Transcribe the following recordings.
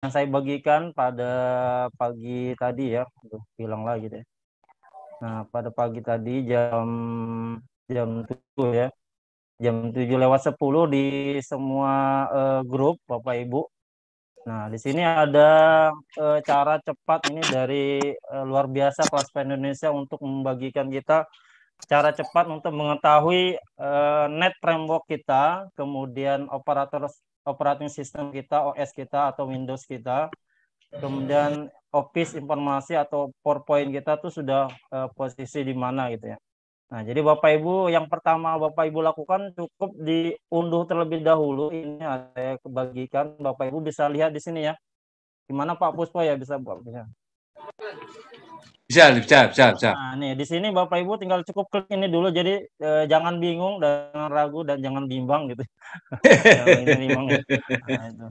yang saya bagikan pada pagi tadi ya, Aduh, hilang lagi deh. Nah, pada pagi tadi jam jam 7 ya. Jam 7 lewat 10 di semua uh, grup Bapak Ibu. Nah, di sini ada uh, cara cepat ini dari uh, luar biasa kelas Indonesia untuk membagikan kita cara cepat untuk mengetahui uh, net framework kita, kemudian operator operating system kita, OS kita atau Windows kita, kemudian Office informasi atau PowerPoint kita tuh sudah uh, posisi di mana gitu ya. Nah, jadi Bapak Ibu yang pertama Bapak Ibu lakukan cukup diunduh terlebih dahulu. Ini saya kebagikan Bapak Ibu bisa lihat di sini ya. Gimana Pak Puspo ya bisa buat bisa. Bisa, bisa, bisa, bisa. Nah, nih di sini Bapak Ibu tinggal cukup klik ini dulu. Jadi eh, jangan bingung, jangan ragu dan jangan bimbang gitu. jangan bimbang. Ya. Nah, itu.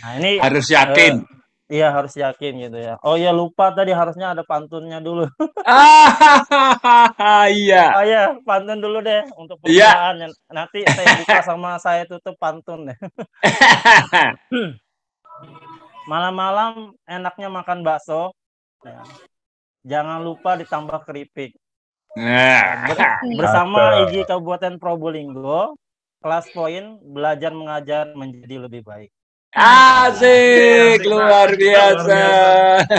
Nah, ini harus yakin. Eh, iya, harus yakin gitu ya. Oh ya lupa tadi harusnya ada pantunnya dulu. ah, iya. Oh ya, pantun dulu deh untuk iya. pembukaan. Ya. Nanti saya buka sama saya tutup pantun deh. Malam-malam enaknya makan bakso. Ya jangan lupa ditambah keripik. Nah, bersama IJ Kabupaten Probolinggo, kelas poin belajar mengajar menjadi lebih baik. Asik, luar biasa.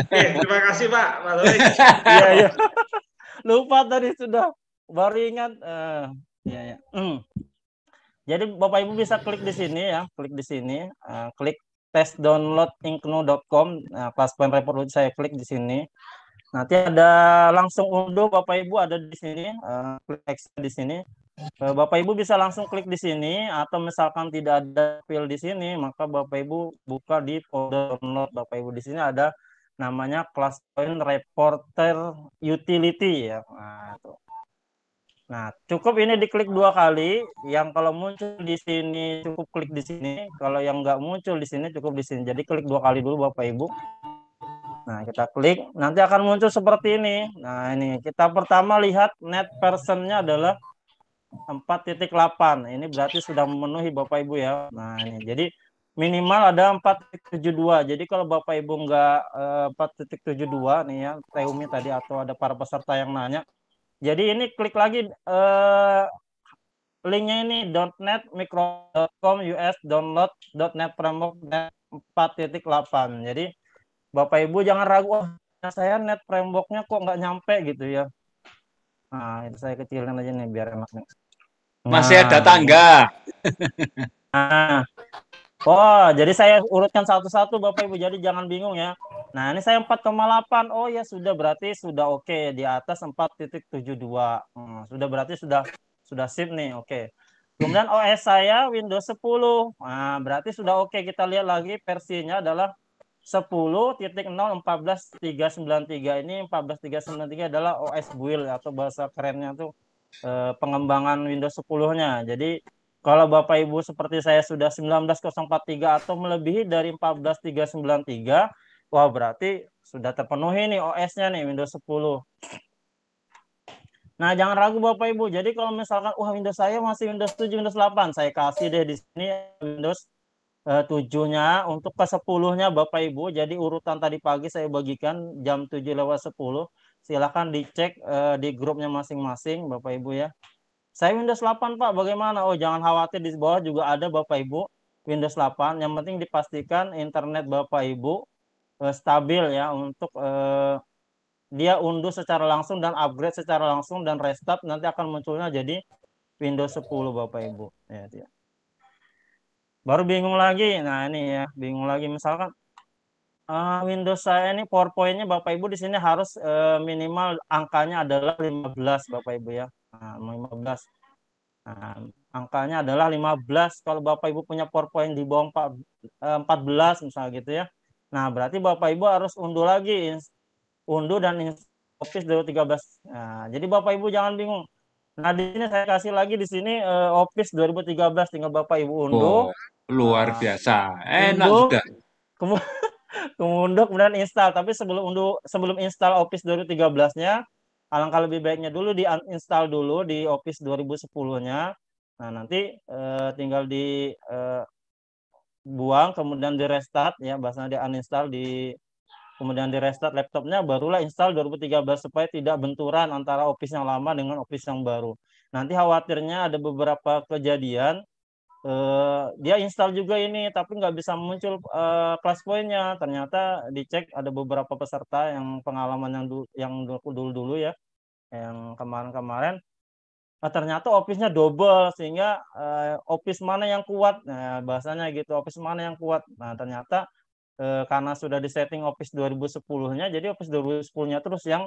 terima kasih Pak. Iya, iya. Lupa tadi sudah baru ingat. Uh, ya, ya. Mm. Jadi Bapak Ibu bisa klik di sini ya, klik di sini, uh, klik tes download inkno.com. Nah, kelas poin report saya klik di sini. Nanti ada langsung unduh Bapak Ibu ada di sini, uh, klik di sini. Uh, Bapak Ibu bisa langsung klik di sini atau misalkan tidak ada file di sini, maka Bapak Ibu buka di folder download Bapak Ibu di sini ada namanya class point reporter utility ya. Nah, itu. Nah, cukup ini diklik dua kali. Yang kalau muncul di sini cukup klik di sini. Kalau yang nggak muncul di sini cukup di sini. Jadi klik dua kali dulu Bapak Ibu. Nah, kita klik, nanti akan muncul seperti ini. Nah, ini kita pertama lihat net personnya adalah 4.8. Ini berarti sudah memenuhi Bapak Ibu ya. Nah, ini. Jadi minimal ada 4.72. Jadi kalau Bapak Ibu enggak uh, 4.72 nih ya, Teumi tadi atau ada para peserta yang nanya. Jadi ini klik lagi uh, linknya ini .net micro.com us download .net framework 4.8. Jadi Bapak Ibu jangan ragu, oh saya net frameworknya kok nggak nyampe gitu ya. Nah, itu saya kecilin aja nih biar enak nih. Masih ada tangga. Nah, oh jadi saya urutkan satu-satu Bapak Ibu, jadi jangan bingung ya. Nah, ini saya 4,8. Oh ya sudah berarti sudah oke okay. di atas 4.72. Hmm, sudah berarti sudah sudah sip nih, oke. Okay. Kemudian OS saya Windows 10. Nah, berarti sudah oke. Okay. Kita lihat lagi versinya adalah 10.0.14.393 ini 14.393 adalah OS build atau bahasa kerennya tuh eh, pengembangan Windows 10-nya. Jadi kalau Bapak Ibu seperti saya sudah 19043 atau melebihi dari 14393, wah berarti sudah terpenuhi nih OS-nya nih Windows 10. Nah, jangan ragu Bapak Ibu. Jadi kalau misalkan wah Windows saya masih Windows 7, Windows 8, saya kasih deh di sini Windows tujuhnya untuk ke sepuluhnya Bapak Ibu. Jadi urutan tadi pagi saya bagikan jam 7 lewat 10. Silahkan dicek uh, di grupnya masing-masing Bapak Ibu ya. Saya Windows 8 Pak, bagaimana? Oh jangan khawatir di bawah juga ada Bapak Ibu Windows 8. Yang penting dipastikan internet Bapak Ibu uh, stabil ya untuk uh, dia unduh secara langsung dan upgrade secara langsung dan restart nanti akan munculnya jadi Windows 10 Bapak Ibu. Ya, ya baru bingung lagi. Nah ini ya bingung lagi. Misalkan uh, Windows saya ini PowerPoint-nya Bapak Ibu di sini harus uh, minimal angkanya adalah 15 Bapak Ibu ya. Nah, 15 nah, angkanya adalah 15 kalau Bapak Ibu punya PowerPoint di bawah 4, 14 eh, misalnya gitu ya. Nah berarti Bapak Ibu harus unduh lagi unduh dan Office 2013 nah jadi Bapak Ibu jangan bingung. Nah, di sini saya kasih lagi di sini uh, Office 2013 tinggal Bapak Ibu unduh. Oh. Luar nah, biasa. Enak unduh, juga. Kemudian kemudian install. Tapi sebelum unduh sebelum install Office 2013-nya, alangkah lebih baiknya dulu di install dulu di Office 2010-nya. Nah, nanti uh, tinggal di uh, buang kemudian di restart ya bahasanya di uninstall di kemudian di restart laptopnya barulah install 2013 supaya tidak benturan antara Office yang lama dengan Office yang baru. Nanti khawatirnya ada beberapa kejadian uh, dia install juga ini tapi nggak bisa muncul uh, kelas poinnya ternyata dicek ada beberapa peserta yang pengalaman yang dulu yang dulu dulu ya yang kemarin-kemarin. Nah, ternyata office-nya double sehingga uh, office mana yang kuat? Nah, bahasanya gitu office mana yang kuat? Nah ternyata uh, karena sudah disetting office 2010-nya jadi office 2010-nya terus yang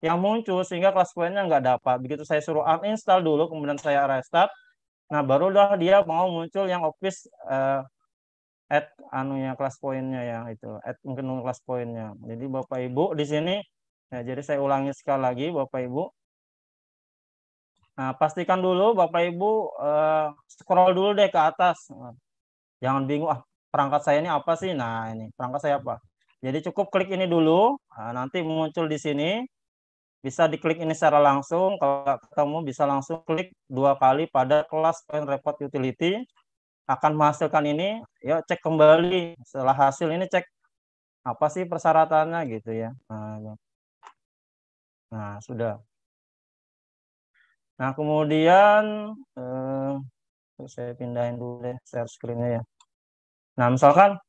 yang muncul sehingga kelas poinnya nggak dapat. Begitu saya suruh uninstall dulu kemudian saya restart Nah, barulah dia mau muncul yang office uh, add anunya kelas poinnya ya itu, add mungkin kelas poinnya. Jadi Bapak Ibu di sini ya jadi saya ulangi sekali lagi Bapak Ibu. Nah, pastikan dulu Bapak Ibu uh, scroll dulu deh ke atas. Jangan bingung ah perangkat saya ini apa sih? Nah, ini perangkat saya apa? Jadi cukup klik ini dulu, nah, nanti muncul di sini bisa diklik ini secara langsung. Kalau kamu bisa langsung klik dua kali pada kelas point report utility akan menghasilkan ini. Ya cek kembali setelah hasil ini cek apa sih persyaratannya gitu ya. Nah, ya. nah sudah. Nah kemudian eh, saya pindahin dulu deh share screen-nya ya. Nah misalkan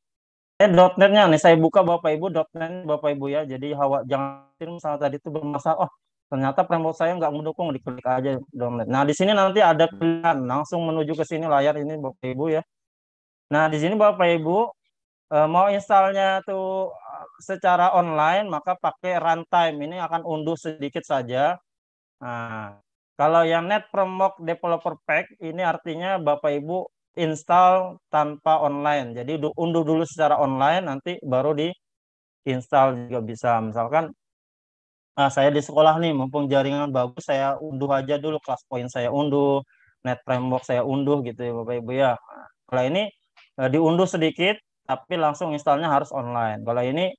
eh .NET-nya nih saya buka Bapak Ibu .NET Bapak Ibu ya. Jadi hawa jangan misalnya tadi itu bermasalah. Oh, ternyata framework saya nggak mendukung diklik aja .NET. Nah, di sini nanti ada pilihan langsung menuju ke sini layar ini Bapak Ibu ya. Nah, di sini Bapak Ibu eh, mau installnya tuh eh, secara online maka pakai runtime ini akan unduh sedikit saja. Nah, kalau yang Net Framework Developer Pack ini artinya Bapak Ibu install tanpa online. Jadi unduh dulu secara online, nanti baru di install juga bisa. Misalkan nah saya di sekolah nih, mumpung jaringan bagus, saya unduh aja dulu kelas poin saya unduh, net framework saya unduh gitu ya Bapak Ibu ya. Nah, kalau ini eh, diunduh sedikit, tapi langsung installnya harus online. Kalau ini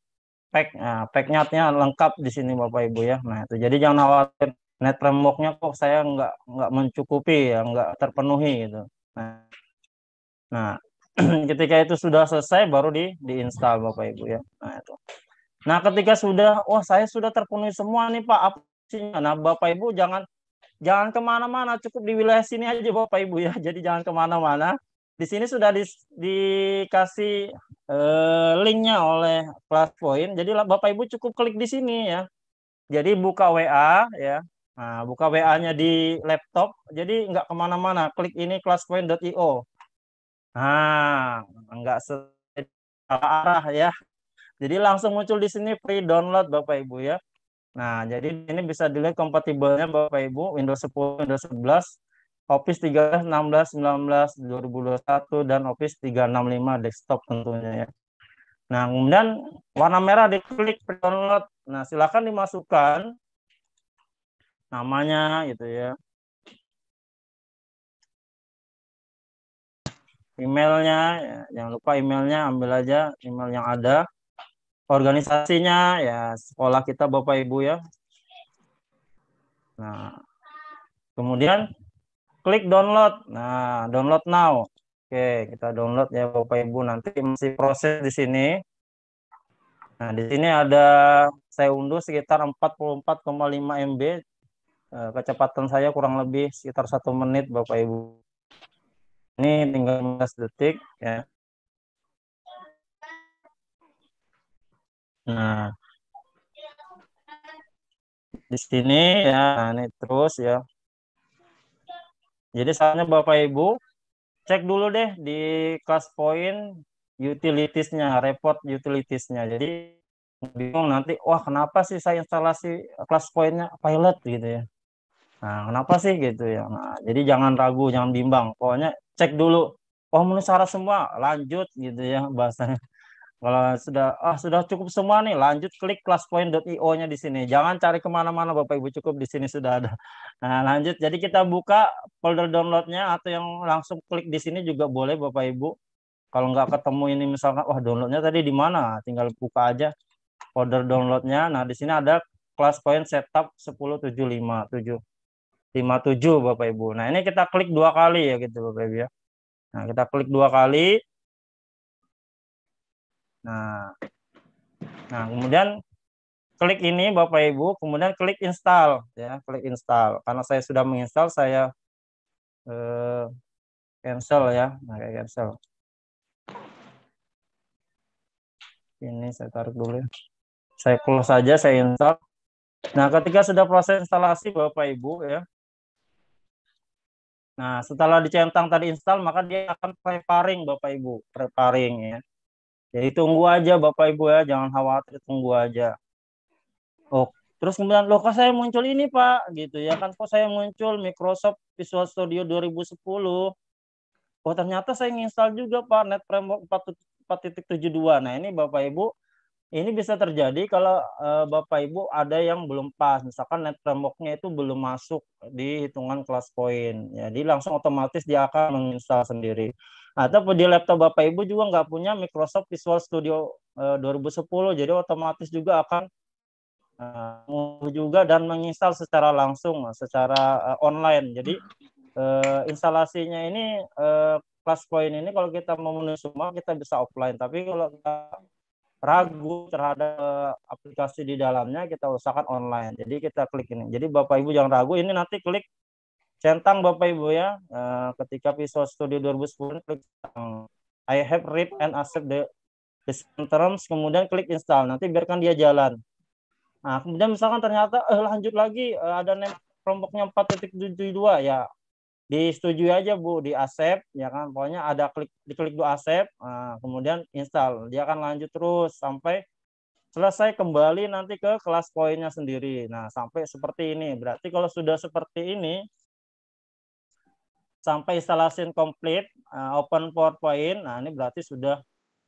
pack, nah, packnya lengkap di sini Bapak Ibu ya. Nah itu jadi jangan khawatir net frameworknya kok saya nggak nggak mencukupi ya, nggak terpenuhi gitu. Nah, Nah, ketika itu sudah selesai baru di diinstal Bapak Ibu ya. Nah, itu. Nah, ketika sudah wah saya sudah terpenuhi semua nih Pak apa Nah, Bapak Ibu jangan jangan ke mana-mana, cukup di wilayah sini aja Bapak Ibu ya. Jadi jangan ke mana-mana. Di sini sudah di, dikasih eh, linknya oleh Point. Jadi Bapak Ibu cukup klik di sini ya. Jadi buka WA ya. Nah, buka WA-nya di laptop. Jadi nggak ke mana-mana. Klik ini classpoint.io. Nah, enggak salah arah ya. Jadi langsung muncul di sini free download Bapak Ibu ya. Nah, jadi ini bisa dilihat kompatibelnya Bapak Ibu Windows 10, Windows 11, Office 316, 19, 2021 dan Office 365 desktop tentunya ya. Nah, kemudian warna merah diklik download. Nah, silakan dimasukkan namanya gitu ya. emailnya ya, jangan lupa emailnya ambil aja email yang ada organisasinya ya sekolah kita bapak ibu ya. Nah kemudian klik download. Nah download now. Oke kita download ya bapak ibu. Nanti masih proses di sini. Nah di sini ada saya unduh sekitar 44,5 MB eh, kecepatan saya kurang lebih sekitar satu menit bapak ibu. Ini tinggal 15 detik ya. Nah, di sini ya, nah ini terus ya. Jadi saatnya Bapak Ibu cek dulu deh di class point utilitiesnya, report utilitiesnya. Jadi bingung nanti, wah kenapa sih saya instalasi class pointnya pilot gitu ya. Nah, kenapa sih gitu ya? Nah, jadi jangan ragu, jangan bimbang. Pokoknya cek dulu oh memenuhi syarat semua lanjut gitu ya bahasanya kalau sudah ah sudah cukup semua nih lanjut klik classpoint.io nya di sini jangan cari ke mana-mana bapak ibu cukup di sini sudah ada nah lanjut jadi kita buka folder downloadnya atau yang langsung klik di sini juga boleh bapak ibu kalau nggak ketemu ini misalkan wah downloadnya tadi di mana tinggal buka aja folder downloadnya nah di sini ada classpoint setup 1075 7 57 Bapak Ibu. Nah, ini kita klik dua kali ya gitu Bapak Ibu ya. Nah, kita klik dua kali. Nah, nah kemudian klik ini Bapak Ibu, kemudian klik install ya, klik install. Karena saya sudah menginstal, saya eh, cancel ya, nah, cancel. Ini saya tarik dulu ya. Saya close saja, saya install. Nah, ketika sudah proses instalasi Bapak Ibu ya. Nah, setelah dicentang tadi install, maka dia akan preparing Bapak Ibu, preparing ya. Jadi tunggu aja Bapak Ibu ya, jangan khawatir, tunggu aja. Oh, terus kemudian loh kok saya muncul ini Pak gitu ya kan kok saya muncul Microsoft Visual Studio 2010. Oh ternyata saya nginstal juga Pak Net Framework 4.72. Nah ini Bapak Ibu ini bisa terjadi kalau uh, Bapak Ibu ada yang belum pas, misalkan net itu belum masuk di hitungan kelas poin. Jadi langsung otomatis dia akan menginstal sendiri. Atau di laptop Bapak Ibu juga nggak punya Microsoft Visual Studio uh, 2010, jadi otomatis juga akan uh, juga dan menginstal secara langsung, secara uh, online. Jadi uh, instalasinya ini uh, plus point ini kalau kita memenuhi semua kita bisa offline. Tapi kalau kita ragu terhadap aplikasi di dalamnya kita usahakan online. Jadi kita klik ini. Jadi Bapak Ibu jangan ragu. Ini nanti klik centang Bapak Ibu ya. Uh, ketika Visual Studio 2010 klik I have read and accept the terms kemudian klik install. Nanti biarkan dia jalan. Nah, kemudian misalkan ternyata eh, lanjut lagi eh, ada name kelompoknya 4.72 ya disetujui aja Bu di accept ya kan pokoknya ada klik diklik dua accept nah, kemudian install dia akan lanjut terus sampai selesai kembali nanti ke kelas poinnya sendiri nah sampai seperti ini berarti kalau sudah seperti ini sampai instalasi komplit uh, open PowerPoint nah ini berarti sudah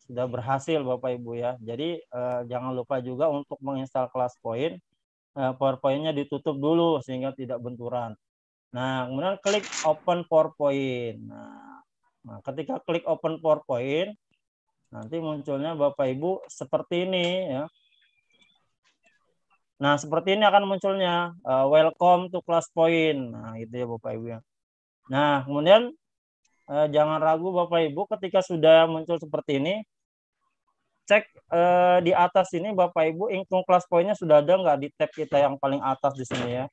sudah berhasil Bapak Ibu ya. Jadi eh, jangan lupa juga untuk menginstal kelas point. Eh, PowerPoint-nya ditutup dulu sehingga tidak benturan. Nah, kemudian klik open PowerPoint. Nah, nah ketika klik open PowerPoint, nanti munculnya Bapak Ibu seperti ini ya. Nah, seperti ini akan munculnya uh, welcome to class point. Nah, gitu ya Bapak Ibu ya. Nah, kemudian uh, jangan ragu Bapak Ibu ketika sudah muncul seperti ini, cek eh, di atas ini Bapak Ibu income class poinnya sudah ada nggak di tab kita yang paling atas di sini ya.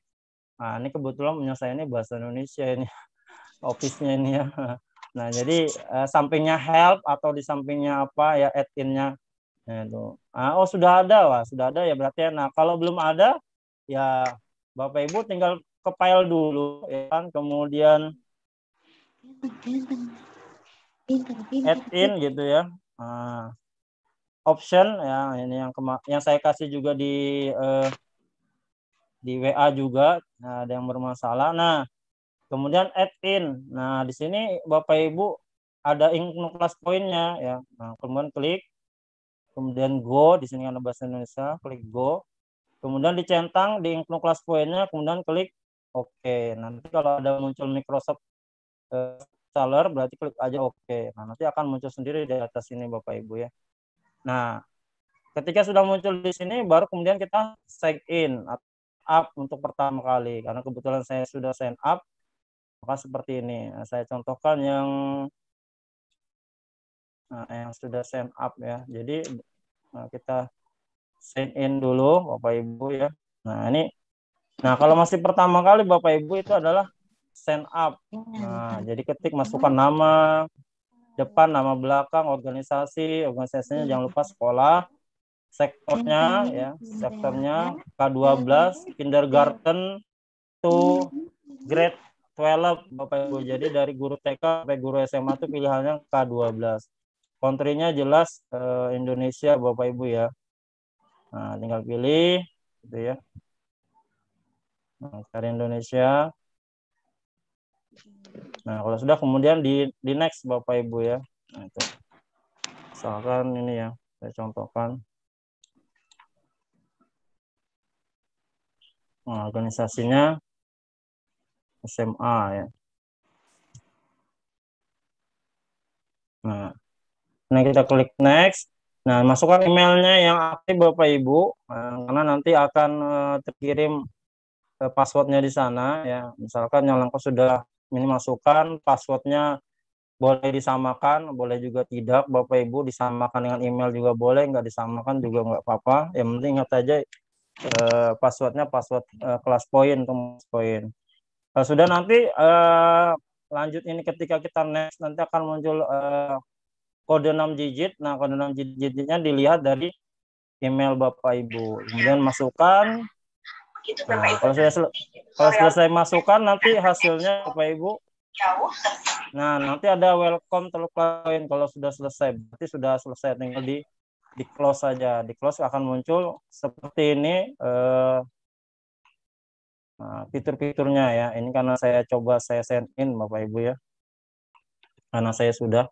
Nah ini kebetulan penyelesaiannya bahasa Indonesia ini office-nya ini ya. Nah jadi eh, sampingnya help atau di sampingnya apa ya add-in-nya. Nah, itu. Nah, oh sudah ada wah sudah ada ya berarti ya. Nah kalau belum ada ya Bapak Ibu tinggal ke file dulu ya kan kemudian add in gitu ya. Nah, option ya ini yang yang saya kasih juga di uh, di WA juga nah, ada yang bermasalah. Nah, kemudian add in. Nah, di sini Bapak Ibu ada include class poinnya ya. Nah, kemudian klik kemudian go di sini ada bahasa Indonesia, klik go. Kemudian dicentang di include class poinnya, kemudian klik oke. Okay. Nanti kalau ada muncul Microsoft uh, Seller berarti klik aja oke. Okay. Nah, nanti akan muncul sendiri di atas ini Bapak Ibu ya. Nah, ketika sudah muncul di sini, baru kemudian kita sign in up untuk pertama kali. Karena kebetulan saya sudah sign up, maka seperti ini. Nah, saya contohkan yang nah, yang sudah sign up ya. Jadi nah, kita sign in dulu, Bapak Ibu ya. Nah ini, nah kalau masih pertama kali Bapak Ibu itu adalah sign up. Nah, jadi ketik masukkan nama, depan nama belakang organisasi organisasinya jangan lupa sekolah sektornya ya sektornya K12 kindergarten to grade 12 Bapak Ibu. Jadi dari guru TK sampai guru SMA itu pilihannya K12 country-nya jelas eh, Indonesia Bapak Ibu ya. Nah tinggal pilih gitu ya. Nah, cari Indonesia. Nah, kalau sudah kemudian di di next Bapak Ibu ya. Nah, itu. Misalkan ini ya, saya contohkan. Nah, organisasinya SMA ya. Nah, nah kita klik next. Nah, masukkan emailnya yang aktif Bapak Ibu, nah, karena nanti akan uh, terkirim uh, passwordnya di sana ya. Misalkan yang lengkap sudah ini masukkan passwordnya boleh disamakan, boleh juga tidak. Bapak Ibu disamakan dengan email juga boleh, nggak disamakan juga nggak apa-apa. Yang penting ingat aja eh, passwordnya password eh, kelas poin atau poin. Nah, sudah nanti eh, lanjut ini ketika kita next nanti akan muncul eh, kode 6 digit. Nah, kode 6 digitnya dilihat dari email Bapak Ibu. Kemudian masukkan. Nah, kalau sudah sel kalau selesai masukkan nanti hasilnya Bapak Ibu. Nah, nanti ada welcome to poin kalau sudah selesai. Berarti sudah selesai tinggal di di close saja. Di close akan muncul seperti ini eh, Nah, fitur-fiturnya ya. Ini karena saya coba saya send in Bapak Ibu ya. Karena saya sudah.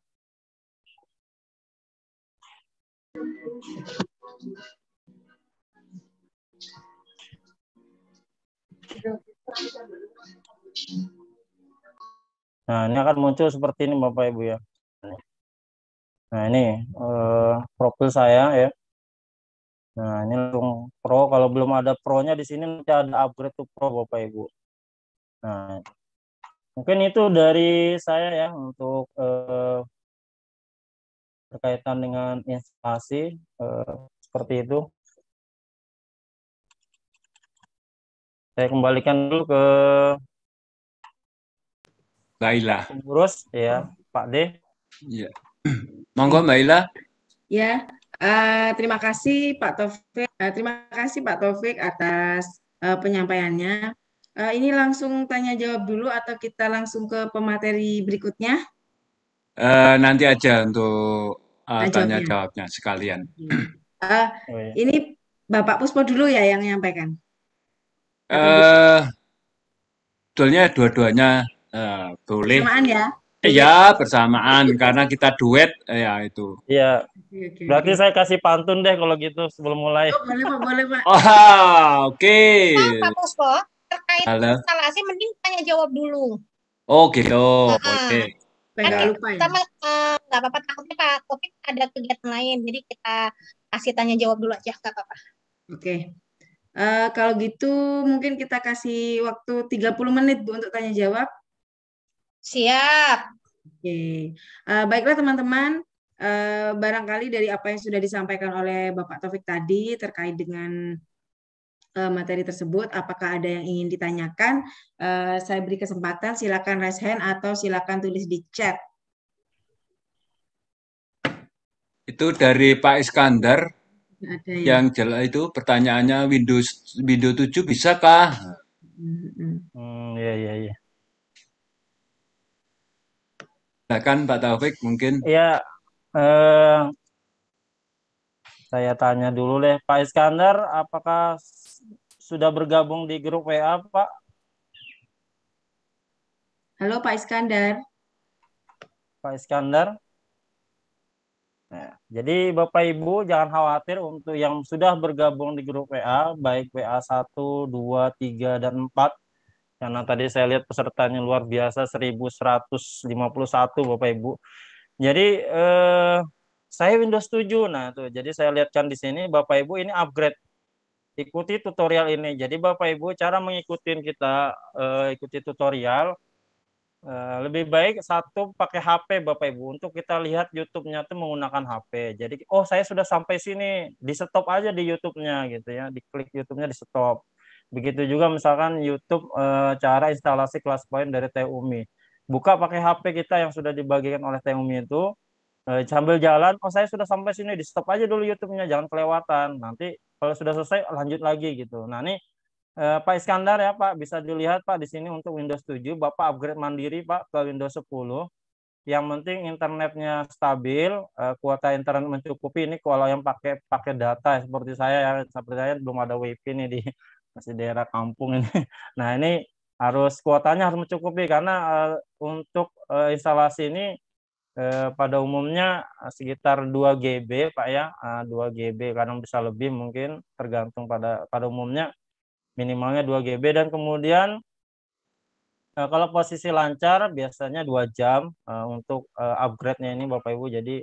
Nah, ini akan muncul seperti ini Bapak Ibu ya. Nah, ini eh, profil saya ya. Nah, ini langsung Pro. Kalau belum ada Pro-nya di sini nanti ada upgrade to Pro Bapak Ibu. Nah, mungkin itu dari saya ya untuk eh, berkaitan dengan instalasi eh, seperti itu. Saya kembalikan dulu ke Laila. Pengurus ya, Pak D. Ya. Monggo Mbak Ila. Ya, Uh, terima kasih Pak Taufik. Uh, terima kasih Pak Taufik atas uh, penyampaiannya. Uh, ini langsung tanya jawab dulu atau kita langsung ke pemateri berikutnya? Uh, nanti aja untuk uh, tanya jawabnya sekalian. Uh, ini Bapak Puspo dulu ya yang menyampaikan. Uh, sebetulnya dua-duanya uh, boleh. Samaan ya. Iya, bersamaan karena kita duet ya itu. Iya. Berarti saya kasih pantun deh kalau gitu sebelum mulai. Oh, boleh Pak, boleh Pak. Oh, oke. Okay. Nah, Pak Puspo, terkait Halo. instalasi mending tanya jawab dulu. Oke, okay, oh, nah, oke. Okay. Kan lupa ya. Sama eh, nggak uh, apa-apa takutnya Pak Topik ada kegiatan lain, jadi kita kasih tanya jawab dulu aja, nggak apa-apa. Oke. Okay. Uh, kalau gitu mungkin kita kasih waktu 30 menit Bu untuk tanya jawab. Siap. Oke, uh, baiklah teman-teman. Uh, barangkali dari apa yang sudah disampaikan oleh Bapak Taufik tadi terkait dengan uh, materi tersebut, apakah ada yang ingin ditanyakan? Uh, saya beri kesempatan, silakan raise hand atau silakan tulis di chat. Itu dari Pak Iskandar. Ada ya. Yang jelas itu pertanyaannya Windows Windows 7 bisakah? Hmm, iya iya iya. Silakan Pak Taufik mungkin. Iya, eh, saya tanya dulu deh, Pak Iskandar, apakah sudah bergabung di grup WA, Pak? Halo Pak Iskandar. Pak Iskandar. Nah, jadi Bapak Ibu jangan khawatir untuk yang sudah bergabung di grup WA, baik WA 1, 2, 3, dan 4, karena tadi saya lihat pesertanya luar biasa 1151 Bapak Ibu. Jadi eh, saya Windows 7. Nah, tuh. Jadi saya lihatkan di sini Bapak Ibu ini upgrade. Ikuti tutorial ini. Jadi Bapak Ibu cara mengikuti kita eh, ikuti tutorial eh, lebih baik satu pakai HP Bapak Ibu untuk kita lihat YouTube-nya itu menggunakan HP. Jadi oh saya sudah sampai sini, di stop aja di YouTube-nya gitu ya, diklik YouTube-nya di stop. Begitu juga misalkan YouTube e, cara instalasi kelas point dari TUMI. Buka pakai HP kita yang sudah dibagikan oleh TUMI itu, e, sambil jalan, oh saya sudah sampai sini, di stop aja dulu YouTube-nya, jangan kelewatan. Nanti kalau sudah selesai lanjut lagi gitu. Nah ini e, Pak Iskandar ya Pak, bisa dilihat Pak di sini untuk Windows 7, Bapak upgrade mandiri Pak ke Windows 10 yang penting internetnya stabil, uh, kuota internet mencukupi. Ini kalau yang pakai pakai data seperti saya ya, seperti saya belum ada WiFi nih di masih daerah kampung ini. Nah ini harus kuotanya harus mencukupi karena uh, untuk uh, instalasi ini uh, pada umumnya sekitar 2 GB Pak ya, uh, 2 GB kadang bisa lebih mungkin tergantung pada pada umumnya minimalnya 2 GB dan kemudian kalau posisi lancar biasanya dua jam untuk upgrade-nya ini Bapak Ibu jadi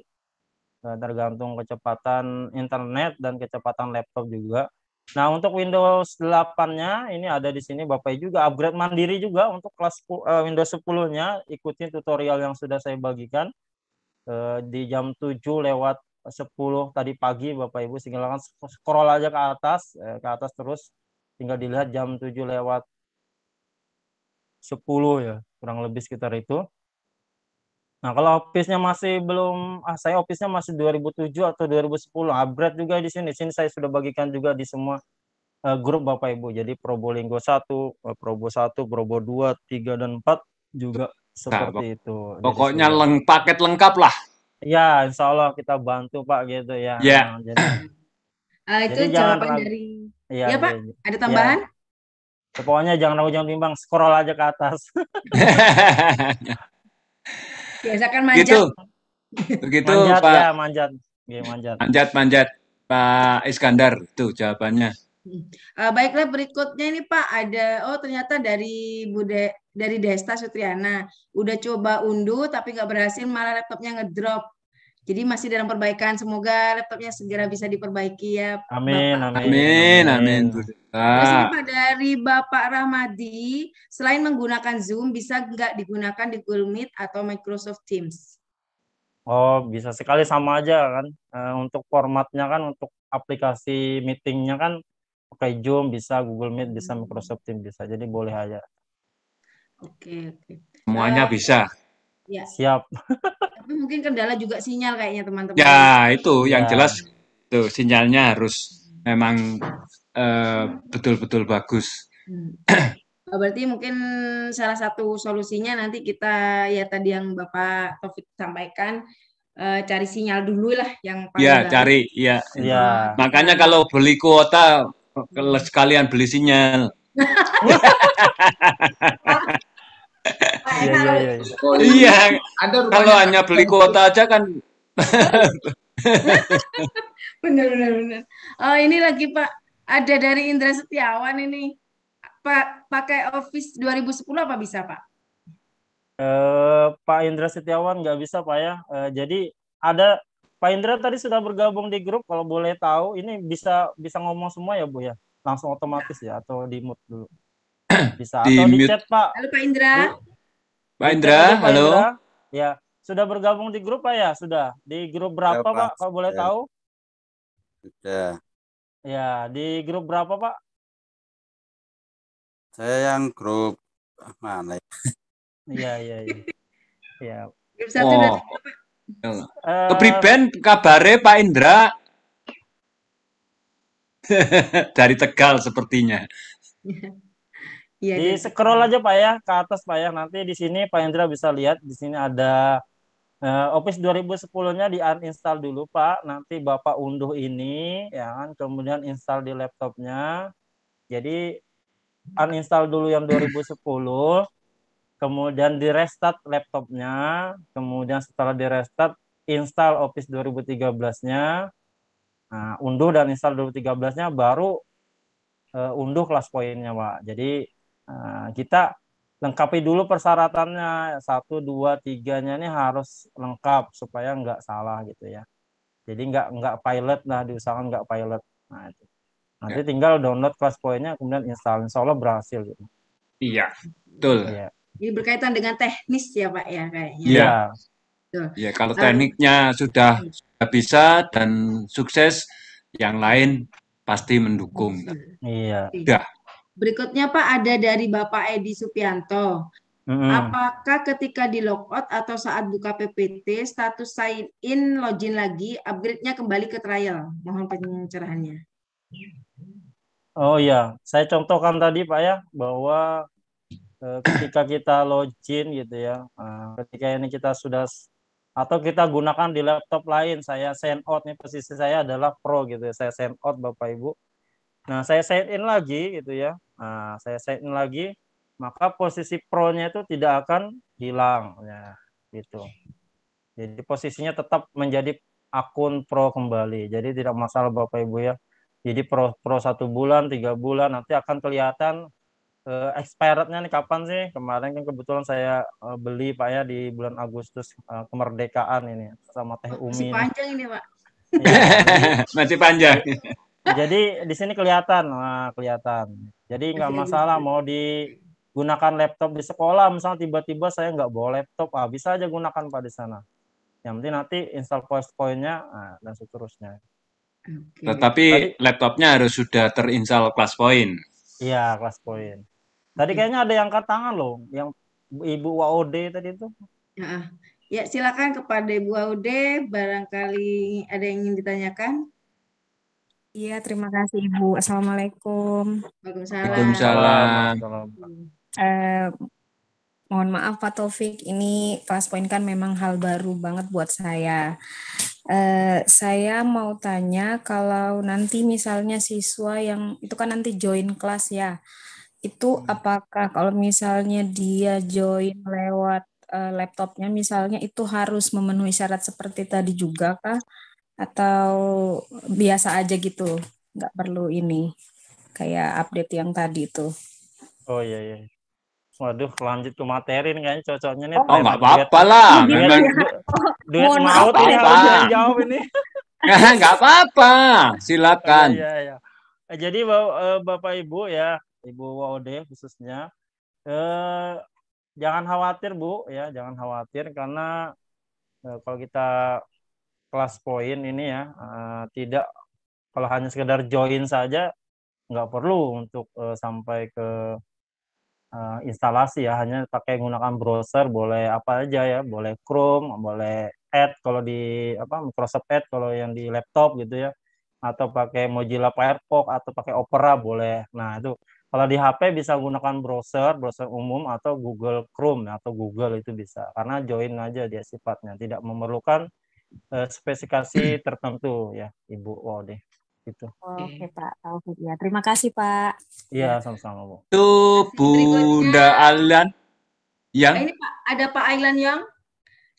tergantung kecepatan internet dan kecepatan laptop juga. Nah, untuk Windows 8-nya ini ada di sini Bapak juga. Upgrade mandiri juga untuk kelas uh, Windows 10-nya ikutin tutorial yang sudah saya bagikan uh, di jam 7 lewat 10 tadi pagi Bapak Ibu. Silakan scroll aja ke atas uh, ke atas terus. Tinggal dilihat jam 7 lewat 10 ya kurang lebih sekitar itu. Nah, kalau Office-nya masih belum, ah, saya Office-nya masih 2007 atau 2010, upgrade juga di sini. Sini saya sudah bagikan juga di semua uh, grup Bapak Ibu. Jadi Probolinggo 1, uh, Probo 1, Probo 2, 3, dan 4 juga seperti nah, itu. Pokoknya leng paket lengkap lah. Ya, insya Allah kita bantu Pak gitu ya. Ya. Nah, jadi, uh, itu jadi jawaban dari. Ya, ya Pak, ya, ada tambahan? Ya. Pokoknya jangan ragu jangan bimbang, scroll aja ke atas. Biasakan manjat. Gitu. Begitu manjat, Pak. Ya, manjat. Ya, manjat. Manjat, manjat. Pak Iskandar, itu jawabannya. Uh, baiklah berikutnya ini Pak ada oh ternyata dari Bude dari Desta Sutriana udah coba unduh tapi nggak berhasil malah laptopnya ngedrop jadi masih dalam perbaikan semoga laptopnya segera bisa diperbaiki ya Amin Bapak. amin amin, amin. Terus ini Pak dari Bapak Rahmadi, selain menggunakan Zoom, bisa nggak digunakan di Google Meet atau Microsoft Teams? Oh, bisa sekali sama aja kan. Uh, untuk formatnya kan, untuk aplikasi meetingnya kan, pakai Zoom bisa, Google Meet bisa, hmm. Microsoft Teams bisa. Jadi boleh aja. Oke, oke. Semuanya uh, bisa. Ya. Siap. Tapi mungkin kendala juga sinyal kayaknya teman-teman. Ya, itu yang ya. jelas. Tuh, sinyalnya harus memang Eh, betul-betul uh, bagus. Hmm. Oh, berarti mungkin salah satu solusinya nanti kita ya tadi yang Bapak Taufik sampaikan uh, cari sinyal dulu lah yang paling Ya, cari ya. Ya. Makanya kalau beli kuota sekalian beli sinyal. Iya, iya, iya. Iya. Kalau hanya beli kuota aja kan. benar, benar, benar. Oh, ini lagi Pak ada dari Indra Setiawan ini. Pak pakai Office 2010 apa bisa, Pak? Uh, Pak Indra Setiawan nggak bisa, Pak ya. Uh, jadi ada Pak Indra tadi sudah bergabung di grup. Kalau boleh tahu, ini bisa bisa ngomong semua ya, Bu ya? Langsung otomatis ya, atau di mute dulu? Bisa di atau di chat, Pak? Halo Pak Indra. Pak Indra, Pak halo. Indra. Ya, sudah bergabung di grup Pak ya? Sudah. Di grup berapa, ya, Pak? Kalau boleh ya. tahu? Sudah. Ya, di grup berapa, Pak? Saya yang grup mana ya? Iya, iya, iya. Ya. Grup satu oh. Uh, Kepriben kabare Pak Indra dari Tegal sepertinya. Iya, di scroll aja Pak ya ke atas Pak ya. Nanti di sini Pak Indra bisa lihat di sini ada Uh, Office 2010-nya di uninstall dulu Pak, nanti Bapak unduh ini ya kan, kemudian install di laptopnya. Jadi uninstall dulu yang 2010, kemudian di restart laptopnya, kemudian setelah di restart install Office 2013-nya, nah, unduh dan install 2013-nya baru uh, unduh kelas poinnya Pak. Jadi uh, kita lengkapi dulu persyaratannya. Satu dua tiganya ini harus lengkap supaya nggak salah gitu ya. Jadi nggak nggak pilot nah diusahakan nggak pilot. Nah itu. Nanti ya. tinggal download kelas poinnya kemudian install. Insya Allah berhasil gitu. Iya betul. Iya. ini berkaitan dengan teknis ya pak ya kayaknya. Iya. Iya, kalau tekniknya sudah, sudah bisa dan sukses, yang lain pasti mendukung. Iya. Sudah. Berikutnya Pak ada dari Bapak Edi Supianto. Hmm. Apakah ketika di logout atau saat buka PPT status sign in login lagi upgrade-nya kembali ke trial? Mohon pencerahannya. Oh ya, saya contohkan tadi Pak ya bahwa eh, ketika kita login gitu ya, eh, ketika ini kita sudah atau kita gunakan di laptop lain, saya send out nih posisi saya adalah pro gitu ya, saya send out Bapak Ibu. Nah, saya sign in lagi gitu ya. Nah, saya sign in lagi, maka posisi pro-nya itu tidak akan hilang ya, gitu. Jadi posisinya tetap menjadi akun pro kembali. Jadi tidak masalah Bapak Ibu ya. Jadi pro pro satu bulan, tiga bulan nanti akan kelihatan uh, expirednya nih kapan sih? Kemarin kan kebetulan saya uh, beli Pak ya di bulan Agustus uh, kemerdekaan ini sama Teh Umi. Masih panjang ini Pak. Ya, Masih panjang Jadi di sini kelihatan, nah, kelihatan. Jadi nggak masalah mau digunakan laptop di sekolah, misalnya tiba-tiba saya nggak bawa laptop, ah bisa aja gunakan pak di sana. Yang penting nanti install PowerPoint-nya nah, dan seterusnya. Okay. Tetapi Tadi, laptopnya harus sudah terinstall point. Iya, point. Tadi kayaknya ada yang angkat tangan loh, yang Ibu WOD tadi itu. Ya, ya silakan kepada Ibu WOD, barangkali ada yang ingin ditanyakan. Iya, terima kasih Ibu. Assalamualaikum. Waalaikumsalam. Waalaikumsalam. Eh, mohon maaf Pak Taufik, ini kelas poin kan memang hal baru banget buat saya. Eh, saya mau tanya kalau nanti misalnya siswa yang itu kan nanti join kelas ya, itu apakah kalau misalnya dia join lewat uh, laptopnya misalnya itu harus memenuhi syarat seperti tadi juga kah? Atau biasa aja gitu nggak perlu ini kayak update yang tadi itu oh iya iya Waduh, lanjut ke materi nih kayaknya cocoknya nih. Oh, nggak apa-apa lah. Memang duet maut ini harus yang jawab ini. Nggak apa-apa, silakan. Iya, iya, iya. Jadi eh, Bapak Ibu ya, Ibu WOD khususnya, eh, jangan khawatir Bu ya, jangan khawatir karena eh, kalau kita kelas poin ini ya uh, tidak kalau hanya sekedar join saja nggak perlu untuk uh, sampai ke uh, instalasi ya. Hanya pakai menggunakan browser boleh apa aja ya. Boleh Chrome boleh Edge kalau di apa Microsoft Edge kalau yang di laptop gitu ya. Atau pakai Mozilla Firefox atau pakai Opera boleh. Nah itu kalau di HP bisa gunakan browser browser umum atau Google Chrome atau Google itu bisa. Karena join aja dia sifatnya. Tidak memerlukan uh, spesifikasi tertentu ya Ibu Wode itu. Oke Pak Taufik ya. Terima kasih Pak. Iya sama-sama Bu. Itu Bunda Ailan yang nah, ini Pak ada Pak Ailan yang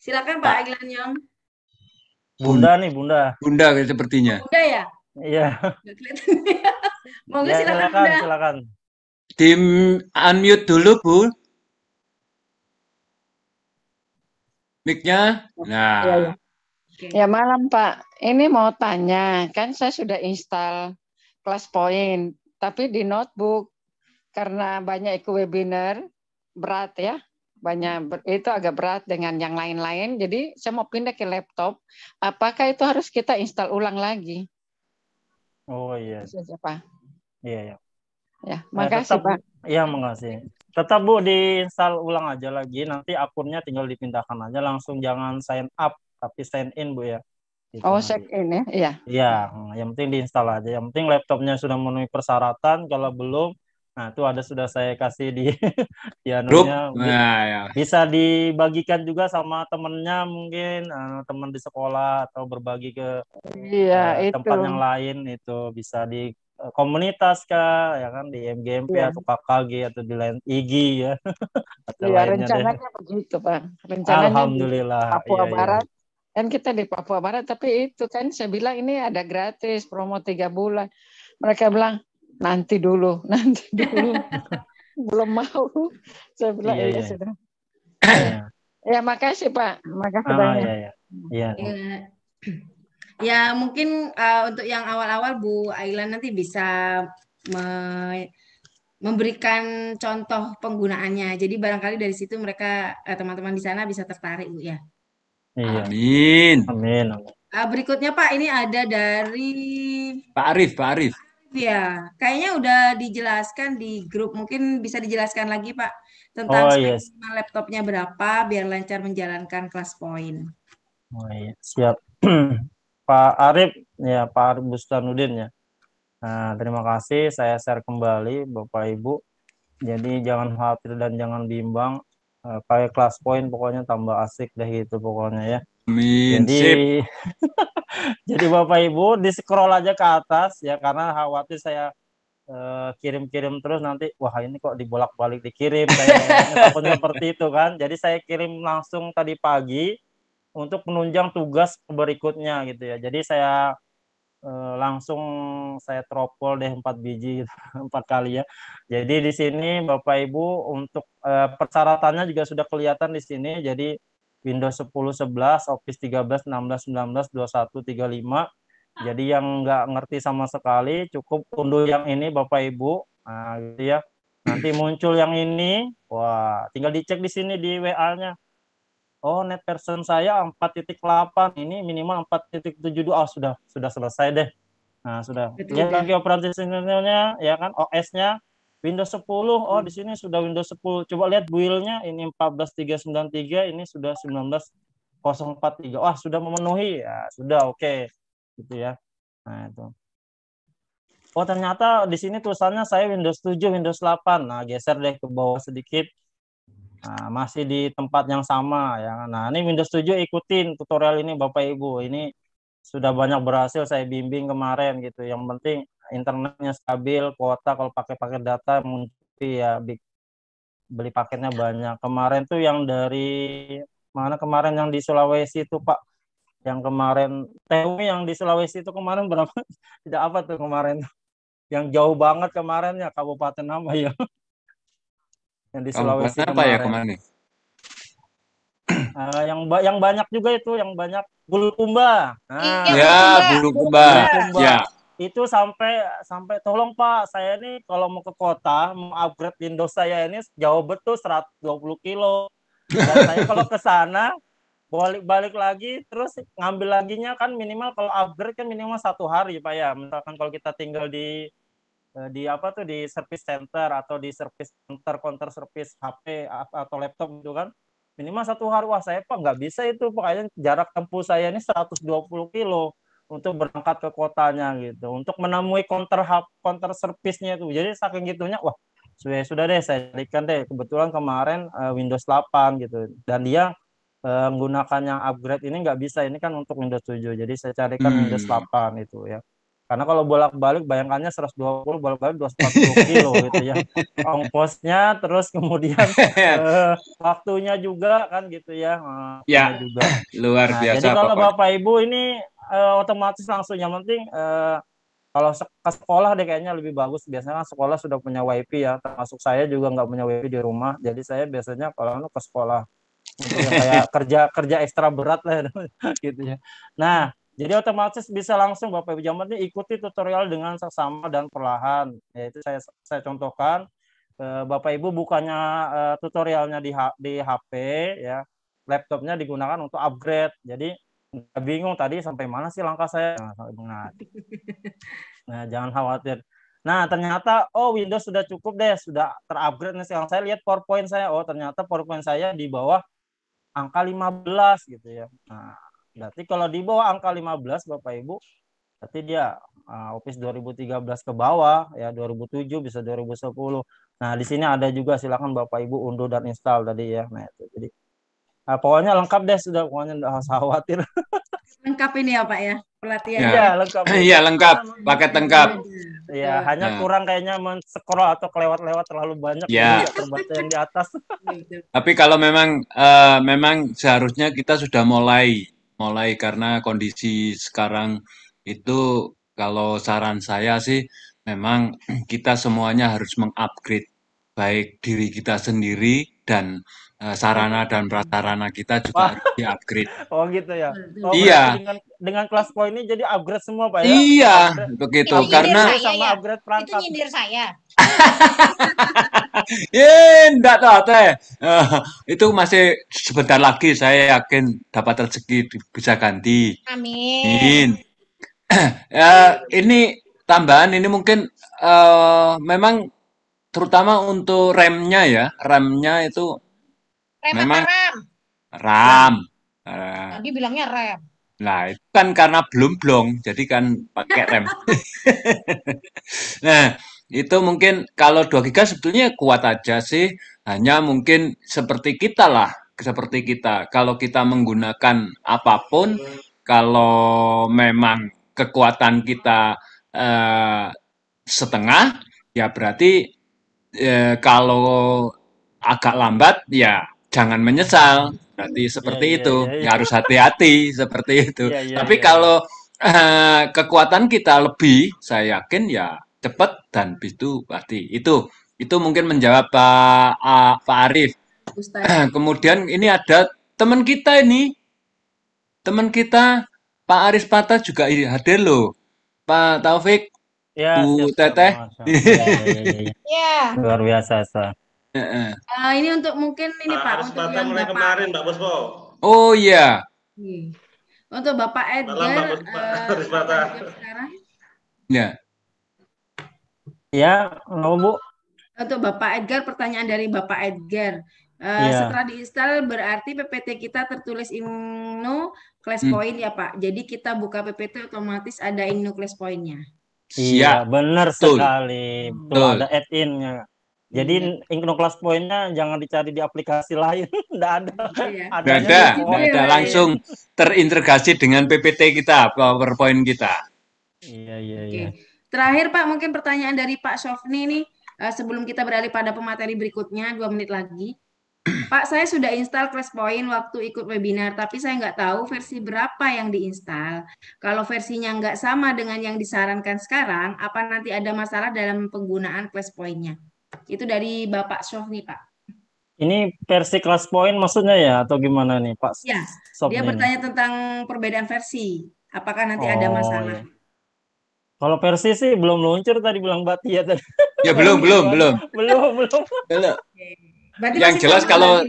silakan Pak, Pak Ailan yang Bunda nih Bunda. Bunda sepertinya. Bunda ya? Iya. Mau ya, silakan, silakan Bunda. Silakan. Tim unmute dulu Bu. Mic-nya. Nah. Ya, ya. Ya malam Pak, ini mau tanya, kan saya sudah install kelas point, tapi di notebook karena banyak ikut webinar berat ya, banyak itu agak berat dengan yang lain-lain. Jadi saya mau pindah ke laptop, apakah itu harus kita install ulang lagi? Oh iya. Saja Pak. Iya ya. Ya, makasih Pak. Iya, makasih. Tetap Bu diinstal ulang aja lagi, nanti akunnya tinggal dipindahkan aja, langsung jangan sign up tapi sign in bu ya. Gitu. Oh sign in ya? Iya. Iya yang penting diinstal aja. Yang penting laptopnya sudah memenuhi persyaratan. Kalau belum nah itu ada sudah saya kasih di di anunya. Nah, ya. bisa dibagikan juga sama temennya mungkin uh, teman di sekolah atau berbagi ke iya, uh, tempat yang lain itu bisa di eh, komunitas kah ya kan? Di MGMP iya. atau KKG atau di lain IG ya. Atau iya, rencananya deh. begitu pak rencananya Alhamdulillah Papua iya, Barat. iya kan kita di Papua Barat tapi itu kan saya bilang ini ada gratis promo tiga bulan. Mereka bilang nanti dulu nanti dulu. Belum mau. Saya bilang iya, iya, iya. sudah. Ya. ya makasih Pak. Makasih oh, banyak. iya, iya. Iya. ya ya mungkin uh, untuk yang awal-awal Bu Ailan nanti bisa me memberikan contoh penggunaannya. Jadi barangkali dari situ mereka eh, teman-teman uh, di sana bisa tertarik Bu ya Iya. Amin. Amin. Uh, berikutnya Pak, ini ada dari Pak Arif, Pak Arif. Ya, kayaknya udah dijelaskan di grup. Mungkin bisa dijelaskan lagi Pak tentang oh, yes. laptopnya berapa biar lancar menjalankan kelas poin. Oh, iya. Siap. Pak Arif, ya Pak Arif Bustanudin ya. Nah, terima kasih. Saya share kembali Bapak Ibu. Jadi jangan khawatir dan jangan bimbang kayak kelas poin pokoknya tambah asik deh gitu pokoknya ya. Amin. Jadi jadi Bapak Ibu di scroll aja ke atas ya karena khawatir saya eh, kirim-kirim uh, terus nanti wah ini kok dibolak-balik dikirim kayak takutnya seperti itu kan. Jadi saya kirim langsung tadi pagi untuk menunjang tugas berikutnya gitu ya. Jadi saya Eh, langsung saya tropol deh empat biji empat kali ya. Jadi di sini Bapak Ibu untuk uh, persyaratannya juga sudah kelihatan di sini. Jadi Windows 10 11, Office 13, 16, 19, 21, 35 Jadi yang nggak ngerti sama sekali cukup unduh yang ini Bapak Ibu. Nah, gitu ya. Nanti muncul yang ini. Wah, tinggal dicek di sini di WA-nya. Oh, net version saya 4.8. Ini minimal 4.72. Oh, sudah sudah selesai deh. Nah, sudah. Lihat lagi operasi sistemnya ya kan OS-nya Windows 10. Oh, di sini sudah Windows 10. Coba lihat build-nya ini 14393, ini sudah 19043. Wah, sudah memenuhi. Ya, sudah oke. Okay gitu ya. Nah, itu. Oh, ternyata di sini tulisannya saya Windows 7, Windows 8. Nah, geser deh ke bawah sedikit. Nah, masih di tempat yang sama ya. Nah, ini Windows 7 ikutin tutorial ini Bapak Ibu. Ini sudah banyak berhasil saya bimbing kemarin gitu. Yang penting internetnya stabil, kuota kalau pakai paket data mungkin ya beli paketnya banyak. Kemarin tuh yang dari mana kemarin yang di Sulawesi itu Pak yang kemarin TW yang di Sulawesi itu kemarin berapa tidak apa tuh kemarin yang jauh banget kemarin ya kabupaten apa ya yang di Sulawesi apa ya kemarin. ya kemarin? Uh, yang ba yang banyak juga itu yang banyak Bulukumba nah, ya Bulukumba ya. Itu sampai sampai tolong Pak saya ini kalau mau ke kota mau upgrade Windows saya ini jauh betul 120 kilo. Dan saya kalau ke sana balik-balik lagi terus ngambil laginya kan minimal kalau upgrade kan minimal satu hari pak ya. Misalkan kalau kita tinggal di di apa tuh di service center atau di service center counter service HP atau laptop gitu kan. Minimal satu hari wah saya pak nggak bisa itu pokoknya jarak tempuh saya ini 120 kilo untuk berangkat ke kotanya gitu. Untuk menemui counter hub counter service-nya itu. Jadi saking gitunya wah sudah sudah deh saya carikan deh. Kebetulan kemarin uh, Windows 8 gitu. Dan dia uh, menggunakan yang upgrade ini nggak bisa. Ini kan untuk Windows 7 jadi saya carikan hmm. Windows 8 itu ya karena kalau bolak-balik bayangkannya 120 bolak-balik 240 kilo gitu ya. Ongkosnya terus kemudian uh, waktunya juga kan gitu ya. Uh, ya juga. luar nah, biasa jadi kalau pokoknya. bapak ibu ini uh, otomatis langsung yang penting uh, kalau ke sekolah deh kayaknya lebih bagus. Biasanya kan sekolah sudah punya wifi ya termasuk saya juga nggak punya wifi di rumah. Jadi saya biasanya kalau ke sekolah untuk kayak kerja kerja ekstra berat lah gitu ya. Nah, jadi otomatis bisa langsung Bapak Ibu Jamat ikuti tutorial dengan seksama dan perlahan. Yaitu saya saya contohkan eh, Bapak Ibu bukannya eh, tutorialnya di di HP ya, laptopnya digunakan untuk upgrade. Jadi bingung tadi sampai mana sih langkah saya. Nah, nah jangan khawatir. Nah, ternyata oh Windows sudah cukup deh, sudah terupgrade nih sekarang saya lihat PowerPoint saya. Oh, ternyata PowerPoint saya di bawah angka 15 gitu ya. Nah, berarti kalau di bawah angka 15 Bapak Ibu, berarti dia uh, Office 2013 ke bawah ya 2007 bisa 2010. Nah, di sini ada juga silakan Bapak Ibu unduh dan install tadi ya. Nah, itu. Jadi uh, pokoknya lengkap deh sudah pokoknya enggak usah khawatir. lengkap ini ya Pak ya pelatihan. Iya, lengkap. Iya, lengkap. Paket lengkap. Ya, hanya nah. kurang kayaknya men-scroll atau kelewat-lewat terlalu banyak ya. terbaca yang di atas. Tapi kalau memang uh, memang seharusnya kita sudah mulai mulai karena kondisi sekarang itu kalau saran saya sih memang kita semuanya harus mengupgrade baik diri kita sendiri dan uh, sarana dan prasarana kita juga Wah. harus di-upgrade. Oh gitu ya. Oh, iya. Dengan dengan kelas poin ini jadi upgrade semua Pak ya. Iya, upgrade. begitu. Itu Karena saya, sama ya. upgrade perangkat. Itu nyindir saya. Eh, enggak tahu teh. Uh, itu masih sebentar lagi saya yakin dapat rezeki bisa ganti. Amin. uh, ini tambahan ini mungkin uh, memang terutama untuk remnya ya, remnya itu Rem Memang RAM? RAM. Uh, Tadi bilangnya rem. Nah, itu kan karena belum blong, jadi kan pakai rem. nah, itu mungkin kalau 2 giga sebetulnya kuat aja sih, hanya mungkin seperti kita lah, seperti kita. Kalau kita menggunakan apa pun, kalau memang kekuatan kita eh, setengah, ya berarti eh, kalau agak lambat, ya jangan menyesal. Berarti seperti ya, itu. Ya, ya, harus hati-hati seperti itu. Ya, ya, Tapi ya. kalau uh, kekuatan kita lebih, saya yakin ya cepat dan itu pasti. Itu itu mungkin menjawab Pak uh, Pak Arif. Kemudian ini ada teman kita ini. Teman kita Pak Aris Pata juga hadir loh. Pak Taufik, Ya, Bu siap, siap, Teteh. Ya, ya, ya, ya, ya. Ya. Luar biasa, Sa. Heeh. Eh, ini untuk mungkin ini Pak Pak untuk yang mulai Bapak kemarin, Pak Bospo. Oh iya, Hmm. Untuk Bapak Malam, Edgar Pak Bos- Pak eh, sekarang ya. Ya, mau Bu? untuk Bapak Edgar pertanyaan dari Bapak Edgar. Eh, Iya. Setelah diinstal berarti PPT kita tertulis Inno class Hmm. point ya Pak. Jadi kita buka PPT otomatis ada Inno class point-nya. Iya, Siap. benar Betul. sekali. Betul, Betul. ada add-in-nya. Jadi Inkno Class Point-nya jangan dicari di aplikasi lain, enggak ada. Gitu ya. Ada, ya, ada. Pak, ya. Langsung terintegrasi dengan PPT kita, PowerPoint kita. Iya, iya, Oke. iya. Terakhir Pak, mungkin pertanyaan dari Pak Sofni nih eh, sebelum kita beralih pada pemateri berikutnya dua menit lagi. Pak, saya sudah install ClassPoint waktu ikut webinar, tapi saya nggak tahu versi berapa yang diinstal. Kalau versinya nggak sama dengan yang disarankan sekarang, apa nanti ada masalah dalam penggunaan ClassPoint-nya? Itu dari Bapak Sofni, Pak. Ini versi Class Point maksudnya ya atau gimana nih, Pak? Ya, dia bertanya tentang perbedaan versi. Apakah nanti ada Oh, masalah? iya. Kalau versi sih belum luncur tadi bilang Batia tadi. Ya belum, belum, belum. belum, belum. Belum. Berarti Yang jelas kalau-.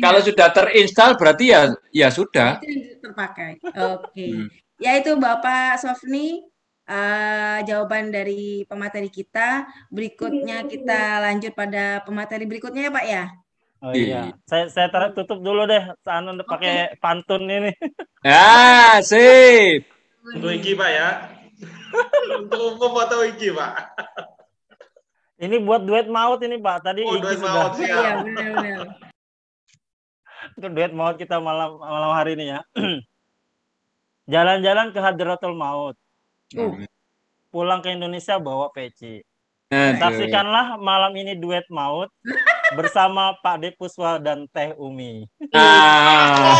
Kalau sudah terinstal berarti ya ya sudah. Itu terpakai. Oke. Hmm. Yaitu Bapak Sofni eh, jawaban dari pemateri kita. Berikutnya kita lanjut pada pemateri berikutnya ya Pak ya. Oh iya. Saya saya tar- tutup dulu deh. Sana udah pakai pantun ini. Ya, sip. Untuk Iki, Pak ya. Untuk umum atau Iki, Pak? Ini buat duet maut ini, Pak. Tadi Oh, Iki duet sudah. maut. Iya benar-benar. Untuk duet maut kita malam malam hari ini ya. Jalan-jalan ke Hadratul Maut. Uh. Pulang ke Indonesia bawa peci. Aduh. Saksikanlah malam ini duet maut bersama Pak Depuswa dan Teh Umi. Ah.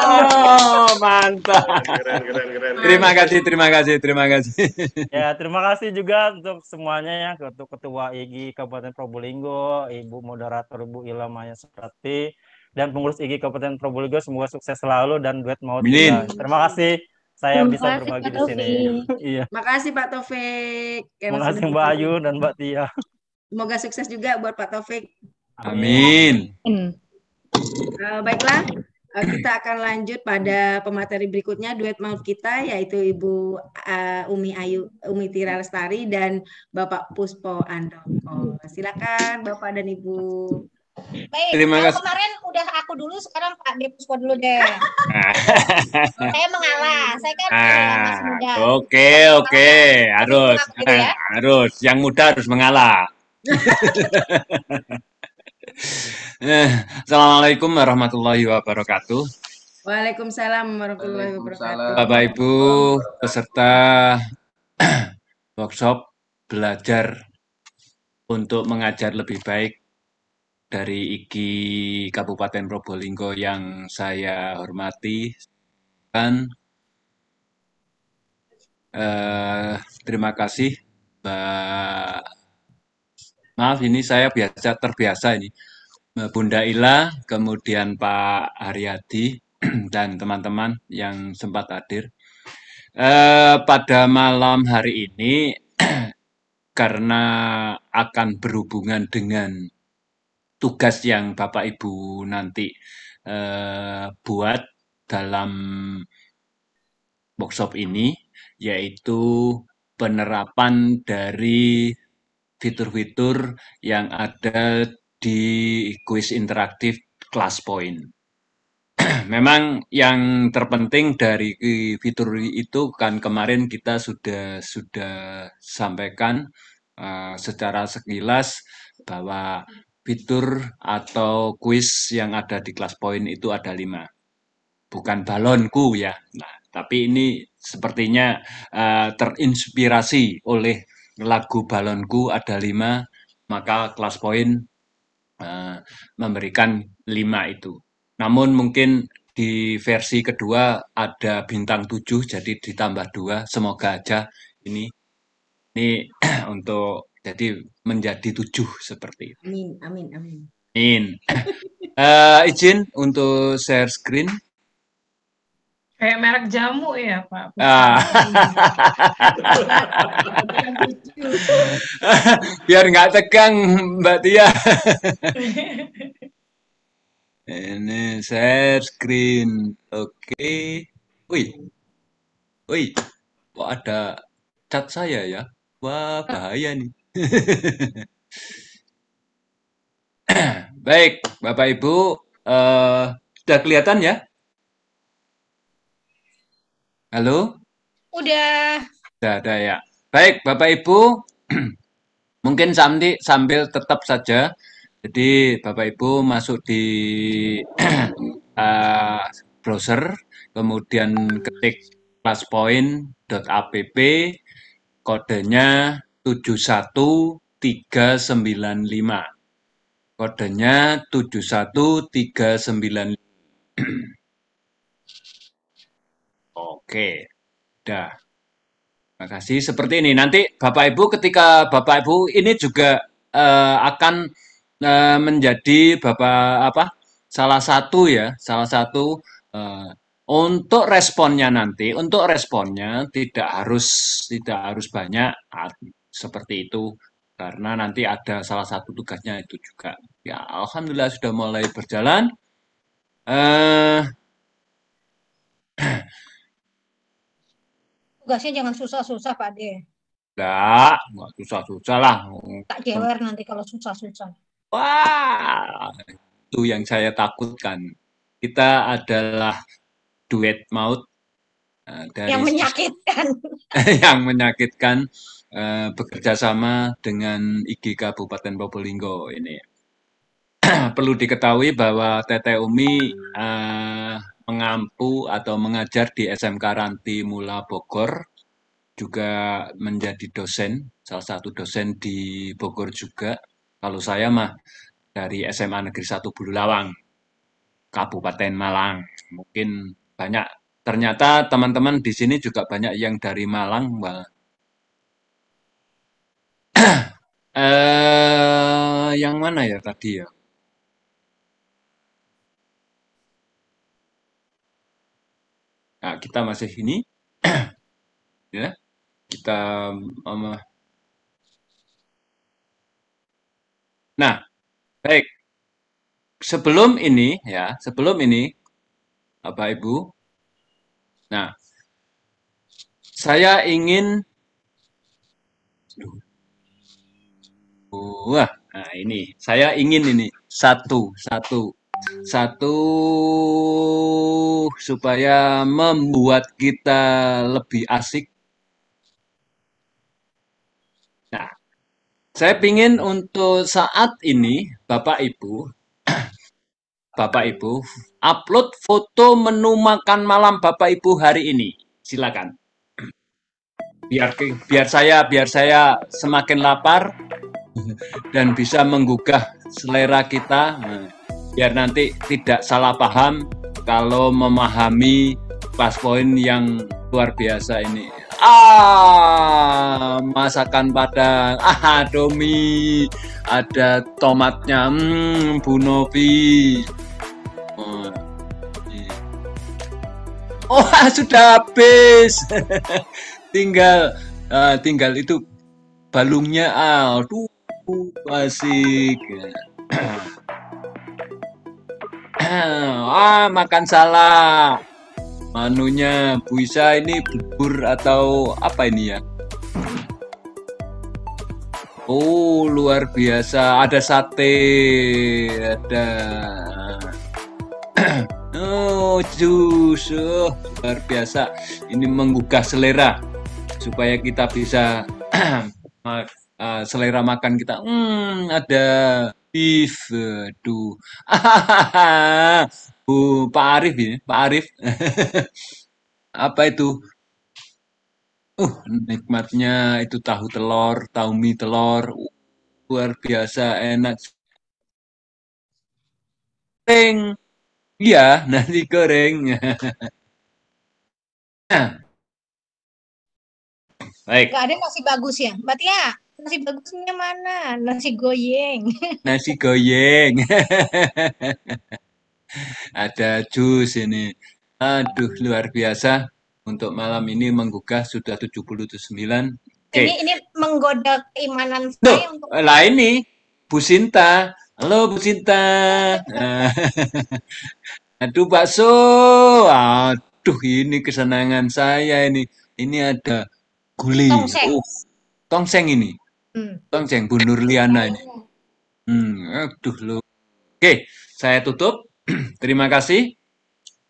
Oh, mantap. Keren, keren, keren. Terima kasih, terima kasih, terima kasih. Ya, terima kasih juga untuk semuanya ya, untuk Ketua IGI Kabupaten Probolinggo, Ibu Moderator Ibu Ilamaya Suprati, dan pengurus IGI Kabupaten Probolinggo semoga sukses selalu dan duet juga. Terima kasih saya Terima bisa kasih, berbagi Pak di sini. Iya, Makasih Pak Taufik. Terima kasih sudah Mbak. Ayu dan Mbak Tia. Semoga sukses juga buat Pak Taufik. Amin. Eh, baiklah, eh, kita akan lanjut pada pemateri berikutnya duet maut kita yaitu Ibu eh, Umi Ayu Umi Tira Lestari dan Bapak Puspo Andoko. Silakan Bapak dan Ibu. Baik, Terima kalau kasih. kemarin udah aku dulu, sekarang Pak Depuspo dulu deh. saya mengalah, saya kan eh, masih muda. Ah, Oke, oke, harus, Gitu ya. harus. Yang muda harus mengalah. Eh, Assalamualaikum warahmatullahi wabarakatuh. Waalaikumsalam warahmatullahi wabarakatuh. Bapak Ibu peserta workshop belajar untuk mengajar lebih baik dari IGI Kabupaten Probolinggo yang saya hormati dan eh, terima kasih Mbak maaf ini saya biasa terbiasa ini. Mbak Bunda Ila kemudian Pak Haryadi dan teman-teman yang sempat hadir. Eh, pada malam hari ini karena akan berhubungan dengan tugas yang Bapak Ibu nanti eh, buat dalam workshop ini, yaitu penerapan dari fitur-fitur yang ada di kuis interaktif ClassPoint. Memang yang terpenting dari fitur itu kan kemarin kita sudah sudah sampaikan eh, secara sekilas bahwa fitur atau kuis yang ada di ClassPoint itu ada lima, bukan balonku ya. Nah, tapi ini sepertinya eh, terinspirasi oleh lagu balonku ada lima, maka ClassPoint eh, memberikan lima itu. Namun mungkin di versi kedua ada bintang 7 jadi ditambah dua. Semoga aja ini ini untuk jadi menjadi tujuh seperti itu. Amin, amin, amin. Amin. Eh, izin untuk share screen. Kayak merek jamu ya, Pak. Ah. Biar nggak tegang, Mbak Tia. Ini share screen. Oke. Wih. Wih. Kok ada chat saya ya? Wah, bahaya nih. Baik, Bapak Ibu, eh, sudah kelihatan ya? Halo? Udah. Sudah ada ya. Baik, Bapak Ibu, mungkin sambil, sambil tetap saja. Jadi Bapak Ibu masuk di eh, browser, kemudian ketik classpoint.app, kodenya 71395. Kodenya 71395. Oke, udah. Terima kasih. Seperti ini. Nanti Bapak Ibu ketika Bapak Ibu ini juga eh, akan eh, menjadi Bapak apa? Salah satu ya, salah satu eh, untuk responnya nanti, untuk responnya tidak harus tidak harus banyak seperti itu karena nanti ada salah satu tugasnya itu juga. Ya, alhamdulillah sudah mulai berjalan. Eh Tugasnya jangan susah-susah, Pak De. enggak, enggak susah-susah lah. Tak jewer nanti kalau susah-susah. Wah, itu yang saya takutkan. Kita adalah duet maut eh, dari Yang menyakitkan. yang menyakitkan eh, bekerja sama dengan IG Kabupaten Probolinggo ini. Perlu diketahui bahwa Tete Umi eh, mengampu atau mengajar di SMK Ranti Mula Bogor, juga menjadi dosen, salah satu dosen di Bogor juga. Kalau saya mah dari SMA Negeri 1 Bululawang, Kabupaten Malang. Mungkin banyak, ternyata teman-teman di sini juga banyak yang dari Malang, Mbak. eh, yang mana ya tadi ya? Nah, kita masih ini, ya, kita um, Nah, baik. Sebelum ini ya, sebelum ini Bapak Ibu. Nah, saya ingin Wah, nah ini saya ingin ini satu, satu, satu supaya membuat kita lebih asik. Nah, saya ingin untuk saat ini Bapak Ibu, Bapak Ibu, upload foto menu makan malam Bapak Ibu hari ini. Silakan. Biar biar saya biar saya semakin lapar dan bisa menggugah selera kita. Nah, biar nanti tidak salah paham kalau memahami pas poin yang luar biasa ini. Ah, masakan Padang. Ah, Domi. Ada tomatnya. Hmm, Bu Novi. Oh, iya. oh sudah habis. tinggal uh, tinggal itu balungnya. Aduh, asik. ah, makan salah. Manunya Bu Isa ini bubur atau apa ini ya? Oh, luar biasa. Ada sate, ada oh, jus. Oh, luar biasa. Ini menggugah selera supaya kita bisa uh, selera makan kita. Hmm, ada beef. Aduh. Bu Pak Arif ini, Pak Arif. Apa itu? Uh, nikmatnya itu tahu telur, tahu mie telur. Luar biasa enak. Goreng. Iya, nasi goreng. Baik. Gak ada nasi bagus ya, Mbak Tia. Nasi bagusnya mana? Nasi goyeng. Nasi goyeng. Ada jus ini. Aduh, luar biasa. Untuk malam ini menggugah sudah 79. Oke. Ini ini menggoda keimanan Tuh, saya untuk lah ini Bu Sinta. Halo Bu Sinta. Nah, Aduh bakso. Aduh ini kesenangan saya ini. Ini ada gulai. Tongseng. Oh, tongseng ini. Hmm. Tongseng Bu Nurliana ini. Hmm, aduh lu. Oke, saya tutup. Terima kasih.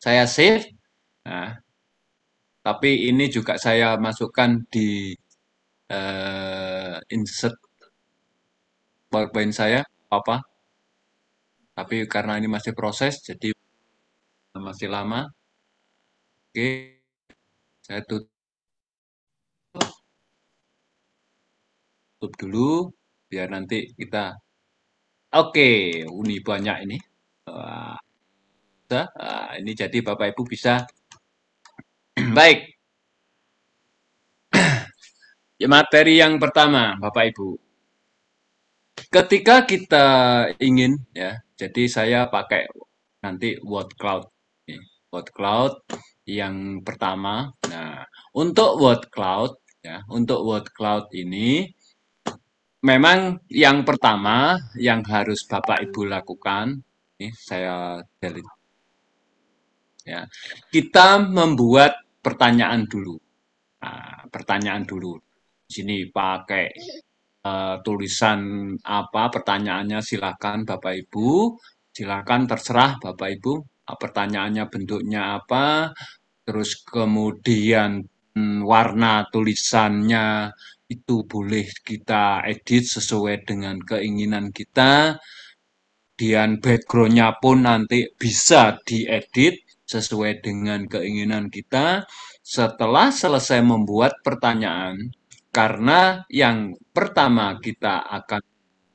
Saya save. Nah, tapi ini juga saya masukkan di eh, insert PowerPoint saya apa. Tapi karena ini masih proses, jadi masih lama. Oke, saya tutup, tutup dulu biar nanti kita. Oke, ini banyak ini. Wah. Nah, ini jadi Bapak Ibu bisa. Baik. Ya, materi yang pertama, Bapak Ibu. Ketika kita ingin ya, jadi saya pakai nanti word cloud. Word cloud yang pertama. Nah, untuk word cloud ya, untuk word cloud ini memang yang pertama yang harus Bapak Ibu lakukan, ini saya delete. Ya, kita membuat pertanyaan dulu. Nah, pertanyaan dulu. Di sini pakai uh, tulisan apa pertanyaannya silakan Bapak Ibu, silakan terserah Bapak Ibu. Pertanyaannya bentuknya apa, terus kemudian hmm, warna tulisannya itu boleh kita edit sesuai dengan keinginan kita. Kemudian backgroundnya pun nanti bisa diedit sesuai dengan keinginan kita. Setelah selesai membuat pertanyaan, karena yang pertama kita akan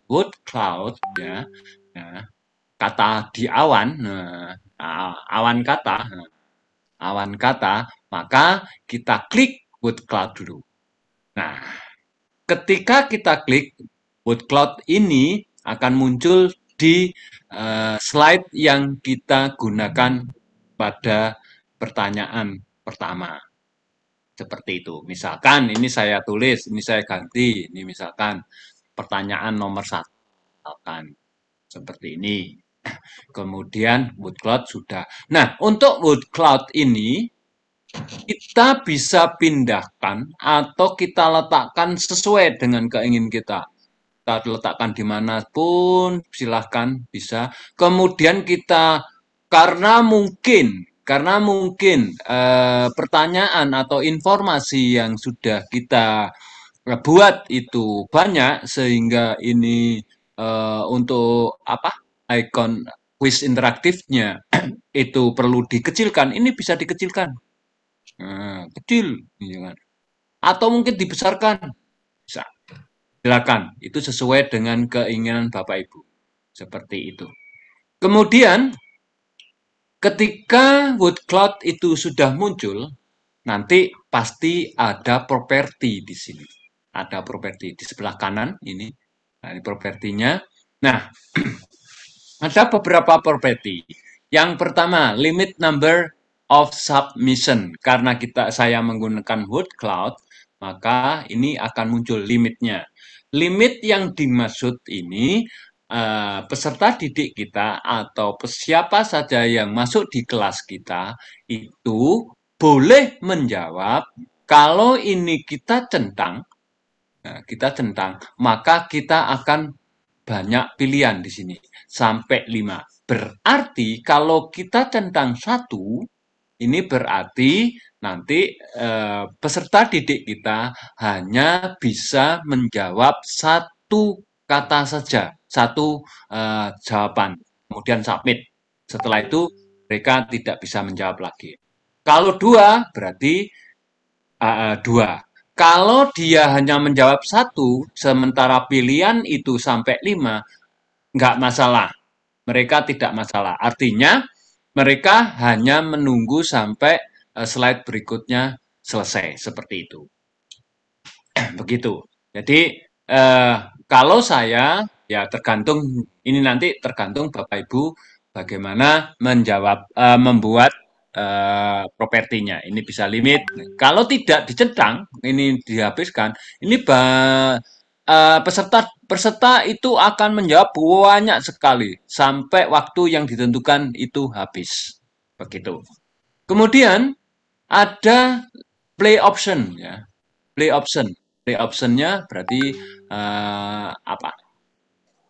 wood cloud ya, ya kata di awan, nah, awan kata, awan kata, maka kita klik wood cloud dulu. Nah, ketika kita klik wood cloud ini akan muncul di uh, slide yang kita gunakan pada pertanyaan pertama. Seperti itu. Misalkan ini saya tulis, ini saya ganti, ini misalkan pertanyaan nomor satu. Misalkan seperti ini. Kemudian wood cloud sudah. Nah, untuk wood cloud ini kita bisa pindahkan atau kita letakkan sesuai dengan keinginan kita. Kita letakkan di mana pun silahkan bisa. Kemudian kita karena mungkin karena mungkin eh, pertanyaan atau informasi yang sudah kita buat itu banyak sehingga ini eh, untuk apa icon quiz interaktifnya itu perlu dikecilkan. Ini bisa dikecilkan nah, kecil gitu kan atau mungkin dibesarkan bisa silakan itu sesuai dengan keinginan Bapak Ibu seperti itu kemudian Ketika wood cloud itu sudah muncul, nanti pasti ada properti di sini. Ada properti di sebelah kanan ini. Nah, ini propertinya. Nah, ada beberapa properti. Yang pertama, limit number of submission. Karena kita saya menggunakan wood cloud, maka ini akan muncul limitnya. Limit yang dimaksud ini uh, peserta didik kita atau siapa saja yang masuk di kelas kita itu boleh menjawab kalau ini kita centang, nah, kita centang, maka kita akan banyak pilihan di sini sampai lima. Berarti kalau kita centang satu, ini berarti nanti eh, peserta didik kita hanya bisa menjawab satu kata saja satu uh, jawaban, kemudian submit. Setelah itu mereka tidak bisa menjawab lagi. Kalau dua berarti uh, dua. Kalau dia hanya menjawab satu, sementara pilihan itu sampai lima, nggak masalah. Mereka tidak masalah. Artinya mereka hanya menunggu sampai uh, slide berikutnya selesai seperti itu. Begitu. Jadi uh, kalau saya Ya tergantung ini nanti tergantung Bapak Ibu bagaimana menjawab uh, membuat eh, propertinya. Ini bisa limit. Kalau tidak dicentang, ini dihabiskan, ini ba- eh, peserta peserta itu akan menjawab banyak sekali sampai waktu yang ditentukan itu habis. Begitu. Kemudian ada play option ya. Play option. Play optionnya berarti eh, apa?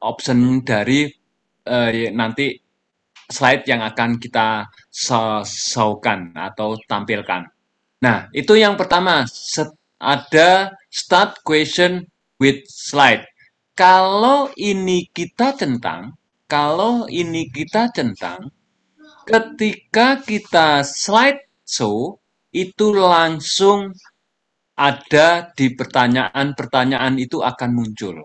Option dari eh, nanti slide yang akan kita saukan atau tampilkan. Nah, itu yang pertama. Ada start question with slide. Kalau ini kita centang, kalau ini kita centang, ketika kita slide show, itu langsung ada di pertanyaan-pertanyaan itu akan muncul.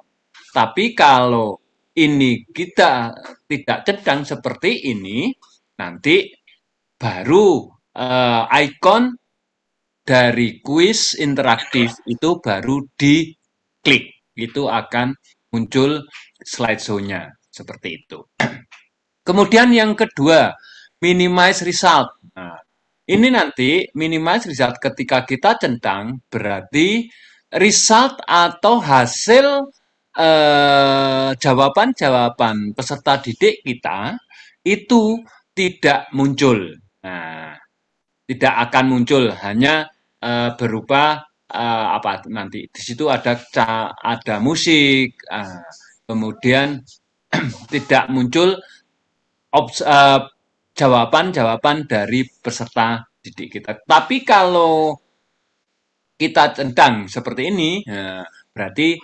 Tapi kalau ini kita tidak cedang seperti ini, nanti baru uh, icon dari kuis interaktif itu baru diklik. Itu akan muncul slideshow-nya seperti itu. Kemudian yang kedua, minimize result. Nah, ini nanti minimize result ketika kita centang berarti result atau hasil Eh, jawaban-jawaban peserta didik kita itu tidak muncul. Nah, tidak akan muncul, hanya uh, berupa uh, apa nanti di situ ada ada musik, uh, kemudian tidak muncul jawaban-jawaban uh, dari peserta didik kita. Tapi kalau kita centang seperti ini, uh, berarti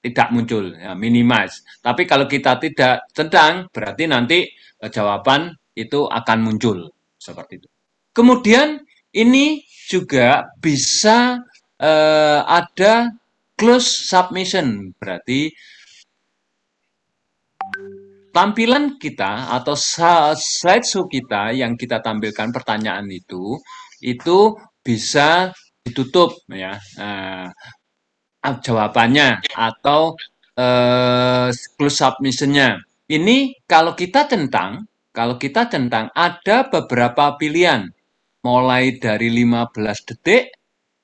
tidak muncul, ya, minimize. Tapi kalau kita tidak sedang, berarti nanti eh, jawaban itu akan muncul seperti itu. Kemudian ini juga bisa eh, ada close submission, berarti tampilan kita atau slideshow kita yang kita tampilkan pertanyaan itu itu bisa ditutup ya. Nah, jawabannya atau uh, close submissionnya. Ini kalau kita centang, kalau kita centang ada beberapa pilihan, mulai dari 15 detik,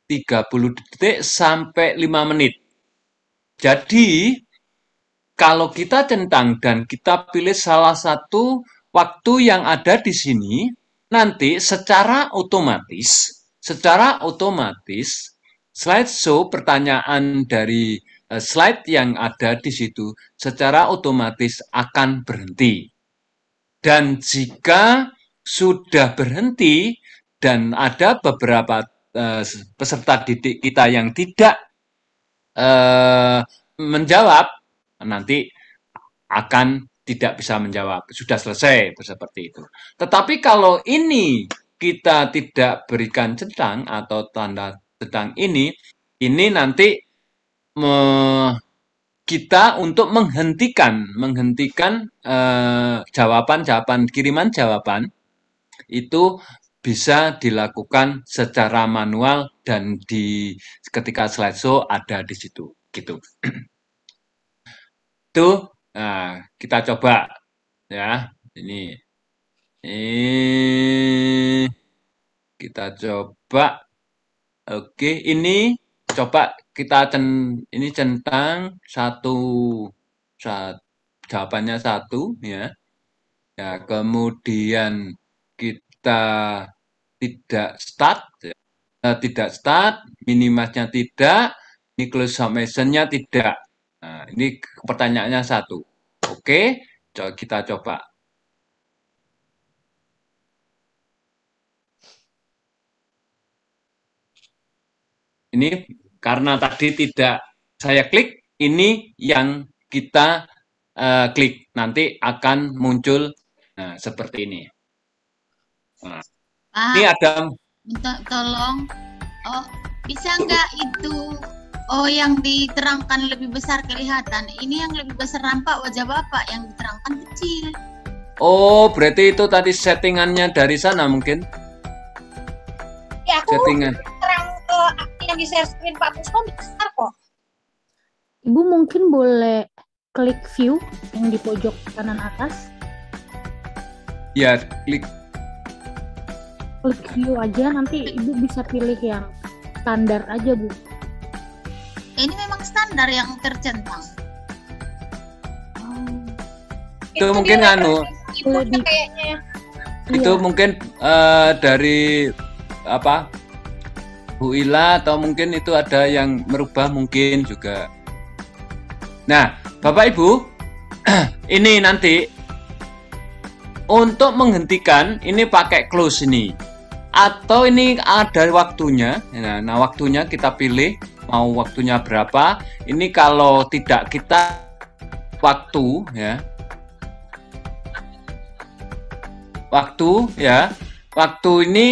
30 detik, sampai 5 menit. Jadi, kalau kita centang dan kita pilih salah satu waktu yang ada di sini, nanti secara otomatis, secara otomatis slideshow pertanyaan dari uh, slide yang ada di situ secara otomatis akan berhenti. Dan jika sudah berhenti dan ada beberapa uh, peserta didik kita yang tidak uh, menjawab, nanti akan tidak bisa menjawab. Sudah selesai seperti itu. Tetapi kalau ini kita tidak berikan centang atau tanda sedang ini, ini nanti me, kita untuk menghentikan menghentikan eh, jawaban-jawaban kiriman jawaban itu bisa dilakukan secara manual dan di ketika slideshow ada di situ gitu. Itu nah, kita coba ya ini ini kita coba Oke, ini coba kita cen ini centang satu saat jawabannya satu ya. Ya, kemudian kita tidak start. Eh, tidak start, minimasnya tidak, close summation-nya tidak. Nah, ini pertanyaannya satu. Oke, kita coba Ini karena tadi tidak saya klik, ini yang kita uh, klik. Nanti akan muncul nah, seperti ini. Nah, ah, ini ada. Minta tolong, oh bisa nggak itu Oh, yang diterangkan lebih besar kelihatan. Ini yang lebih besar nampak wajah Bapak, yang diterangkan kecil. Oh, berarti itu tadi settingannya dari sana mungkin? Ya, aku settingan. terang ke yang di share screen Pak Puspo besar kok. Ibu mungkin boleh klik view yang di pojok kanan atas. Ya, klik. Klik view aja nanti ibu bisa pilih yang standar aja bu. Ini memang standar yang tercentang. Itu mungkin anu, Lebih kayaknya. itu Iya. mungkin eh, dari apa Bu Ila atau mungkin itu ada yang merubah mungkin juga. Nah, Bapak Ibu, ini nanti untuk menghentikan ini pakai close ini atau ini ada waktunya. Nah, nah waktunya kita pilih mau waktunya berapa. Ini kalau tidak kita waktu ya waktu ya waktu ini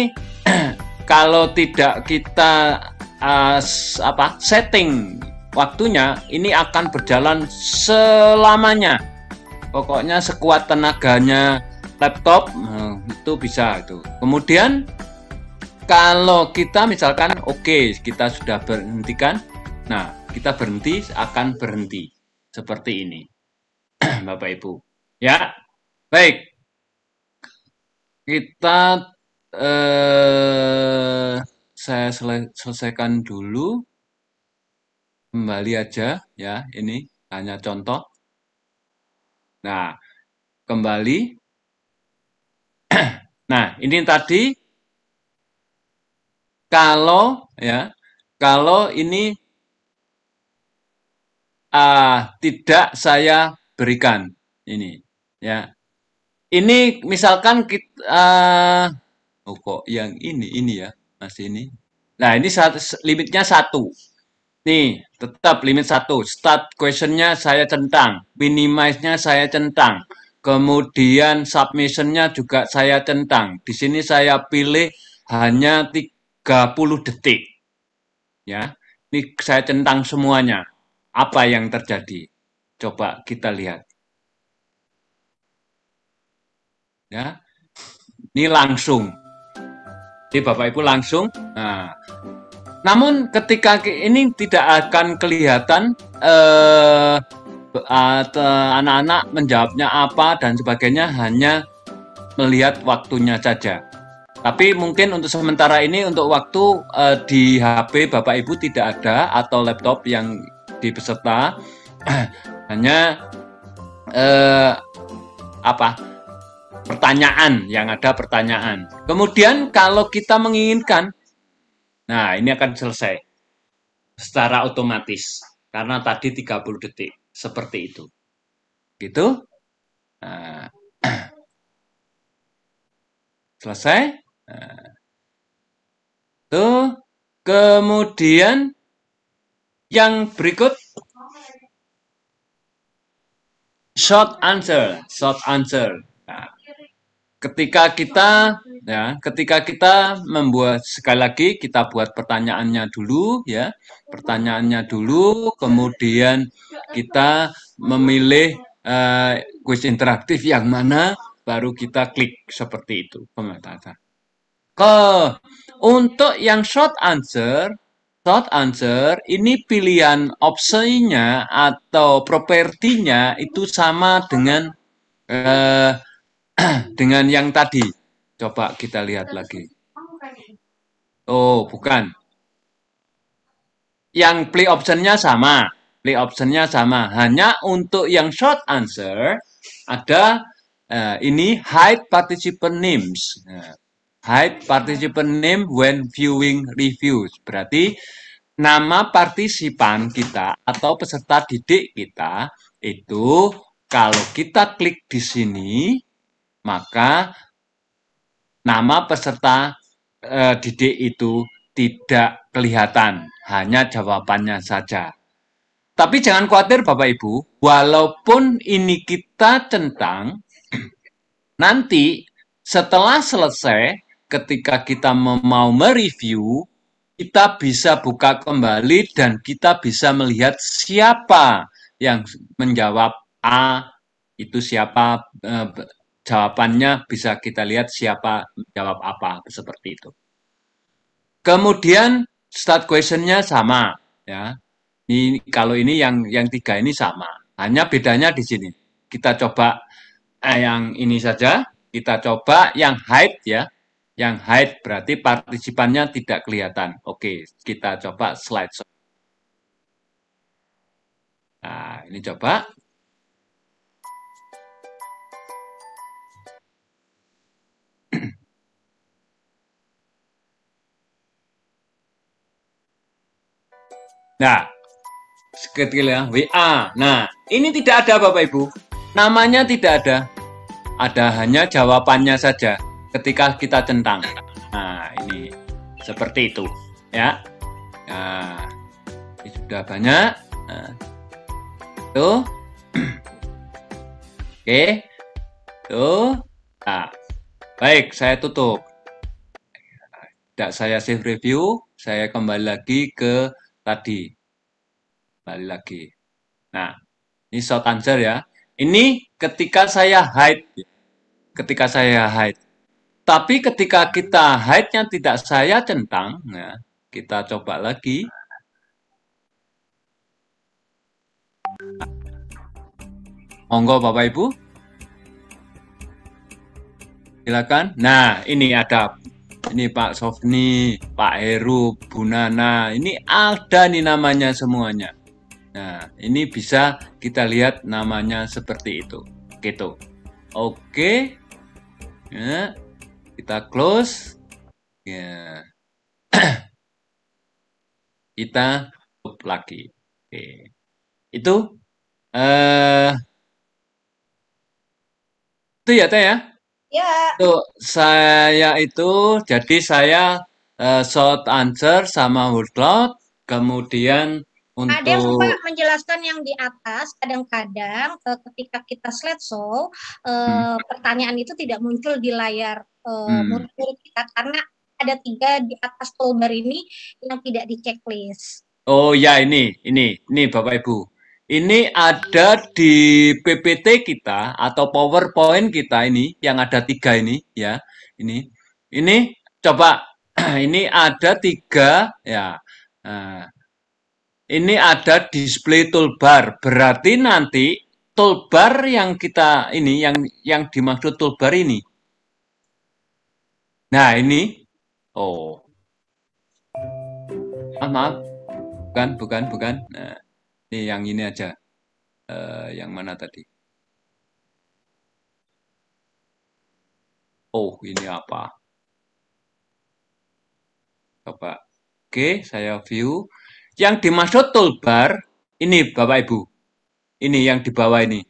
kalau tidak kita uh, apa setting waktunya ini akan berjalan selamanya pokoknya sekuat tenaganya laptop nah, itu bisa itu. Kemudian kalau kita misalkan oke kita sudah berhentikan nah kita berhenti akan berhenti. Seperti ini. Bapak Ibu. Ya baik. Kita eh saya sele- selesaikan dulu. Kembali aja ya ini hanya contoh. Nah kembali nah ini tadi kalau ya kalau ini ah tidak saya berikan ini ya. Ini misalkan kita oh kok yang ini ini ya masih ini. Nah ini satu, limitnya satu. Nih tetap limit satu. Start questionnya saya centang minimize-nya saya centang kemudian submission-nya juga saya centang di sini saya pilih hanya 30 detik. Ya ini saya centang semuanya. Apa yang terjadi? Coba kita lihat. Ya ini langsung. Jadi bapak ibu langsung. Nah namun ketika ini tidak akan kelihatan eh, anak-anak menjawabnya apa dan sebagainya hanya melihat waktunya saja. Tapi mungkin untuk sementara ini untuk waktu eh, di HP bapak ibu tidak ada atau laptop yang di peserta hanya eh, apa? Pertanyaan yang ada pertanyaan. Kemudian kalau kita menginginkan, nah ini akan selesai secara otomatis karena tadi 30 detik seperti itu. Gitu? Nah, selesai? Nah, tuh kemudian yang berikut short answer, short answer. Ketika kita ya ketika kita membuat sekali lagi kita buat pertanyaannya dulu ya pertanyaannya dulu kemudian kita memilih eh, quiz interaktif yang mana baru kita klik seperti itu pemirsa ke untuk yang short answer short answer ini pilihan opsinya atau propertinya itu sama dengan eh, dengan yang tadi. Coba kita lihat lagi. Oh, bukan. Yang play optionnya sama. Play optionnya sama. Hanya untuk yang short answer ada eh, ini hide participant names. Nah, hide participant name when viewing reviews. Berarti nama partisipan kita atau peserta didik kita itu kalau kita klik di sini maka nama peserta eh, didik itu tidak kelihatan, hanya jawabannya saja. Tapi jangan khawatir Bapak Ibu, walaupun ini kita centang, nanti setelah selesai, ketika kita mau mereview, kita bisa buka kembali dan kita bisa melihat siapa yang menjawab A, itu siapa b- jawabannya bisa kita lihat siapa jawab apa seperti itu. Kemudian start questionnya sama ya. Ini kalau ini yang yang tiga ini sama. Hanya bedanya di sini. Kita coba eh, yang ini saja. Kita coba yang hide ya. Yang hide berarti partisipannya tidak kelihatan. Oke, kita coba slide. Nah, ini coba. Nah, sekecil ya, WA. Nah, ini tidak ada Bapak Ibu. Namanya tidak ada. Ada hanya jawabannya saja ketika kita centang. Nah, ini seperti itu, ya. Nah, ini sudah banyak. Nah, tuh. Oke. Tuh. Nah, baik, saya tutup. Tidak saya save review, saya kembali lagi ke tadi. Kembali lagi. Nah, ini short answer ya. Ini ketika saya hide. Ketika saya hide. Tapi ketika kita hide-nya tidak saya centang, ya, kita coba lagi. Monggo Bapak Ibu. Silakan. Nah, ini ada ini Pak Sofni, Pak Heru, Bu Nana, ini ada nih namanya semuanya. Nah, ini bisa kita lihat namanya seperti itu. Gitu. Oke. Ya. Kita close. Ya. kita tutup lagi. Oke. Itu eh itu ya Teh ya? Ya. Tuh, saya itu jadi saya uh, short answer sama whole cloud, kemudian Ada yang untuk lupa menjelaskan yang di atas, kadang-kadang eh, ketika kita slideshow, eh, pertanyaan itu tidak muncul di layar eh, Hmm. kita karena ada tiga di atas toolbar ini yang tidak di checklist. oh ya ini ini ini Bapak Ibu. Ini ada di PPT kita atau PowerPoint kita ini yang ada tiga ini ya. Ini ini coba ini ada tiga ya. Nah, ini ada display toolbar. Berarti nanti toolbar yang kita ini yang yang dimaksud toolbar ini. Nah, ini oh. Ah, maaf. Bukan, bukan, bukan. Nah, ini yang ini aja. Eh, yang mana tadi? Oh, ini apa? Coba. Oke, saya view. Yang dimaksud toolbar, ini Bapak Ibu. Ini yang di bawah ini.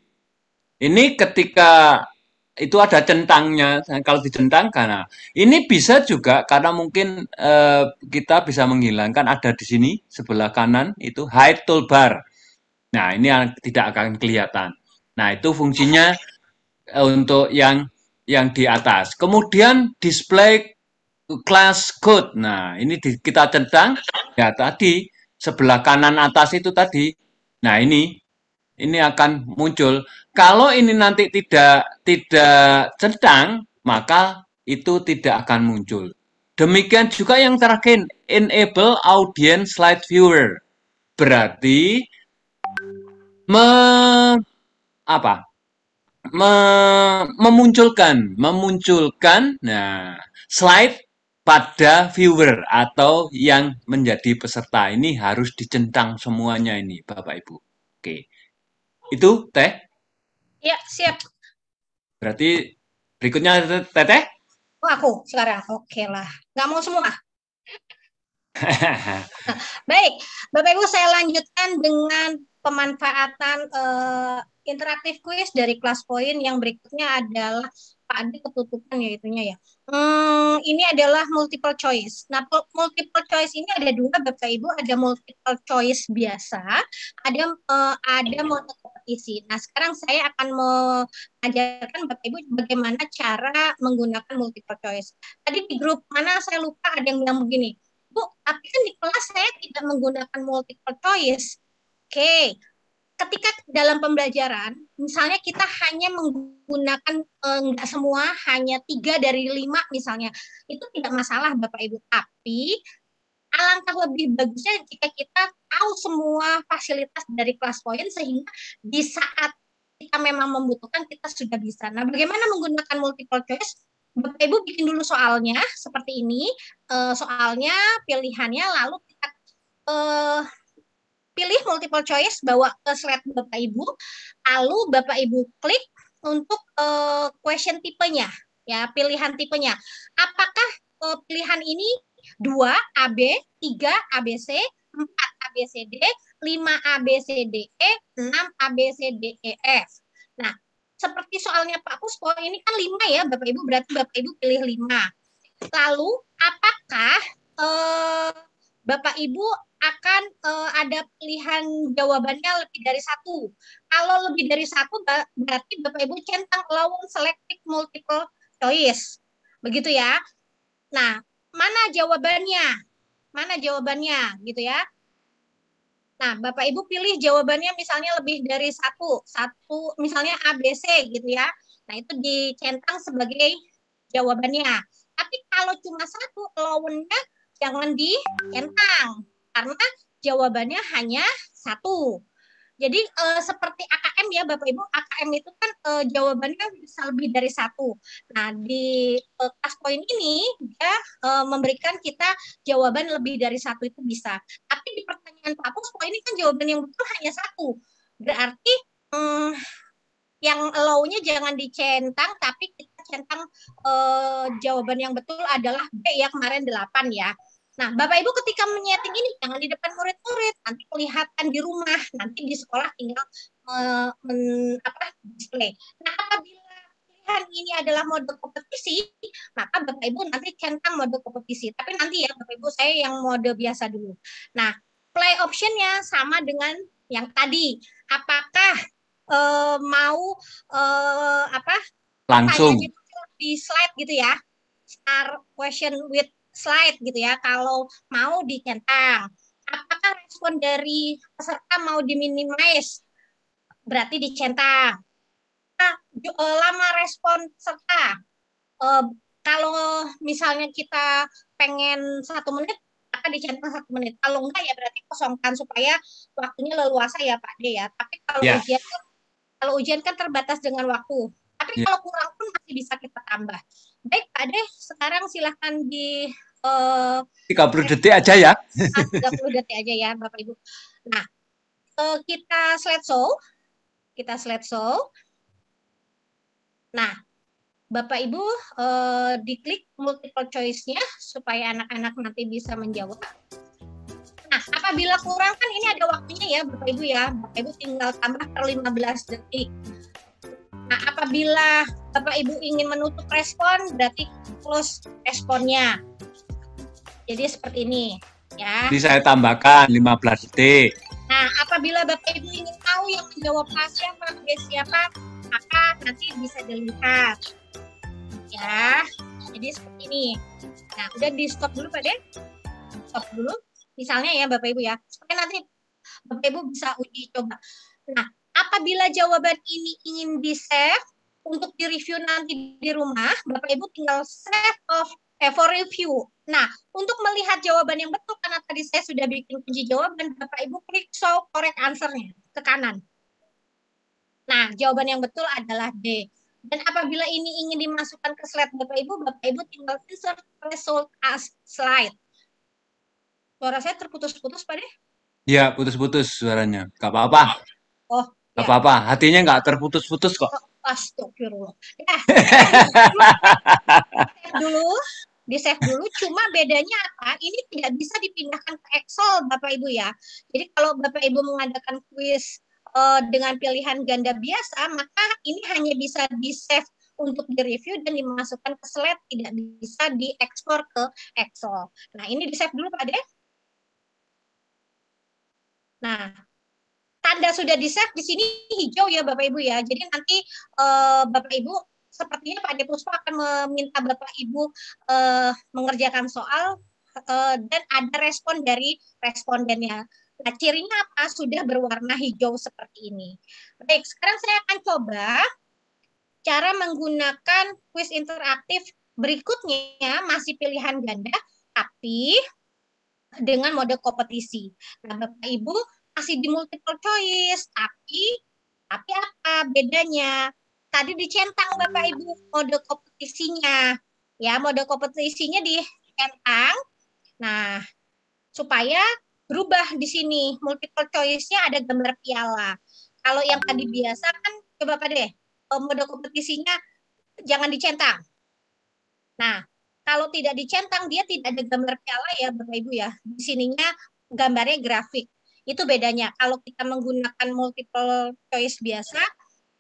Ini ketika itu ada centangnya, kalau dicentangkan. Nah, ini bisa juga karena mungkin eh, kita bisa menghilangkan ada di sini sebelah kanan itu hide toolbar. Nah, ini yang tidak akan kelihatan. Nah, itu fungsinya eh, untuk yang yang di atas. Kemudian display class code. Nah, ini di- kita centang ya tadi sebelah kanan atas itu tadi. Nah, ini ini akan muncul. Kalau ini nanti tidak tidak centang, maka itu tidak akan muncul. Demikian juga yang terakhir, enable audience slide viewer. Berarti me, apa? Me- memunculkan, memunculkan nah slide pada viewer atau yang menjadi peserta ini harus dicentang semuanya ini Bapak Ibu. Oke. Itu Teh. Ya, siap. Berarti berikutnya Teteh. Oh, aku sekarang. Oke lah. Nggak mau semua. Baik, Bapak Ibu saya lanjutkan dengan pemanfaatan eh, interaktif quiz dari kelas poin yang berikutnya adalah Pak Adi ketutupan ya itunya ya. Hmm, ini adalah multiple choice. Nah, multiple choice ini ada dua Bapak Ibu, ada multiple choice biasa, ada eh, ada mode kompetisi. Nah, sekarang saya akan mengajarkan Bapak Ibu bagaimana cara menggunakan multiple choice. Tadi di grup mana saya lupa ada yang bilang begini, Bu, tapi kan di kelas saya tidak menggunakan multiple choice. Oke, ketika dalam pembelajaran, misalnya kita hanya menggunakan enggak semua, hanya tiga dari lima misalnya, itu tidak masalah Bapak Ibu. Tapi alangkah lebih bagusnya jika kita tahu semua fasilitas dari kelas poin sehingga di saat kita memang membutuhkan kita sudah bisa. Nah, bagaimana menggunakan multiple choice? Bapak Ibu bikin dulu soalnya seperti ini. Eh, soalnya pilihannya lalu kita eh, pilih multiple choice bawa ke slide Bapak Ibu. Lalu Bapak Ibu klik untuk eh, question tipenya ya, pilihan tipenya. Apakah pilihan ini 2 AB, 3 ABC, 4 ABCD, 5 ABCDE, 6 ABCDEF. Seperti soalnya Pak Puspo ini kan 5 ya Bapak Ibu, berarti Bapak Ibu pilih 5. Lalu apakah eh, Bapak Ibu akan eh, ada pilihan jawabannya lebih dari satu. Kalau lebih dari satu berarti Bapak Ibu centang allowance selective multiple choice. Begitu ya. Nah, mana jawabannya? Mana jawabannya gitu ya? Nah, Bapak Ibu pilih jawabannya misalnya lebih dari satu, satu misalnya ABC gitu ya. Nah, itu dicentang sebagai jawabannya. Tapi kalau cuma satu, lawannya jangan dicentang karena jawabannya hanya satu. Jadi eh, seperti AKM ya Bapak Ibu, AKM itu kan eh, jawabannya bisa lebih dari satu. Nah di eh, kelas poin ini dia eh, memberikan kita jawaban lebih dari satu itu bisa. Tapi di pertanyaan Pak Puspo ini kan jawaban yang betul hanya satu. Berarti hmm, yang low-nya jangan dicentang, tapi kita centang eh, jawaban yang betul adalah B ya kemarin 8 ya. Nah, Bapak Ibu ketika menyeting ini jangan di depan murid-murid, nanti kelihatan di rumah, nanti di sekolah tinggal eh, men- apa display. Nah, apabila pilihan ini adalah mode kompetisi, maka Bapak Ibu nanti centang mode kompetisi. Tapi nanti ya Bapak Ibu saya yang mode biasa dulu. Nah, play optionnya sama dengan yang tadi. Apakah eh, mau eh, apa Langsung. pertanyaannya itu di slide gitu ya star question with slide gitu ya kalau mau dicentang apakah respon dari peserta mau diminimize? Berarti dicentang. Nah, eh, lama respon peserta Eh, kalau misalnya kita pengen satu menit maka dicentang satu menit. Kalau enggak ya berarti kosongkan supaya waktunya leluasa ya Pak D ya. Tapi kalau Ya. ujian kan kalau ujian kan terbatas dengan waktu. Tapi Ya. kalau kurang pun masih bisa kita tambah baik Pak D sekarang silahkan di eh, 30 detik aja ya. ah, 30 detik aja ya Bapak Ibu. Nah, eh, kita slideshow, kita slideshow. Nah, Bapak Ibu eh, diklik multiple choice-nya supaya anak-anak nanti bisa menjawab. Nah, apabila kurang kan ini ada waktunya ya Bapak Ibu ya. Bapak Ibu tinggal tambah per 15 detik. Nah, apabila Bapak Ibu ingin menutup respon berarti close responnya. Jadi seperti ini ya. Jadi saya tambahkan 15 detik. Nah, apabila Bapak Ibu ingin tahu yang menjawab siapa, siapa, maka nanti bisa dilihat. Ya, jadi seperti ini. Nah, udah di stop dulu Pak De. Stop dulu. Misalnya ya Bapak Ibu ya, supaya nanti Bapak Ibu bisa uji coba. Nah, apabila jawaban ini ingin di-save untuk di-review nanti di rumah, Bapak Ibu tinggal save of eh, for review. Nah, untuk melihat jawaban yang betul, karena tadi saya sudah bikin kunci jawaban, Bapak Ibu klik show correct answer-nya ke kanan. Nah, jawaban yang betul adalah D. Dan apabila ini ingin dimasukkan ke slide Bapak Ibu, Bapak Ibu tinggal insert result as slide. Suara saya terputus-putus, Pak De? Ya, putus-putus suaranya. Gak apa-apa. Oh, Gak apa-apa. Hatinya nggak terputus-putus kok. Astagfirullah. Ya, save dulu, di save dulu. Cuma bedanya apa? Ini tidak bisa dipindahkan ke Excel, Bapak Ibu ya. Jadi kalau Bapak Ibu mengadakan kuis eh, dengan pilihan ganda biasa, maka ini hanya bisa di save untuk direview dan dimasukkan ke slide, tidak bisa diekspor ke Excel. Nah, ini di save dulu, Pak De. Nah, tanda sudah di save di sini hijau ya Bapak Ibu ya. Jadi nanti eh, Bapak Ibu sepertinya Pak Depuspa akan meminta Bapak Ibu eh, mengerjakan soal eh, dan ada respon dari respondennya. Nah, cirinya apa? Sudah berwarna hijau seperti ini. Baik, sekarang saya akan coba cara menggunakan quiz interaktif berikutnya masih pilihan ganda, tapi dengan mode kompetisi. Nah, Bapak Ibu masih di multiple choice, tapi tapi apa bedanya? Tadi dicentang Bapak Ibu mode kompetisinya. Ya, mode kompetisinya dicentang. Nah, supaya berubah di sini multiple choice-nya ada gambar piala. Kalau yang tadi biasa kan coba Pak deh, eh, mode kompetisinya jangan dicentang. Nah, kalau tidak dicentang dia tidak ada gambar piala ya Bapak Ibu ya. Di sininya gambarnya grafik. Itu bedanya. Kalau kita menggunakan multiple choice biasa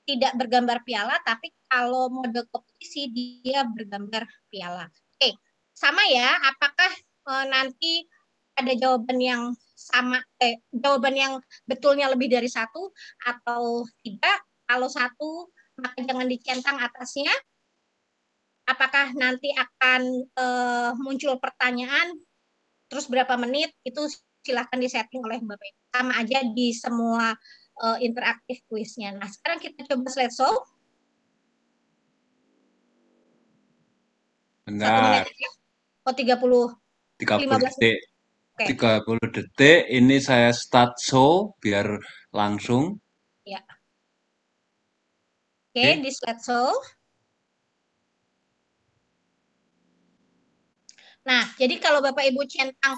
tidak bergambar piala, tapi kalau mode kompetisi dia bergambar piala. Oke, sama ya. Apakah eh, nanti ada jawaban yang sama, eh, jawaban yang betulnya lebih dari satu atau tidak? Kalau satu, maka jangan dicentang atasnya. Apakah nanti akan eh, muncul pertanyaan, terus berapa menit? Itu silahkan disetting oleh Bapak Ibu. Sama aja di semua uh, interaktif kuisnya. Nah, sekarang kita coba slide show. Bentar. Oh, 30. 30 15 detik. Oke. 30 detik. Ini saya start show biar langsung. Ya. Oke, di slide show. Nah, jadi kalau Bapak Ibu centang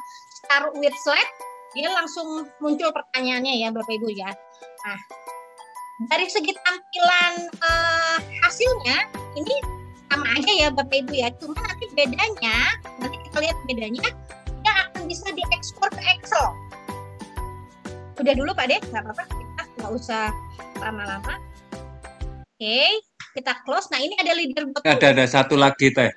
start with slide, dia langsung muncul pertanyaannya ya Bapak Ibu ya. Nah, dari segi tampilan eh, hasilnya, ini sama aja ya Bapak Ibu ya. Cuma nanti bedanya, nanti kita lihat bedanya, dia akan bisa diekspor ke Excel. Udah dulu Pak Deh, nggak apa-apa, kita nggak usah lama-lama. Oke, kita close. Nah, ini ada leaderboard. Ada ada satu lagi teh.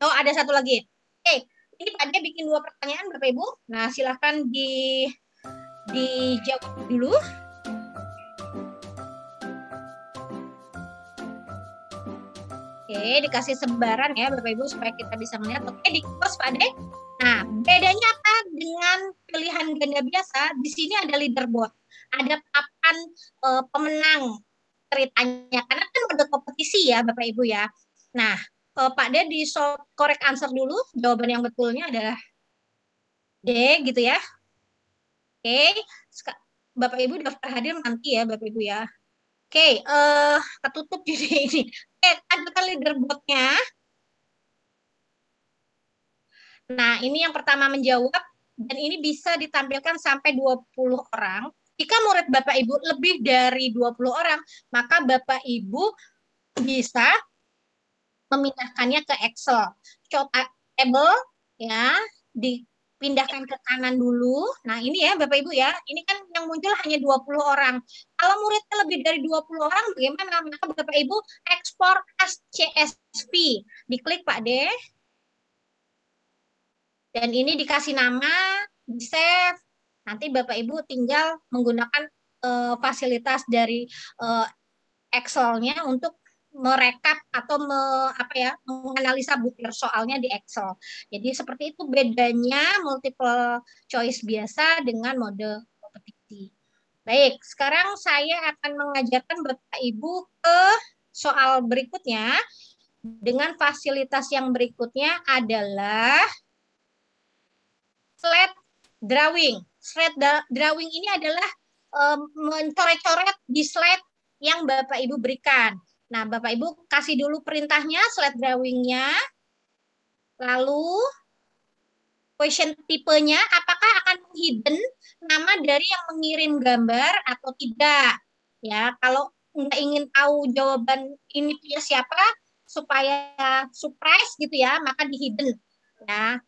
Oh, ada satu lagi. Oke, ini Pak Ade bikin dua pertanyaan Bapak Ibu. Nah, silahkan di dijawab dulu. Oke, dikasih sebaran ya Bapak Ibu supaya kita bisa melihat. Oke, di close Pak Ade. Nah, bedanya apa dengan pilihan ganda biasa? Di sini ada leaderboard. Ada papan eh, pemenang ceritanya. Karena kan mode kompetisi ya Bapak Ibu ya. Nah, eh, Pak D di solve correct answer dulu. Jawaban yang betulnya adalah D gitu ya. Oke, Seka- Bapak Ibu daftar hadir nanti ya Bapak Ibu ya. Oke, eh ketutup jadi ini. Oke, ada kan leaderboardnya. Nah, ini yang pertama menjawab dan ini bisa ditampilkan sampai 20 orang. Jika murid Bapak Ibu lebih dari 20 orang, maka Bapak Ibu bisa memindahkannya ke Excel. Coba table ya, dipindahkan ke kanan dulu. Nah, ini ya Bapak Ibu ya. Ini kan yang muncul hanya 20 orang. Kalau muridnya lebih dari 20 orang bagaimana? Maka Bapak Ibu ekspor as CSV. Diklik Pak D. Dan ini dikasih nama, di save. Nanti Bapak Ibu tinggal menggunakan eh, fasilitas dari eh, Excel-nya untuk merekap atau me, apa ya menganalisa butir soalnya di Excel. Jadi seperti itu bedanya multiple choice biasa dengan mode kompetisi. Baik, sekarang saya akan mengajarkan Bapak Ibu ke soal berikutnya dengan fasilitas yang berikutnya adalah slide drawing. Da- drawing ini adalah em, mencoret-coret di slide yang Bapak Ibu berikan. Nah, Bapak Ibu kasih dulu perintahnya, slide drawingnya. Lalu question tipenya apakah akan hidden nama dari yang mengirim gambar atau tidak. Ya, kalau nggak ingin tahu jawaban ini punya siapa supaya surprise gitu ya, maka di hidden. Ya.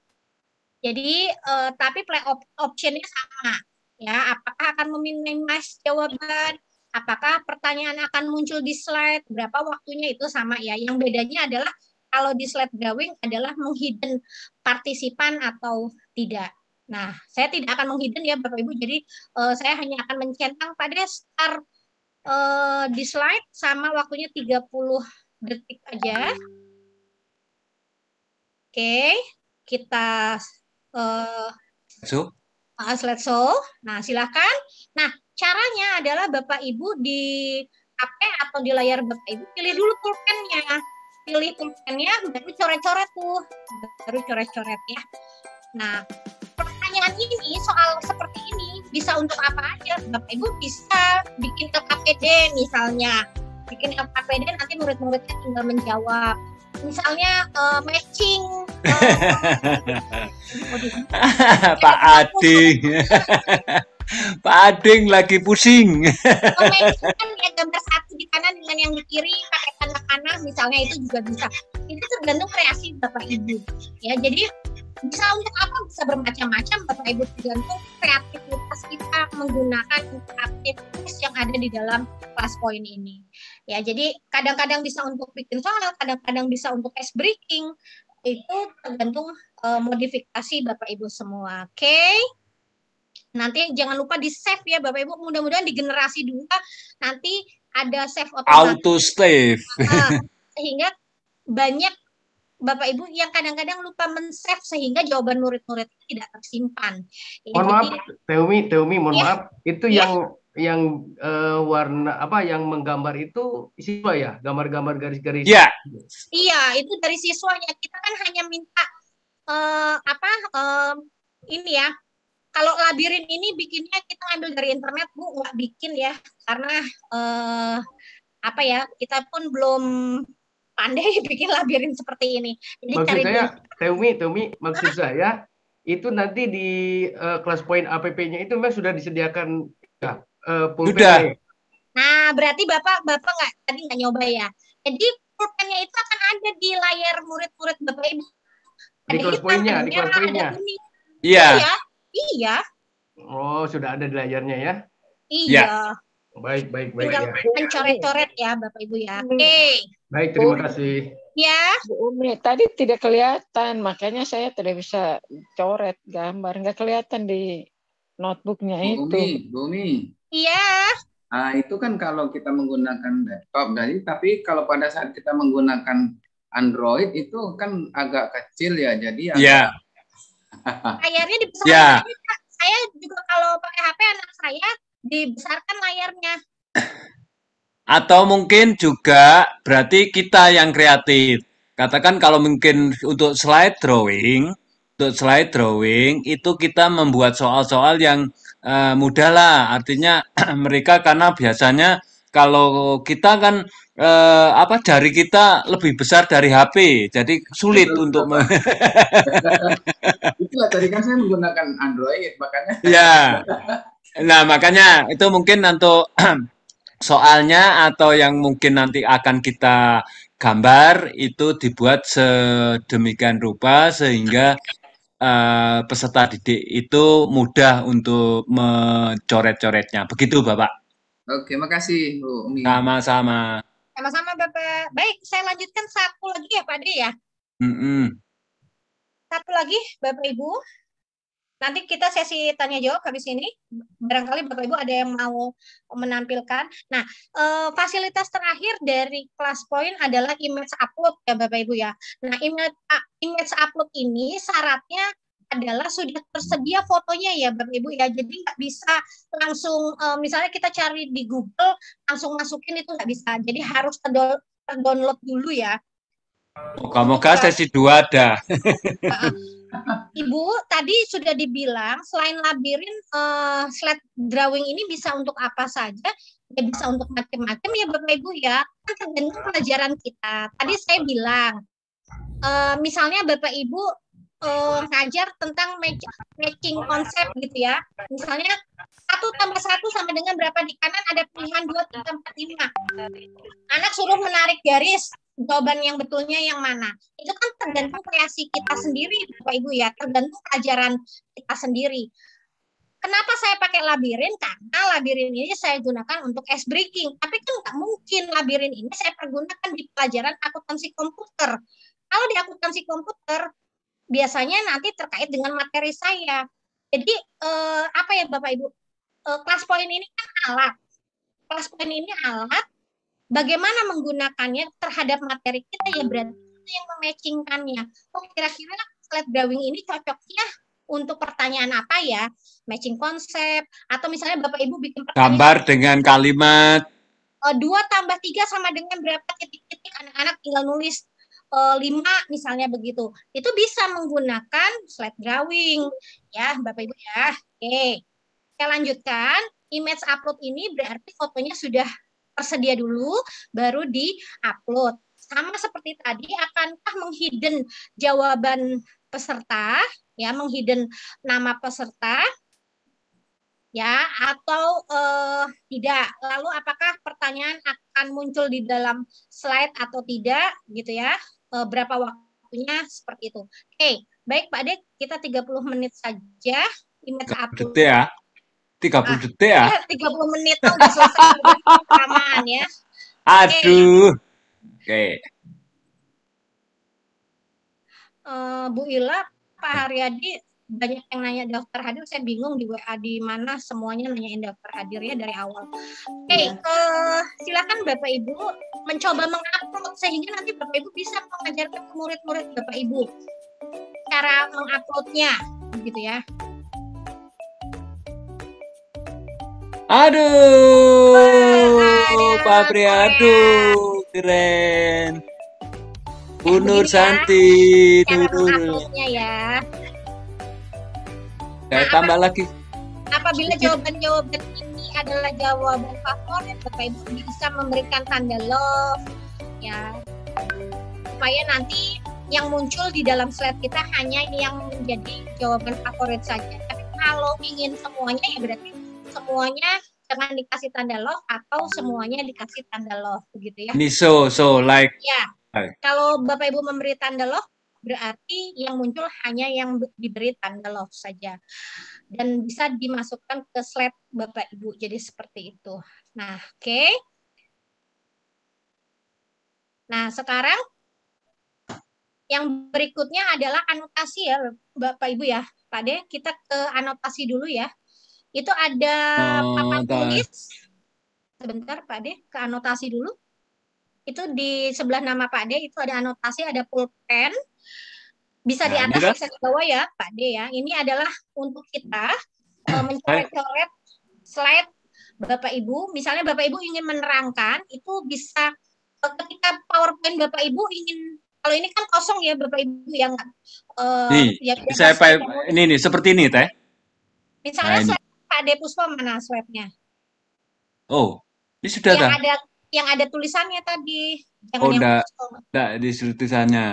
Jadi eh, tapi play op optionnya sama. Ya, apakah akan meminimize jawaban apakah pertanyaan akan muncul di slide, berapa waktunya itu sama ya. Yang bedanya adalah kalau di slide drawing adalah menghidden partisipan atau tidak. Nah, saya tidak akan menghidden ya Bapak Ibu, jadi eh, saya hanya akan mencentang pada start eh, di slide sama waktunya 30 detik aja. Oke, kita eh, So, uh, slide show. Nah, silakan. Nah, caranya adalah Bapak Ibu di HP atau di layar Bapak Ibu pilih dulu pulpennya. Pilih pulpennya, baru coret-coret tuh. Baru coret-coret ya. Nah, pertanyaan ini soal seperti ini bisa untuk apa aja? Bapak Ibu bisa bikin LKPD misalnya. Bikin LKPD nanti murid-muridnya tinggal menjawab. misalnya eh, matching Pak Ading. Pak Ading lagi pusing. kan ya gambar satu di kanan dengan yang di kiri pakai tanda panah misalnya itu juga bisa. Itu tergantung kreasi bapak ibu. Ya jadi bisa untuk apa? Bisa bermacam-macam bapak ibu tergantung kreativitas kita menggunakan aktivitas yang ada di dalam kelas poin ini. Ya jadi kadang-kadang bisa untuk bikin soal kadang-kadang bisa untuk ice breaking. Itu tergantung eh, modifikasi bapak ibu semua. Oke Nanti jangan lupa di save ya Bapak Ibu. Mudah-mudahan di generasi dua nanti ada save otomatis. Auto save. Sehingga banyak Bapak Ibu yang kadang-kadang lupa men-save sehingga jawaban murid-murid tidak tersimpan. Ya, Mohon maaf, Teumi, Teumi, mohon Ya. maaf. Itu Ya. yang yang eh, warna apa yang menggambar itu siswa ya, gambar-gambar garis-garis. Ya. Iya, itu dari siswanya. Kita kan hanya minta eh, apa eh, ini ya. Kalau labirin ini bikinnya kita ambil dari internet, Bu, nggak bikin ya. Karena eh, apa ya, kita pun belum pandai bikin labirin seperti ini. Jadi Maksud cari saya, dulu. Teumi, Teumi, maksud saya itu nanti di eh, kelas poin APP-nya itu memang sudah disediakan ya, eh, pulpen Sudah. ya? Nah, berarti Bapak Bapak nggak tadi nggak nyoba ya. Jadi pulpennya itu akan ada di layar murid-murid Bapak Ibu. Di kelas poinnya, di kelas poinnya. Iya. Iya, iya, Oh, sudah ada di layarnya ya. iya. Baik, baik, baik Tinggal ya. mencoret-coret ya Bapak Ibu ya. Oke. Baik, terima kasih. Ya. Bu Umi, tadi tidak kelihatan, makanya saya tidak bisa coret gambar, nggak kelihatan di notebooknya itu. Bumi, Bumi. Iya. Ah, itu kan kalau kita menggunakan laptop, jadi tapi kalau pada saat kita menggunakan Android itu kan agak kecil ya, jadi agak- Ya. Layarnya dibesarkan. Ya. Saya juga kalau pakai HP anak saya dibesarkan layarnya. Atau mungkin juga berarti kita yang kreatif. Katakan kalau mungkin untuk slide drawing, untuk slide drawing itu kita membuat soal-soal yang eh, mudah lah. Artinya mereka karena biasanya kalau kita kan eh, apa jari kita lebih besar dari HP, jadi sulit Betul, untuk me- Itulah tadi kan saya menggunakan Android, makanya. Ya. Nah, makanya itu mungkin untuk soalnya atau yang mungkin nanti akan kita gambar itu dibuat sedemikian rupa sehingga eh, peserta didik itu mudah untuk mencoret-coretnya. Begitu, Bapak. Oke, makasih Bu Umi. Sama-sama. Sama-sama Bapak. Baik, saya lanjutkan satu lagi ya Pak Ade ya. Mm-mm. Satu lagi Bapak Ibu. Nanti kita sesi tanya jawab habis ini. Barangkali Bapak Ibu ada yang mau menampilkan. Nah, eh, fasilitas terakhir dari kelas point adalah image upload ya Bapak Ibu ya. Nah, image image upload ini syaratnya adalah sudah tersedia fotonya ya Bapak Ibu ya. Jadi nggak bisa langsung eh, misalnya kita cari di Google langsung masukin itu nggak bisa. Jadi harus terdo- terdownload dulu ya. Moga-moga sesi dua ada. Ibu tadi sudah dibilang selain labirin eh, slide drawing ini bisa untuk apa saja? Ya bisa untuk macam-macam ya Bapak Ibu ya. Kan tergantung pelajaran kita. Tadi saya bilang eh, misalnya Bapak Ibu eh, ngajar tentang match- matching konsep gitu ya. Misalnya satu tambah satu sama dengan berapa di kanan ada pilihan dua tiga empat lima. Anak suruh menarik garis jawaban yang betulnya yang mana. Itu kan tergantung kreasi kita sendiri, Bapak Ibu ya, tergantung pelajaran kita sendiri. Kenapa saya pakai labirin? Karena labirin ini saya gunakan untuk ice breaking. Tapi kan nggak mungkin labirin ini saya pergunakan di pelajaran akuntansi komputer. Kalau di akuntansi komputer, biasanya nanti terkait dengan materi saya. Jadi eh, apa ya Bapak Ibu? Eh, kelas poin ini kan alat. Kelas poin ini alat. Bagaimana menggunakannya terhadap materi kita ya berarti kita yang mematchingkannya. Oh kira-kira slide drawing ini cocoknya untuk pertanyaan apa ya? Matching konsep atau misalnya Bapak Ibu bikin pertanyaan Gambar dengan kalimat eh, dua tambah tiga sama dengan berapa titik-titik anak-anak tinggal nulis lima misalnya begitu. Itu bisa menggunakan slide drawing ya bapak ibu ya. Oke. Saya lanjutkan. Image upload ini berarti fotonya sudah tersedia dulu baru di upload sama seperti tadi akankah menghidden jawaban peserta ya menghidden nama peserta ya atau uh, tidak? Lalu apakah pertanyaan akan muncul di dalam slide atau tidak gitu ya uh, berapa waktunya seperti itu. Oke baik Pak Dek kita 30 menit saja. Image upload detik ya? 30 Ah, detik ya? ya 30 menit tuh udah selesai kelamaan ya. Aduh. Oke. Eh, Bu Ila Pak Haryadi banyak yang nanya daftar hadir saya bingung di WA di mana semuanya nanyain daftar hadirnya dari awal. Oke, eh, silakan Bapak Ibu mencoba mengupload sehingga nanti Bapak Ibu bisa mengajarkan ke murid-murid Bapak Ibu cara menguploadnya gitu ya. aduh Pak Pri aduh keren. Bu Nur begini ya, Santi Cara Ya. Saya tambah lagi Apabila jawaban-jawaban ini adalah jawaban favorit, Bapak Ibu bisa memberikan tanda love ya. Supaya nanti yang muncul di dalam slide kita hanya yang menjadi jawaban favorit saja. Tapi kalau ingin semuanya ya berarti semuanya jangan dikasih tanda love atau semuanya dikasih tanda love begitu ya. ini so so like Ya, kalau Bapak Ibu memberi tanda love berarti yang muncul hanya yang be- diberi tanda love saja dan bisa dimasukkan ke slide Bapak Ibu. Jadi seperti itu. Nah, oke. Nah, sekarang yang berikutnya adalah anotasi ya Bapak Ibu ya. Pak De, kita ke anotasi dulu ya. Itu ada papan Anotasi. tulis. Sebentar Pak De, ke anotasi dulu. Itu di sebelah nama Pak De itu ada anotasi, ada pulpen. Bisa di Nah, ini atas kan? bisa di bawah ya Pak De ya. Ini adalah untuk kita eh, mencoret-coret slide Bapak Ibu. Misalnya Bapak Ibu ingin menerangkan itu bisa eh, ketika PowerPoint Bapak Ibu ingin kalau ini kan kosong ya Bapak Ibu yang nih ya saya slide pa- yang ini nih seperti ini teh Misalnya Nah, ini. Pak De Puspa mana slide-nya? oh ini sudah Yang dah ada yang ada tulisannya tadi. Jangan oh yang enggak enggak di tulisannya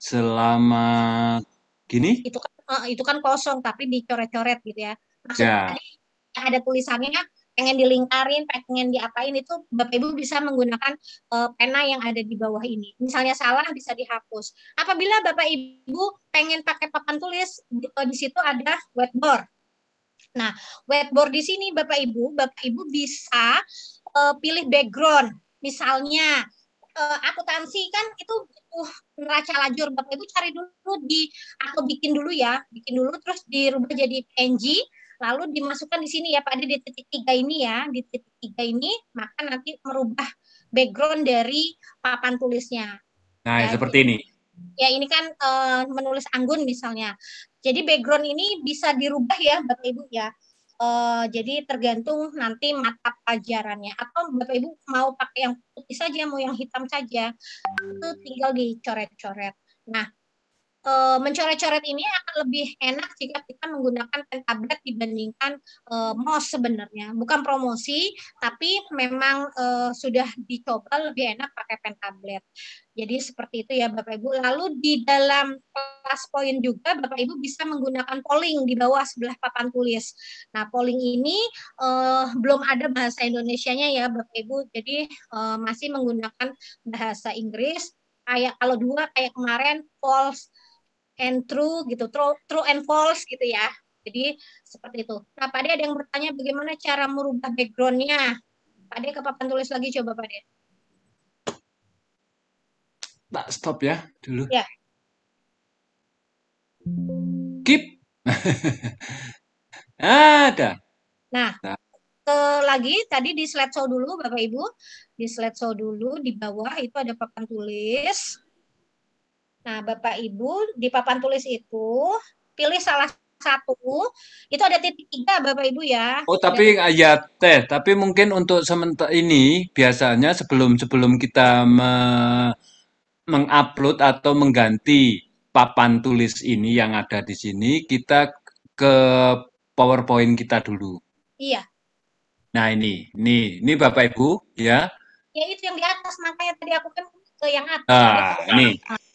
selamat gini Itu kan eh, itu kan kosong tapi dicoret-coret gitu ya. ya Maksudnya tadi yang ada tulisannya pengen dilingkarin, pengen diapain itu Bapak Ibu bisa menggunakan eh, pena yang ada di bawah ini. Misalnya salah bisa dihapus. Apabila Bapak Ibu pengen pakai papan tulis di, eh, di situ ada whiteboard. Nah, whiteboard di sini Bapak Ibu, Bapak Ibu bisa eh, pilih background. Misalnya eh, akuntansi kan itu butuh neraca lajur. Bapak Ibu cari dulu di atau bikin dulu ya, bikin dulu terus dirubah jadi PNG, lalu dimasukkan di sini ya Pak di titik tiga ini ya, di titik tiga ini maka nanti merubah background dari papan tulisnya. nah Ya, seperti ini ya ini kan eh, menulis anggun misalnya. Jadi background ini bisa dirubah ya Bapak Ibu ya. Eh, jadi tergantung nanti mata pelajarannya atau Bapak Ibu mau pakai yang putih saja mau yang hitam saja itu tinggal dicoret-coret. Nah, eh, mencoret-coret ini akan lebih enak jika kita menggunakan pen tablet dibandingkan eh, mouse sebenarnya. Bukan promosi, tapi memang eh, sudah dicoba lebih enak pakai pen tablet. Jadi seperti itu ya Bapak Ibu. Lalu di dalam kelas poin juga Bapak Ibu bisa menggunakan polling di bawah sebelah papan tulis. Nah, polling ini eh, belum ada bahasa Indonesianya ya Bapak Ibu. Jadi eh, masih menggunakan bahasa Inggris. Kayak kalau dua kayak kemarin false and true gitu, true, true and false gitu ya. Jadi seperti itu. Nah, Pak De ada yang bertanya bagaimana cara merubah backgroundnya. Pak De ke papan tulis lagi coba Pak De. tak stop ya dulu Ya. keep ada Nah, Nah. ke lagi tadi di slideshow dulu Bapak Ibu, di slideshow dulu di bawah itu ada papan tulis. Nah, Bapak Ibu di papan tulis itu pilih salah satu, itu ada titik tiga Bapak Ibu ya. Oh, tapi ya teh, tapi mungkin untuk sementara ini biasanya sebelum sebelum kita me- mengupload atau mengganti papan tulis ini yang ada di sini, kita ke PowerPoint kita dulu. Iya, Nah, ini, ini, ini Bapak Ibu, ya. ya itu yang di atas makanya tadi aku kan ke yang atas. Nah, Ada ini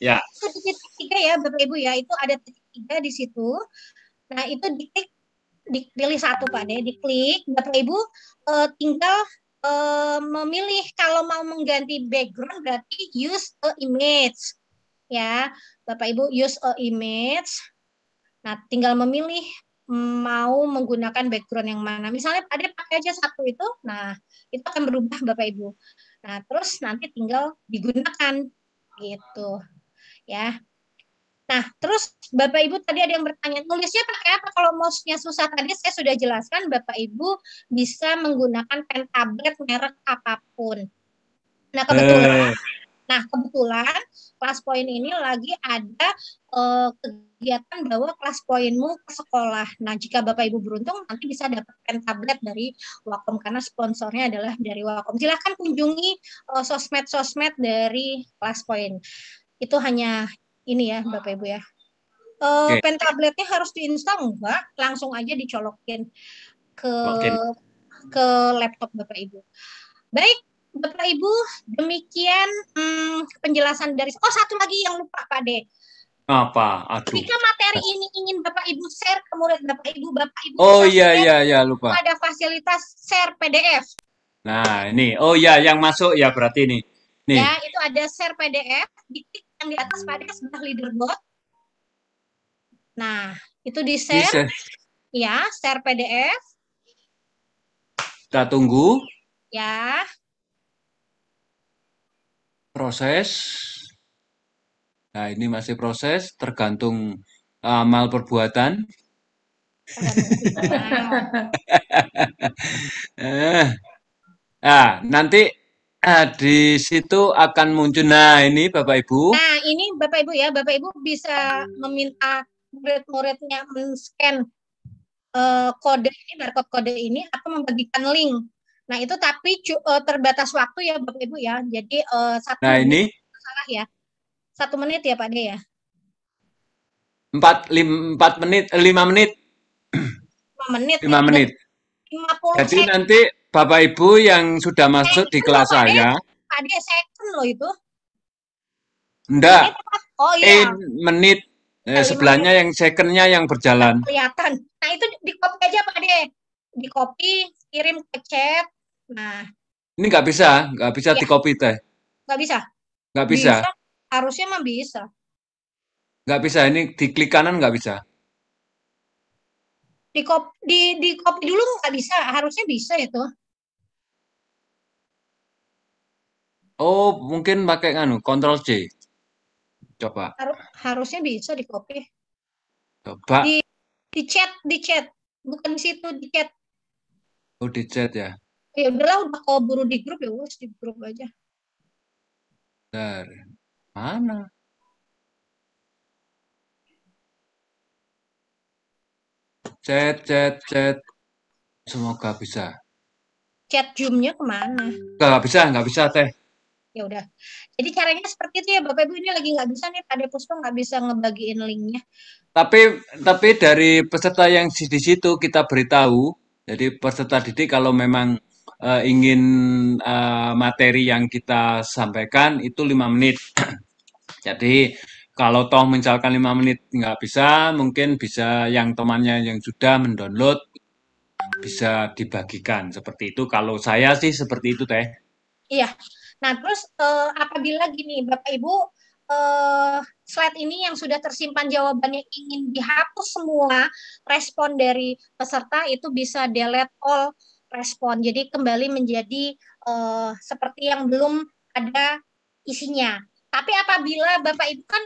ya. itu titik tiga ya Bapak Ibu ya itu ada titik tiga di situ. Nah itu diklik dipilih satu Pak De, diklik Bapak Ibu eh, tinggal eh, memilih kalau mau mengganti background berarti use a image ya Bapak Ibu use a image. Nah tinggal memilih mau menggunakan background yang mana. Misalnya De pakai aja satu itu, nah itu akan berubah Bapak Ibu. Nah terus nanti tinggal digunakan gitu ya. Nah, terus Bapak Ibu tadi ada yang bertanya, nulisnya pakai apa? Kalau mouse-nya susah tadi saya sudah jelaskan, Bapak Ibu bisa menggunakan pen tablet merek apa pun. Nah, kebetulan Eh, Nah, kebetulan kelas poin ini lagi ada eh, kegiatan bawa kelas poinmu ke sekolah. Nah, jika Bapak Ibu beruntung nanti bisa dapat pen tablet dari Wacom karena sponsornya adalah dari Wacom. Silahkan kunjungi eh, sosmed-sosmed dari kelas poin. Itu hanya ini ya, Bapak Ibu ya. Eh, Oke. pen tabletnya harus diinstal enggak? Langsung aja dicolokin ke Oke. ke laptop Bapak Ibu. Baik, Bapak Ibu, demikian hmm, penjelasan dari Oh, satu lagi yang lupa Pak De. Apa? Aduh. Jika materi ini ingin Bapak Ibu share ke murid Bapak Ibu, Bapak Ibu Oh iya iya iya lupa. Ada fasilitas share PDF. Nah, ini. Oh iya yang masuk ya berarti ini. Nih. Ya, itu ada share PDF, diklik yang di atas Pak De sebelah leaderboard. Nah, itu di share. Bisa. Ya, share PDF. Kita tunggu Ya, proses. Nah, ini masih proses tergantung amal perbuatan. Eh. Nah, nanti ah, di situ akan muncul. Nah, ini Bapak Ibu. Nah, ini Bapak Ibu ya, Bapak Ibu bisa meminta murid-muridnya men-scan eh, kode ini, barcode kode ini atau membagikan link. Nah, itu tapi eh, terbatas waktu ya Bapak Ibu ya. Jadi eh, satu Nah, ini salah ya. Satu menit ya Pak De ya. empat lim, empat menit, lima menit, Lima menit. lima menit. 50 Jadi second. nanti Bapak Ibu yang sudah masuk di kelas Pak saya, Pak second loh itu. enggak, Oh eh iya, menit, eh, lima sebelahnya yang secondnya yang berjalan. kelihatan. Nah, itu di copy aja Pak De. Di copy, kirim ke chat. Nah, Ini nggak bisa, nggak bisa Iya. di copy teh, nggak bisa. nggak bisa, Harusnya mah bisa. nggak bisa. Ini di klik kanan nggak bisa. di copy di di copy dulu nggak bisa harusnya bisa itu Oh, mungkin pakai nganu, Ctrl C. Coba, Haru- harusnya bisa di copy coba. di di chat di chat bukan di situ di chat Oh, di chat ya. ya udahlah udah keburu di grup ya wes di grup aja Bentar. Mana? Chat, chat, chat. Semoga bisa. chat zoomnya ke mana Nggak bisa, nggak bisa teh. Ya udah jadi caranya seperti itu ya bapak ibu ini lagi nggak bisa nih pada puspa nggak bisa ngebagiin linknya Tapi tapi dari peserta yang di situ kita beritahu, jadi peserta didik kalau memang eh, ingin eh, materi yang kita sampaikan itu lima menit. Jadi kalau toh misalkan lima menit nggak bisa, mungkin bisa yang temannya yang sudah mendownload bisa dibagikan seperti itu. Kalau saya sih seperti itu teh. Iya. Nah, terus eh, apabila gini, Bapak Ibu, eh, slide ini yang sudah tersimpan jawabannya ingin dihapus semua respon dari peserta itu bisa delete all respon. Jadi kembali menjadi eh, seperti yang belum ada isinya. Tapi apabila Bapak Ibu kan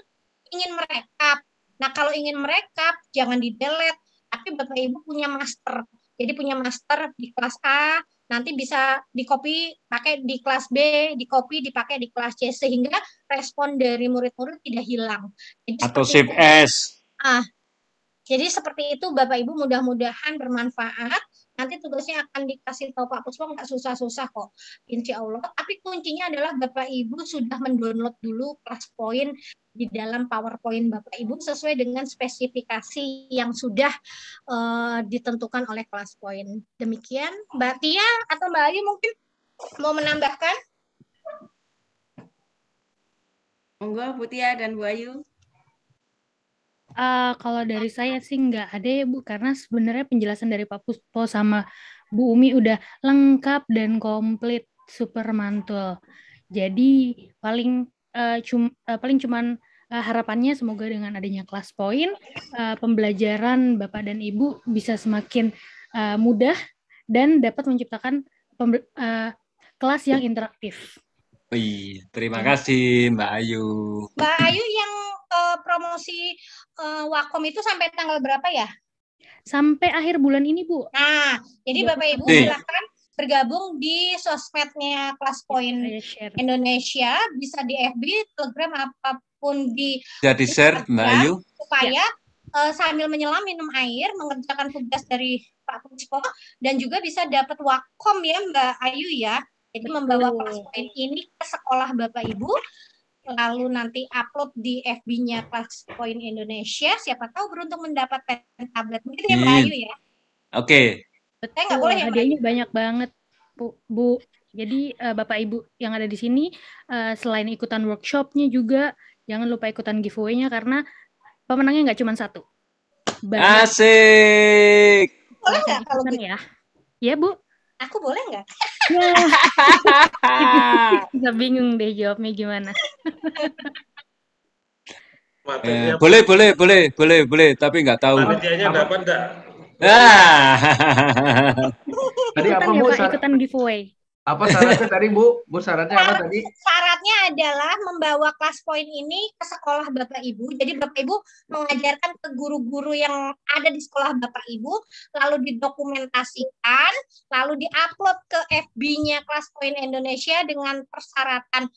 ingin merekap. Nah, kalau ingin merekap jangan di delete, tapi Bapak Ibu punya master. Jadi punya master di kelas A, nanti bisa di copy pakai di kelas B, di copy dipakai di kelas C sehingga respon dari murid-murid tidak hilang. Jadi Atau shift. S. Ah, jadi seperti itu Bapak Ibu mudah-mudahan bermanfaat. Nanti tugasnya akan dikasih tahu Pak Puspa nggak susah-susah kok, insya Allah. Tapi kuncinya adalah Bapak Ibu sudah mendownload dulu kelas poin di dalam PowerPoint Bapak Ibu sesuai dengan spesifikasi yang sudah eh, ditentukan oleh kelas poin. Demikian, Mbak Tia atau Mbak Ayu mungkin mau menambahkan? Monggo Bu Tia dan Bu Ayu. Eh, kalau dari saya sih nggak ada ya Bu, karena sebenarnya penjelasan dari Pak Puspo sama Bu Umi udah lengkap dan komplit, super mantul. Jadi paling eh, cum, eh, paling cuman eh, harapannya semoga dengan adanya kelas poin, eh, pembelajaran Bapak dan Ibu bisa semakin eh, mudah dan dapat menciptakan eh, kelas yang interaktif. Wih, terima kasih Mbak Ayu. Mbak Ayu yang eh, promosi eh, Wakom itu sampai tanggal berapa ya? Sampai akhir bulan ini, Bu. Nah, jadi Bapak Ibu Nih. silakan bergabung di sosmednya Kelas Point Indonesia, bisa di FB, Telegram, apa pun di Jadi share Mbak Ayu. supaya eh, sambil menyelam minum air, mengerjakan tugas dari Pak Puspo, dan juga bisa dapat Wakom ya Mbak Ayu ya. Jadi membawa Kelas Point ini ke sekolah Bapak Ibu, lalu nanti upload di FB-nya Kelas Point Indonesia, siapa tahu beruntung mendapatkan tablet. Begitu ya Mbak. Ayu ya? Oke, nggak Betul, boleh ya hadiahnya banyak banget, Bu. Bu. Jadi eh, Bapak Ibu yang ada di sini eh, selain ikutan workshopnya juga jangan lupa ikutan giveaway-nya karena pemenangnya nggak cuma satu. Banyak asik. Boleh nggak kalau gitu? ya. Ya, Bu. Aku boleh nggak? Ya. Bingung deh jawabnya gimana. Eh, boleh, boleh, boleh, boleh, boleh, tapi nggak tahu. Panitianya dapat nggak? Ah. Tadi apa Ikutan ya? Pak, Sar- ikutan giveaway. Apa syaratnya tadi Bu? Bu syaratnya apa tadi? Syaratnya adalah membawa kelas poin ini ke sekolah Bapak Ibu. Jadi Bapak Ibu mengajarkan ke guru-guru yang ada di sekolah Bapak Ibu, lalu didokumentasikan, lalu diupload ke FB-nya kelas poin Indonesia dengan persyaratan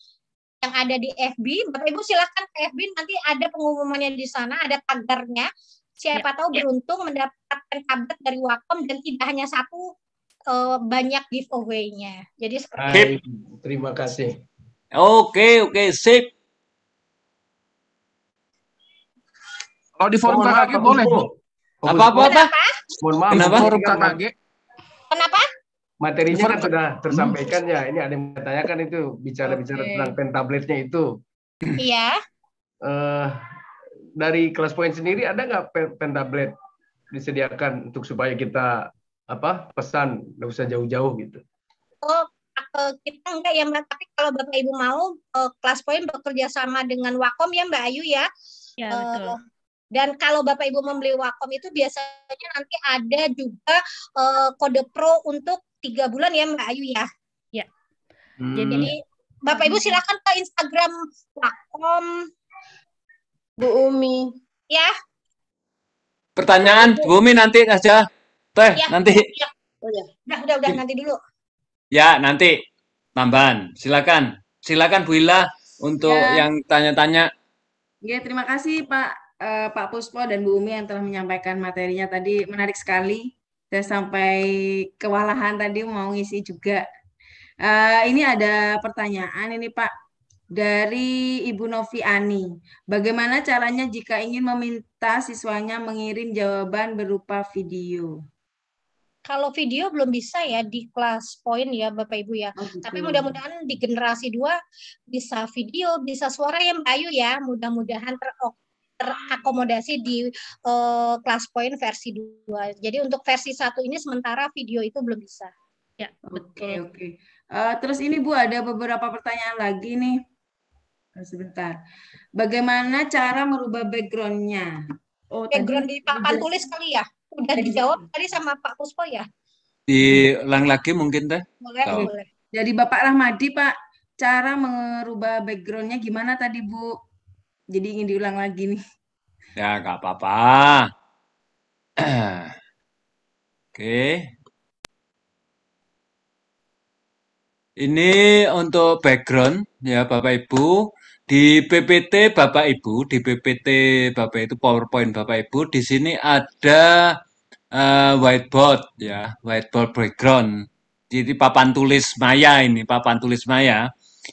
yang ada di FB. Bapak Ibu silahkan ke FB, nanti ada pengumumannya di sana, ada tagarnya. Siapa tahu beruntung mendapatkan tablet dari Wacom dan tidak hanya satu, eh, banyak giveaway-nya. Jadi seperti itu. Baik, terima kasih. Oke, oke, sip. Kalau di forum KKG boleh. Apa, apa, apa? Mohon maaf, Kenapa? Forum KKG. Kenapa? materinya kan sudah tersampaikan ya. Ini ada yang bertanyakan itu bicara-bicara Oke. tentang pen tabletnya itu. Iya. Eh, dari kelas poin sendiri ada nggak pen, pen tablet disediakan untuk supaya kita apa pesan nggak usah jauh-jauh gitu. Oh, kita enggak ya Mbak, tapi kalau Bapak Ibu mau eh, kelas poin bekerja sama dengan Wakom ya Mbak Ayu ya. Ya, Eh, betul. Dan kalau Bapak Ibu membeli Wakom itu biasanya nanti ada juga eh, kode pro untuk tiga bulan ya Mbak Ayu ya. Ya. Hmm. Jadi Bapak Ibu silakan ke Instagram Wakom Bu Umi. ya. Pertanyaan Bumi nanti aja. Teh, Ya, nanti. ya. Oh ya. Udah, udah, udah nanti dulu. Ya, nanti. Tambahan. Silakan. Silakan Bu Ila untuk Ya. yang tanya-tanya. Ya, terima kasih Pak eh, Pak Puspo dan Bu Umi yang telah menyampaikan materinya tadi menarik sekali. Saya sampai kewalahan tadi mau ngisi juga. Eh, ini ada pertanyaan ini Pak dari Ibu Novi Ani. Bagaimana caranya jika ingin meminta siswanya mengirim jawaban berupa video? Kalau video belum bisa ya di kelas poin ya Bapak Ibu ya. Oh, gitu. Tapi mudah-mudahan di generasi dua bisa video, bisa suara ya Mbak Ayu ya. Mudah-mudahan ter terakomodasi di eh, kelas poin versi 2. Jadi untuk versi satu ini sementara video itu belum bisa. Ya, Oke, oke. Eh, terus ini Bu ada beberapa pertanyaan lagi nih. Eh, Sebentar. Bagaimana cara merubah backgroundnya? Oh, tadi Background di papan tulis kali ya. Udah dijawab tadi sama Pak Puspo ya. Diulang lagi mungkin Teh. Boleh, Tahu. boleh. Dari Bapak Rahmadi, Pak, cara merubah backgroundnya gimana tadi, Bu? Jadi ingin diulang lagi nih. Ya, nggak apa-apa. Oke. Ini untuk background ya Bapak Ibu. Di PPT Bapak Ibu, di PPT Bapak itu PowerPoint Bapak Ibu, di sini ada eh, whiteboard ya, whiteboard background. Jadi papan tulis maya ini, papan tulis maya.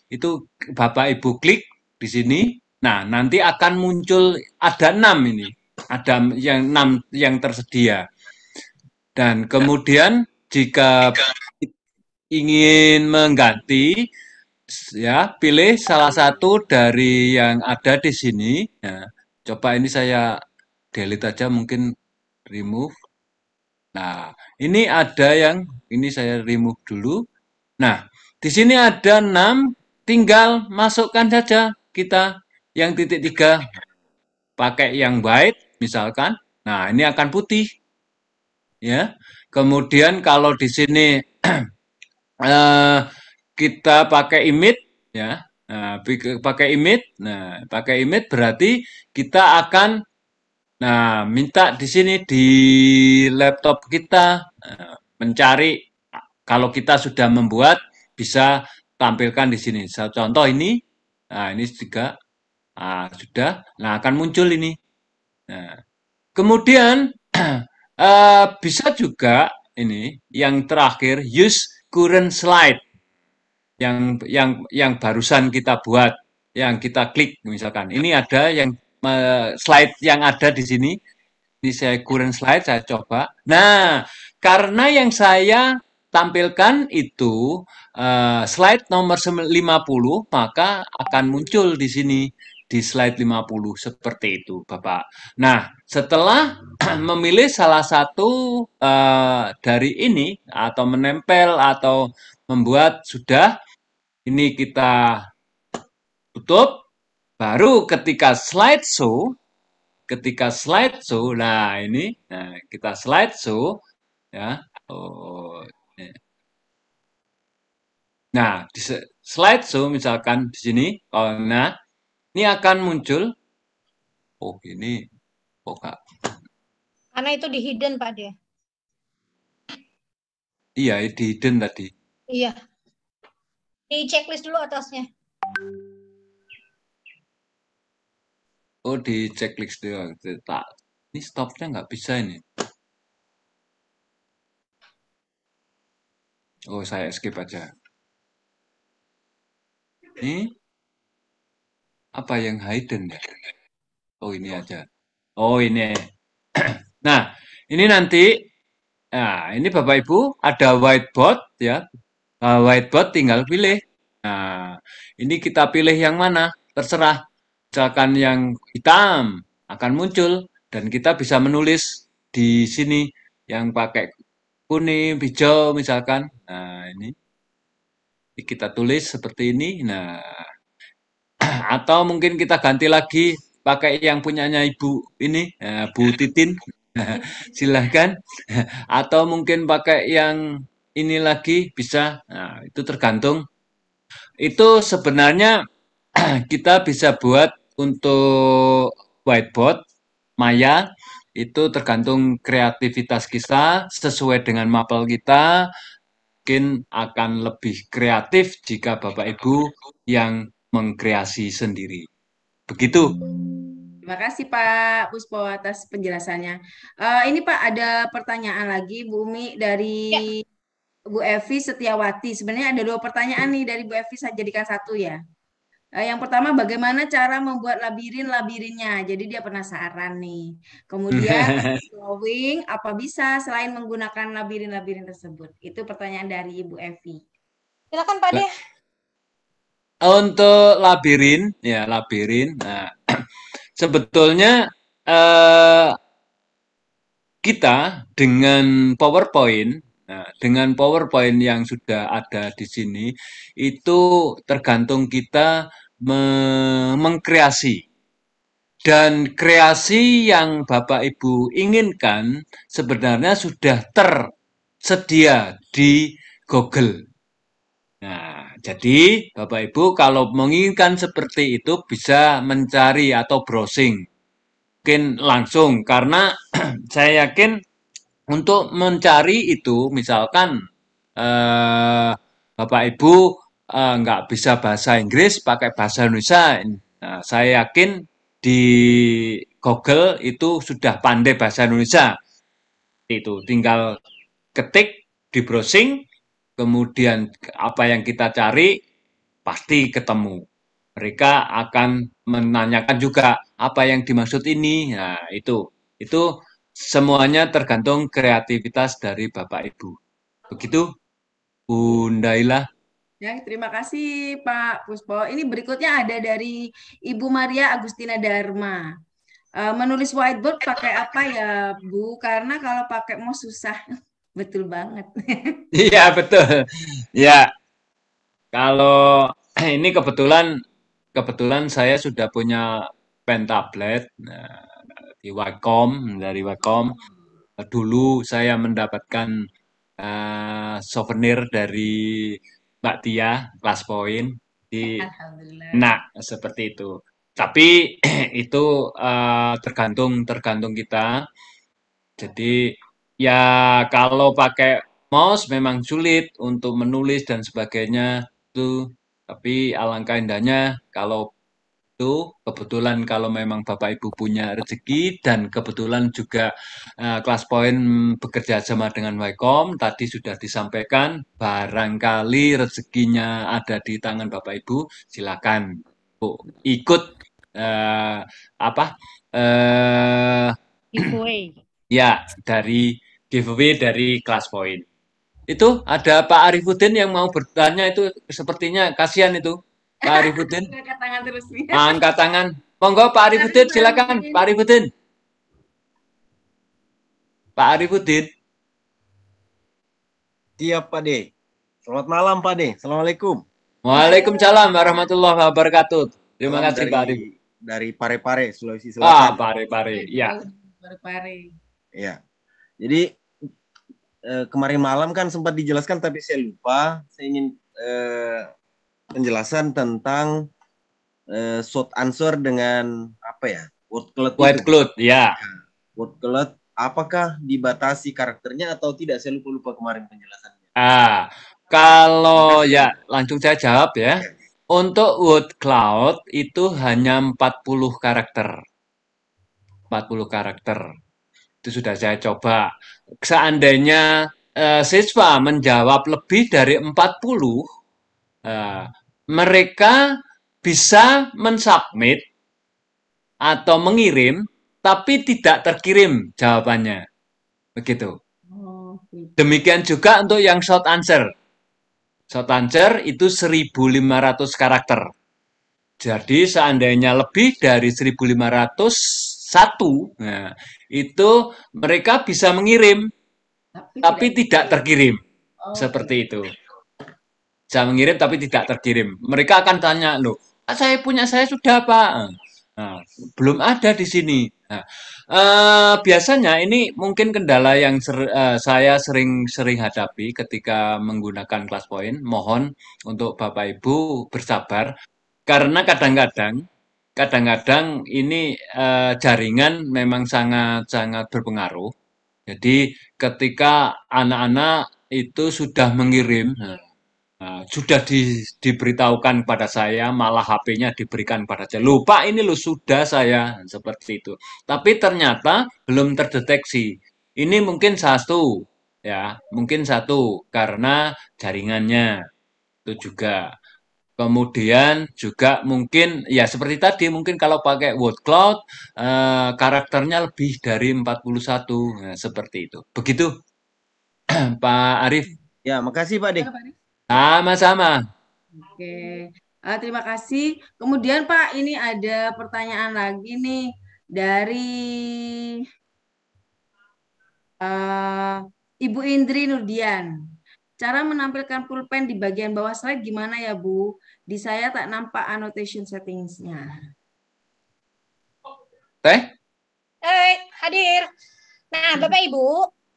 Itu Bapak Ibu klik di sini. Nah, nanti akan muncul ada enam ini, ada yang enam yang tersedia. Dan kemudian jika ingin mengganti, ya pilih salah satu dari yang ada di sini. Nah, coba ini saya delete aja mungkin remove. Nah, ini ada yang ini saya remove dulu. Nah, di sini ada 6, tinggal masukkan saja kita yang titik tiga pakai yang white misalkan. Nah, ini akan putih. Ya. Kemudian kalau di sini eh, kita pakai image ya. Nah, pakai image. Nah, pakai image berarti kita akan nah minta di sini di laptop kita nah, mencari kalau kita sudah membuat bisa tampilkan di sini. Contoh ini, nah ini juga nah, sudah, nah akan muncul ini. Nah, kemudian uh, bisa juga ini yang terakhir use current slide yang yang yang barusan kita buat, yang kita klik misalkan. Ini ada yang slide yang ada di sini. Ini saya current slide, saya coba. Nah, karena yang saya tampilkan itu uh, slide nomor 50 maka akan muncul di sini di slide 50 seperti itu Bapak. Nah, setelah memilih salah satu uh, dari ini atau menempel atau membuat sudah ini kita tutup baru ketika slide show ketika slide show nah ini nah kita slide show ya oh Nah, di slide show misalkan di sini, oh, nah, ini akan muncul. Oh, ini. Oh, Kak. Karena itu di hidden, Pak De. Iya, di hidden tadi. Iya. Di checklist dulu atasnya. Oh, di checklist dulu. Tak. Ini stopnya nggak bisa ini. Oh, saya skip aja. Ini apa yang hidden ya? Oh ini aja. Oh ini. nah ini nanti, nah ini Bapak Ibu ada whiteboard ya. Uh, whiteboard tinggal pilih. Nah ini kita pilih yang mana? Terserah. Misalkan yang hitam akan muncul dan kita bisa menulis di sini yang pakai kuning, hijau misalkan. Nah ini kita tulis seperti ini. Nah, atau mungkin kita ganti lagi pakai yang punyanya Ibu ini, ya, Bu Titin. Silahkan. Atau mungkin pakai yang ini lagi bisa. Nah, itu tergantung. Itu sebenarnya kita bisa buat untuk whiteboard Maya itu tergantung kreativitas kita sesuai dengan mapel kita mungkin akan lebih kreatif jika Bapak Ibu yang mengkreasi sendiri. Begitu. Terima kasih Pak Puspo atas penjelasannya. Uh, ini Pak ada pertanyaan lagi Bu Umi dari ya. Bu Evi Setiawati. Sebenarnya ada dua pertanyaan nih dari Bu Evi saya jadikan satu ya. Uh, yang pertama bagaimana cara membuat labirin-labirinnya. Jadi dia penasaran nih. Kemudian drawing apa bisa selain menggunakan labirin-labirin tersebut? Itu pertanyaan dari Ibu Evi. Silakan Pak Deh. Untuk labirin ya labirin. Nah, sebetulnya uh, kita dengan PowerPoint Nah, dengan PowerPoint yang sudah ada di sini, itu tergantung kita me mengkreasi. Dan kreasi yang Bapak Ibu inginkan sebenarnya sudah tersedia di Google. Nah, jadi Bapak Ibu kalau menginginkan seperti itu bisa mencari atau browsing. Mungkin langsung karena saya yakin untuk mencari itu misalkan eh, Bapak Ibu eh, nggak bisa bahasa Inggris pakai bahasa Indonesia. Nah, saya yakin di Google itu sudah pandai bahasa Indonesia. Itu tinggal ketik di browsing kemudian apa yang kita cari pasti ketemu. Mereka akan menanyakan juga apa yang dimaksud ini. Nah itu. Itu semuanya tergantung kreativitas dari Bapak Ibu. Begitu, Bunda Ila. Ya, terima kasih Pak Puspo. Ini berikutnya ada dari Ibu Maria Agustina Dharma. Uh, menulis whiteboard pakai apa ya, Bu? Karena kalau pakai mau susah. Betul banget. Iya, betul. Ya. Kalau ini kebetulan kebetulan saya sudah punya pen tablet nah, di Wacom dari Wacom. Dulu saya mendapatkan uh, souvenir dari Mbak Tia, kelas poin di Nah, seperti itu. Tapi itu uh, tergantung tergantung kita. Jadi ya kalau pakai mouse memang sulit untuk menulis dan sebagainya itu. Tapi alangkah indahnya kalau itu kebetulan kalau memang Bapak Ibu punya rezeki dan kebetulan juga uh, kelas poin bekerja sama dengan Wacom tadi sudah disampaikan barangkali rezekinya ada di tangan Bapak Ibu silakan Bu ikut uh, apa uh, giveaway. Ya dari giveaway dari kelas poin. Itu ada Pak Arifudin yang mau bertanya itu sepertinya kasihan itu Pak Arifudin. Angkat tangan terus nih. Angkat tangan. Monggo Pak Arifudin silakan. Pak Arifudin. Pak Arifudin. Siap Pak De. Selamat malam Pak De. Assalamualaikum. Waalaikumsalam warahmatullahi wabarakatuh. Terima kasih dari, Pak Arif. Dari Parepare, Sulawesi Ah, Selatan. Parepare. Ya. Parepare. Ya. Jadi eh, kemarin malam kan sempat dijelaskan tapi saya lupa. Saya ingin eh, penjelasan tentang uh, short answer dengan apa ya word cloud White cloud, ya. word cloud apakah dibatasi karakternya atau tidak saya lupa lupa kemarin penjelasannya Ah, kalau ya langsung saya jawab ya. Untuk word cloud itu hanya 40 karakter. 40 karakter. Itu sudah saya coba. Seandainya eh, siswa menjawab lebih dari 40, eh, mereka bisa mensubmit atau mengirim, tapi tidak terkirim jawabannya. Begitu. Demikian juga untuk yang short answer. Short answer itu 1500 karakter. Jadi seandainya lebih dari 1501, nah, itu mereka bisa mengirim, tapi, tidak terkirim. Seperti itu. Bisa mengirim tapi tidak terkirim. Mereka akan tanya, loh, "Ah, saya punya saya sudah Pak. Nah, belum ada di sini. Nah, eh, biasanya ini mungkin kendala yang ser- eh, saya sering-sering hadapi ketika menggunakan kelas poin. Mohon untuk Bapak Ibu bersabar karena kadang-kadang kadang-kadang ini eh, jaringan memang sangat-sangat berpengaruh. Jadi ketika anak-anak itu sudah mengirim, nah, Nah, sudah di, diberitahukan pada saya, malah HP-nya diberikan pada saya. Lupa ini lo sudah saya seperti itu. Tapi ternyata belum terdeteksi. Ini mungkin satu, ya, mungkin satu karena jaringannya itu juga. Kemudian juga mungkin ya seperti tadi mungkin kalau pakai word cloud eh, karakternya lebih dari 41 nah, seperti itu. Begitu Pak Arif. ya makasih Pak De Sama-sama. Oke, Ah, terima kasih. Kemudian Pak, ini ada pertanyaan lagi nih dari eh, Ibu Indri Nurdian. Cara menampilkan pulpen di bagian bawah slide gimana ya Bu? Di saya tak nampak annotation settingsnya. Teh? Eh, hadir. Nah, Bapak Ibu,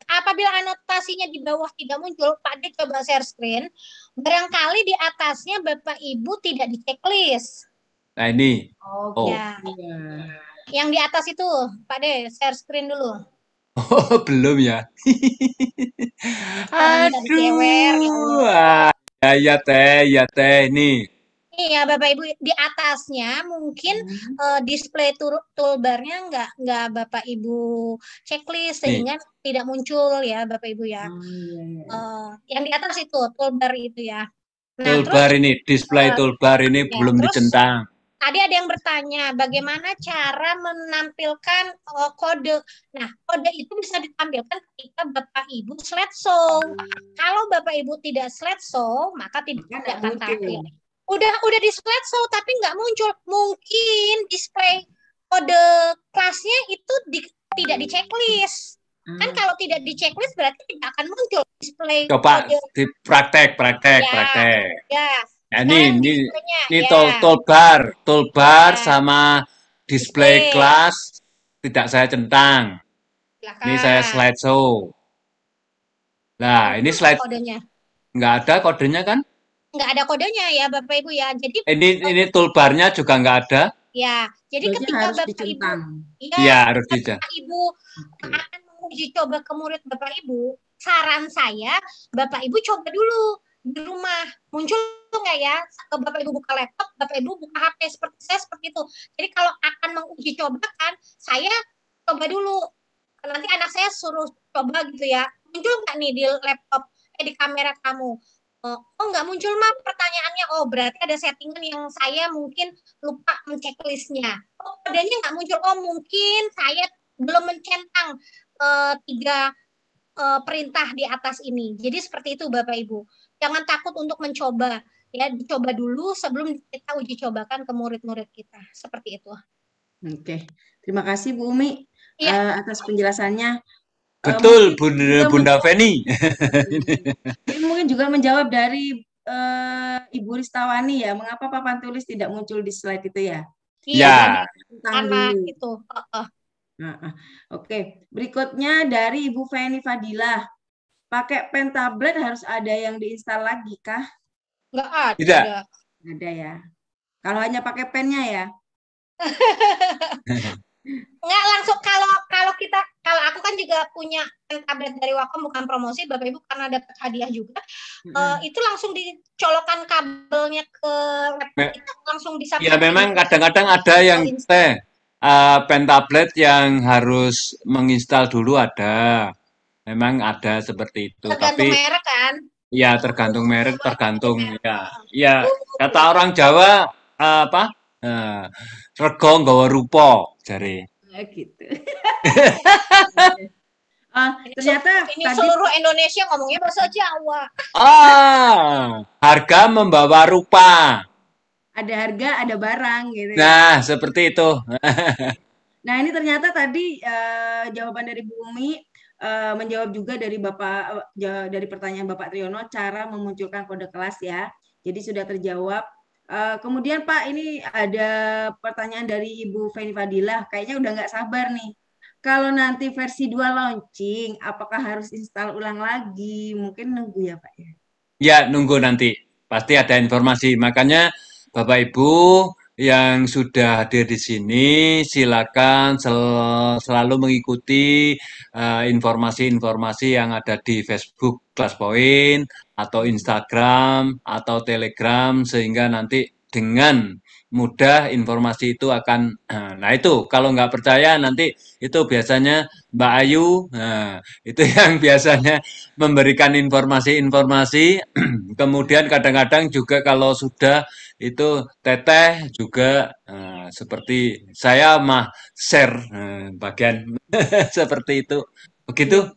apabila anotasinya di bawah tidak muncul, Pak D coba share screen. Barangkali di atasnya Bapak Ibu tidak di checklist. Nah ini. Oh. Oh. Ya. Yang di atas itu, Pak D, share screen dulu. Oh, belum ya. Ya Aduh. ah, Ya, ya teh, ya teh. Nih. Iya, Bapak Ibu di atasnya mungkin eh, display tur- toolbarnya nggak nggak Bapak Ibu checklist Nih. sehingga tidak muncul ya Bapak Ibu ya. Eh, yang di atas itu toolbar itu ya. Nah, terus Toolbar ini, display eh, toolbar ini ya, belum terus dicentang. tadi ada yang bertanya bagaimana cara menampilkan uh, kode. Nah, kode itu bisa ditampilkan ketika Bapak Ibu slideshow. Kalau Bapak Ibu tidak slideshow, maka tidak akan tampil. Udah udah di slideshow tapi nggak muncul. Mungkin display kode kelasnya itu di- tidak di checklist. Kan kalau tidak di checklist berarti tidak akan muncul display Coba kode. di praktek, praktek, Ya, praktek. ya. Nah, ini, ini, ini ya. tool, toolbar, toolbar Ya. sama display kelas tidak saya centang. Ini saya Silakan. slideshow. Nah, ini slide kodenya. nggak ada kodenya kan? Nggak ada kodenya ya Bapak Ibu ya. Jadi Ini ini toolbarnya juga nggak ada. ya, jadi Berarti ketika harus Bapak Ibu ya, Iya, harus ketika. Ibu akan menguji coba ke murid Bapak Ibu, saran saya Bapak Ibu coba dulu di rumah. Muncul nggak ya? Ke Bapak Ibu buka laptop, Bapak Ibu buka HP seperti saya seperti itu. Jadi kalau akan menguji cobakan, saya coba dulu. Nanti anak saya suruh coba gitu ya. Muncul nggak nih di laptop, eh di kamera kamu? Oh, oh nggak muncul mah pertanyaannya. Oh berarti ada settingan yang saya mungkin lupa menceklisnya. Oh kodenya nggak muncul. Oh mungkin saya belum mencentang eh, tiga eh, perintah di atas ini. Jadi seperti itu Bapak Ibu. Jangan takut untuk mencoba. Ya dicoba dulu sebelum kita uji cobakan ke murid-murid kita. Seperti itu. Oke, terima kasih Bu Umi Iya. eh, atas penjelasannya. Betul, mungkin Bunda, Bunda Feni. Ini mungkin juga menjawab dari eh, Ibu Ristawani ya, mengapa papan tulis tidak muncul di slide itu ya? Ya. Tentang Karena dulu. itu. Heeh. Nah, ah. Oke, berikutnya dari Ibu Feni Fadilah. Pakai pen tablet harus ada yang diinstal lagi kah? Nggak ada. Tidak. Ada ya. Kalau hanya pakai pennya ya. Nggak langsung kalau kalau kita kalau aku kan juga punya tablet dari Wacom bukan promosi Bapak Ibu karena dapat hadiah juga eh, itu langsung dicolokkan kabelnya ke laptop kita langsung bisa Ya memang kadang-kadang ada yang teh eh, pen tablet yang harus menginstal dulu ada. Memang ada seperti itu. tergantung Tapi merek kan ya tergantung merek, tergantung ya. Ya kata orang Jawa eh, apa? Eh, rego nggawa rupa jare. Ya, gitu. Ah, ternyata ini tadi seluruh Indonesia ngomongnya bahasa Jawa Ah, harga membawa rupa. ada harga, ada barang gitu. ya. Nah, seperti itu. Nah, ini ternyata tadi eh, jawaban dari Bu Umi eh, menjawab juga dari Bapak eh, dari pertanyaan Bapak Triyono cara memunculkan kode kelas ya. Jadi sudah terjawab. Eh, kemudian Pak, ini ada pertanyaan dari Ibu Feni Fadilah. Kayaknya udah nggak sabar nih. Kalau nanti versi 2 launching, apakah harus install ulang lagi? Mungkin nunggu ya Pak ya. Ya, nunggu nanti. Pasti ada informasi. Makanya Bapak Ibu yang sudah hadir di sini, silakan sel- selalu mengikuti eh, informasi-informasi yang ada di Facebook Kelas Point atau Instagram atau Telegram sehingga nanti dengan mudah informasi itu akan nah itu kalau nggak percaya nanti itu biasanya Mbak Ayu nah, itu yang biasanya memberikan informasi-informasi kemudian kadang-kadang juga kalau sudah itu teteh juga eh, seperti saya mah share eh, bagian seperti itu begitu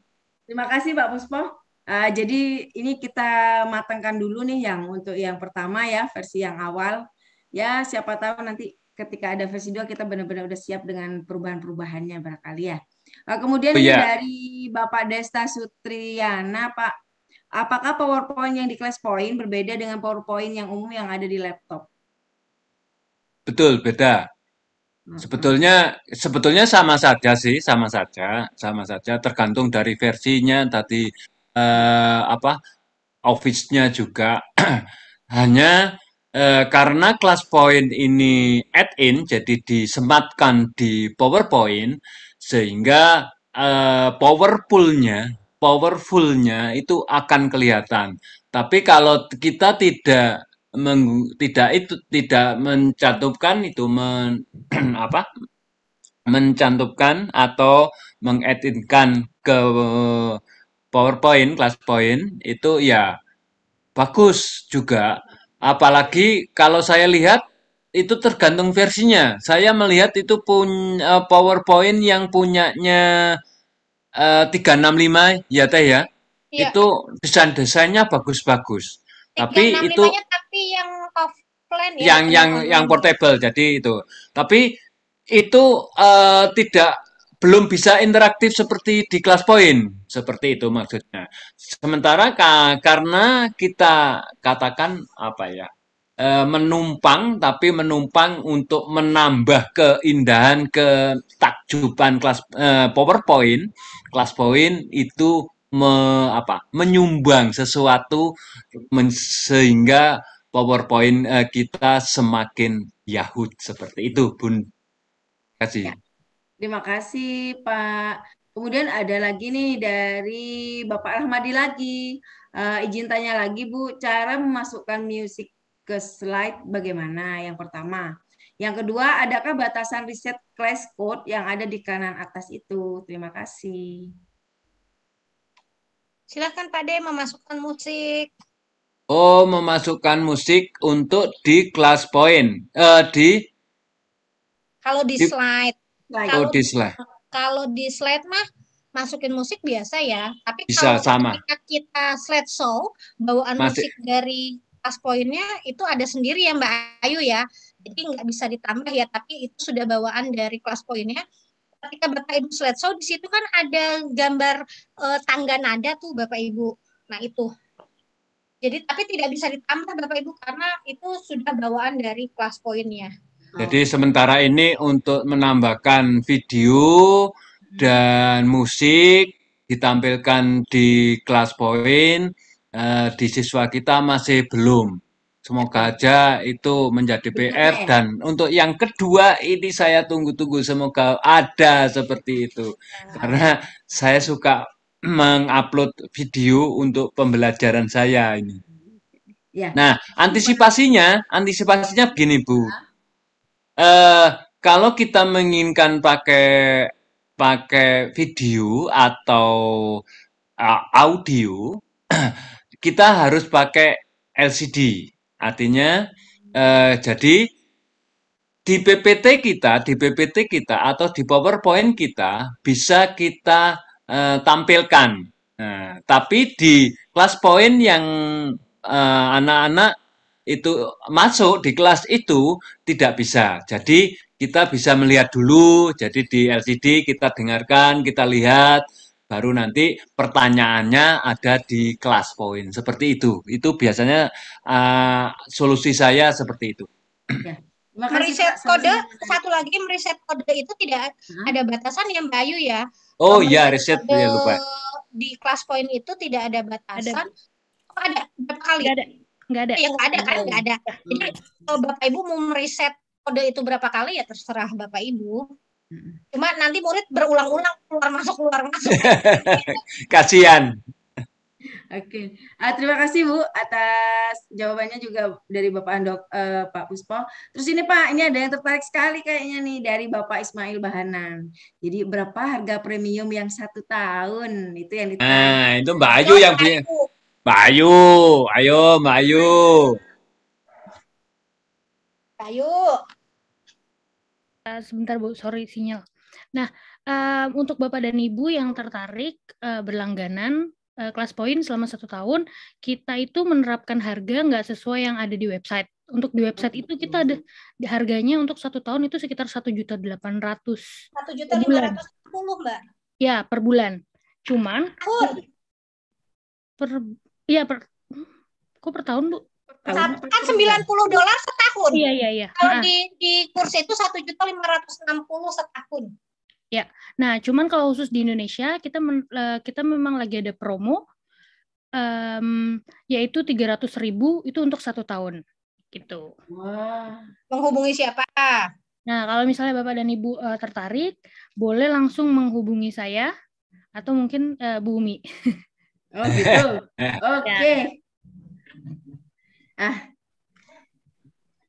Terima kasih Pak Puspo. Ah, jadi ini kita matangkan dulu nih yang untuk yang pertama ya versi yang awal. Ya siapa tahu nanti ketika ada versi 2 kita benar-benar udah siap dengan perubahan-perubahannya barangkali ya. Ah, kemudian Oh, ini iya. dari Bapak Desta Sutriana Pak. Apakah PowerPoint yang di Point berbeda dengan PowerPoint yang umum yang ada di laptop? betul beda Sebetulnya sebetulnya sama saja sih, sama saja, sama saja tergantung dari versinya tadi eh, apa Office-nya juga. Hanya eh, karena kelas point ini add-in jadi disematkan di PowerPoint sehingga eh, powerful-nya powerful-nya itu akan kelihatan. Tapi kalau kita tidak meng- tidak itu tidak mencantumkan itu men, apa mencantumkan atau mengeditkan ke PowerPoint, kelas point itu ya bagus juga. Apalagi kalau saya lihat itu tergantung versinya. Saya melihat itu pun eh, PowerPoint yang punyanya eh, 365 ya Teh ya. Iya. Itu desain-desainnya bagus-bagus. Tapi itu 365-nya tapi yang offline ya. yang yang yang portable jadi itu. Tapi itu eh, tidak belum bisa interaktif seperti di kelas poin seperti itu maksudnya. Sementara ka- karena kita katakan apa ya eh, menumpang tapi menumpang untuk menambah keindahan ketakjuban kelas eh, PowerPoint kelas poin itu me- apa menyumbang sesuatu men- sehingga PowerPoint eh, kita semakin yahut seperti itu Bun. Kasih. Terima kasih Pak. Kemudian ada lagi nih dari Bapak Rahmadi lagi. Eh, izin tanya lagi Bu, cara memasukkan musik ke slide bagaimana? Yang pertama. Yang kedua, adakah batasan riset class code yang ada di kanan atas itu? Terima kasih. Silakan Pak De memasukkan musik. Oh, memasukkan musik untuk di kelas poin. Eh di Kalau di Di- slide, oh kalau di slide. kalau di slide mah masukin musik biasa ya. Tapi Bisa kalau sama. ketika kita slide show, bawaan Masih- musik dari pas poinnya itu ada sendiri ya Mbak Ayu ya. Jadi nggak bisa ditambah ya, tapi itu sudah bawaan dari kelas poinnya. Ketika Bapak Ibu slide show, di situ kan ada gambar eh, tangga nada tuh Bapak Ibu. Nah itu. Jadi tapi tidak bisa ditambah Bapak Ibu karena itu sudah bawaan dari kelas poinnya. Jadi sementara ini untuk menambahkan video dan musik ditampilkan di kelas poin eh, di siswa kita masih belum. Semoga aja itu menjadi PR dan untuk yang kedua ini saya tunggu-tunggu semoga ada seperti itu. Karena saya suka mengupload video untuk pembelajaran saya ini. Ya. Nah, antisipasinya, antisipasinya begini, Bu. Eh, kalau kita menginginkan pakai pakai video atau uh, audio, kita harus pakai LCD. Artinya, eh, jadi di PPT kita, di PPT kita atau di PowerPoint kita bisa kita eh, tampilkan. Nah, tapi di kelas poin yang anak-anak itu masuk di kelas itu tidak bisa. Jadi kita bisa melihat dulu, jadi di LCD kita dengarkan, kita lihat, baru nanti pertanyaannya ada di kelas poin. Seperti itu. Itu biasanya eh, solusi saya seperti itu. Ya. Terima kasih Meriset Pak. kode, satu lagi meriset kode itu tidak ada batasan ya Mbak Ayu ya. Oh iya, riset ya lupa. di kelas poin itu tidak ada batasan. Oh, ada berapa kali? Nggak ada. Nggak ada. Ya nggak ada kan, nggak ada. Jadi kalau Bapak Ibu mau meriset kode itu berapa kali ya terserah Bapak Ibu. Cuma nanti murid berulang-ulang keluar masuk keluar masuk. Kasihan. Oke, Ah, terima kasih Bu atas jawabannya juga dari Bapak Andok eh, Pak Puspo. Terus ini Pak, ini ada yang tertarik sekali kayaknya nih dari Bapak Ismail Bahanan. Jadi berapa harga premium yang satu tahun itu yang ditanya. Nah, itu Mbak Ayu yang punya. Mbak Ayu, ayo Mbak Ayu. Ayo. Eh, sebentar Bu, sorry sinyal. Nah, eh, untuk Bapak dan Ibu yang tertarik eh, berlangganan eh, kelas poin selama satu tahun, kita itu menerapkan harga nggak sesuai yang ada di website. Untuk di website itu kita ada di harganya untuk satu tahun itu sekitar satu juta delapan ratus Satu juta lima ratus sepuluh Mbak. Ya, per bulan. Cuman per ya per kok per tahun, Bu? Kan 90 dolar setahun. Iya, iya, iya. Kalau Ha-ha. di di kurs itu satu juta lima ratus enam puluh setahun. Ya, nah cuman kalau khusus di Indonesia kita men- eh, kita memang lagi ada promo, em, yaitu 300.000 ribu itu untuk satu tahun, gitu. Wah. Menghubungi siapa? Nah kalau misalnya bapak dan ibu eh, tertarik, boleh langsung menghubungi saya atau mungkin eh, Bu Umi. Oh gitu. Oke. Ya. Ah.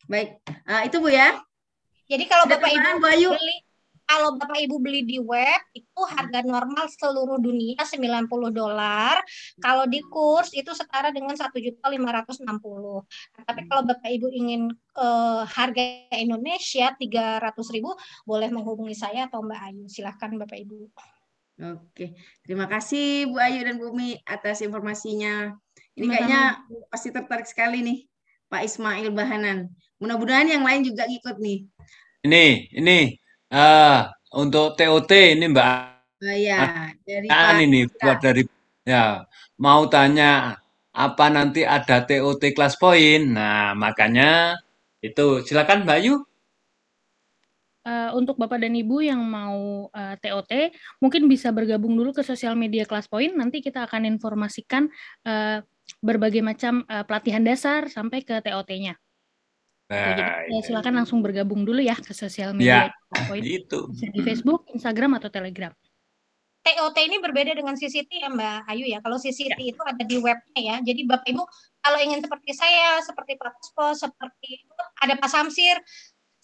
Baik. Ah, itu Bu ya. Jadi kalau Bapak Ibu tambahan, Bu Ayu? beli kalau Bapak Ibu beli di web itu harga normal seluruh dunia 90 dolar. Kalau di kurs itu setara dengan 1.560. Nah, tapi kalau Bapak Ibu ingin eh, harga Indonesia 300.000 boleh menghubungi saya atau Mbak Ayu. Silahkan Bapak Ibu. Oke, terima kasih Bu Ayu dan Bu Umi atas informasinya. Ini kayaknya pasti tertarik sekali nih Pak Ismail Bahanan. Mudah-mudahan yang lain juga ikut nih. Ini, ini ah untuk TOT ini Mbak iya, dari An Pak ini Ika. buat dari ya mau tanya apa nanti ada TOT kelas poin. Nah, makanya itu silakan Mbak Yu. Eh, untuk Bapak dan Ibu yang mau eh, TOT, mungkin bisa bergabung dulu ke sosial media kelas poin. Nanti kita akan informasikan eh, berbagai macam eh, pelatihan dasar sampai ke TOT-nya. Jadi Nah, eh, silakan langsung bergabung dulu ya ke sosial ya media kelas poin. itu. Bisa di Facebook, Instagram, atau Telegram. TOT ini berbeda dengan CCT ya Mbak Ayu ya. Kalau CCT itu ada di webnya ya. Jadi Bapak Ibu kalau ingin seperti saya, seperti Pak Puspo, seperti ada Pak Samsir,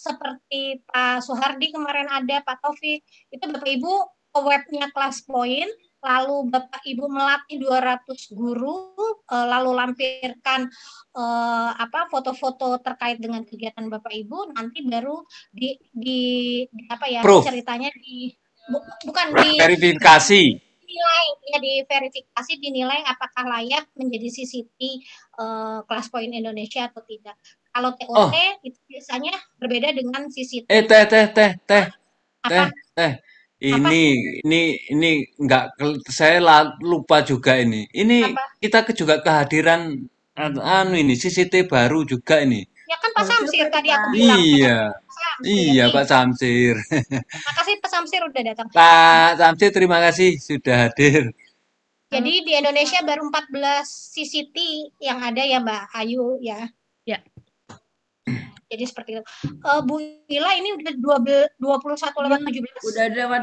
seperti Pak Suhardi kemarin ada, Pak Taufik, itu Bapak Ibu ke webnya kelas poin, lalu Bapak Ibu melatih 200 guru, eh, lalu lampirkan eh, apa foto-foto terkait dengan kegiatan Bapak Ibu, nanti baru di, di, di apa ya Proof. ceritanya di bu- bukan di Verifikasi. dinilai ya diverifikasi dinilai apakah layak menjadi CCT eh, kelas poin Indonesia atau tidak. Kalau TOT Oh. itu biasanya berbeda dengan CCT. Eh teh teh teh teh teh Apa? teh. Ini ini ini enggak saya lupa juga ini. Ini kita ke- juga kehadiran an- anu ini CCT baru juga ini. Ya kan Pak Samsir tadi aku bilang. Iya. Iya Pak Samsir. Makasih Pak Samsir udah datang. Pak Samsir terima kasih sudah hadir. Jadi di Indonesia baru 14 CCT yang ada ya Mbak Ayu ya. Jadi seperti itu. Eh, Bu Ila ini udah 12, 21 lewat 17. Udah lewat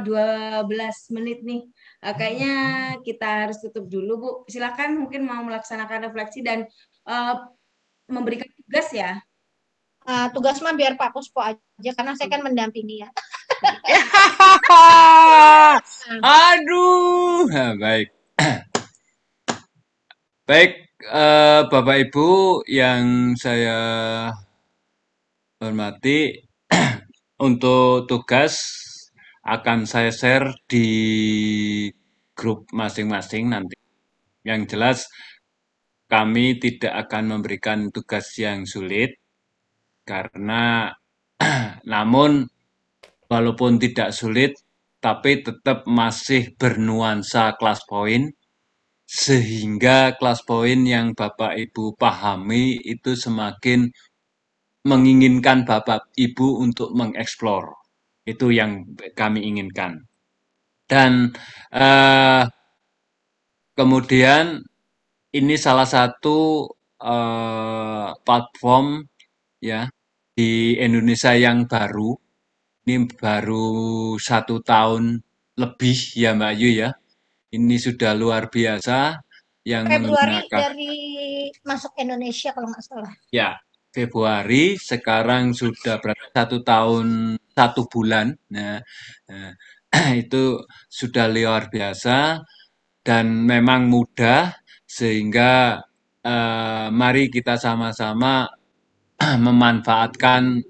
12 menit nih. Eh, kayaknya kita harus tutup dulu, Bu. Silakan mungkin mau melaksanakan refleksi dan eh, memberikan tugas ya. Eh, tugas mah biar Pak Puspo aja karena saya kan mendampingi ya. Aduh, Nah, baik. Baik, eh, Bapak Ibu yang saya hormati, untuk tugas akan saya share di grup masing-masing nanti. Yang jelas, kami tidak akan memberikan tugas yang sulit, karena namun walaupun tidak sulit, tapi tetap masih bernuansa kelas poin, sehingga kelas poin yang Bapak Ibu pahami itu semakin menginginkan Bapak Ibu untuk mengeksplor. Itu yang kami inginkan. Dan eh, kemudian ini salah satu eh, platform ya di Indonesia yang baru. Ini baru satu tahun lebih ya Mbak Ayu ya. Ini sudah luar biasa yang Februari menggunakan dari masuk Indonesia kalau nggak salah. ya Februari sekarang sudah berarti satu tahun satu bulan. Nah, nah, itu sudah luar biasa dan memang mudah sehingga eh, mari kita sama-sama memanfaatkan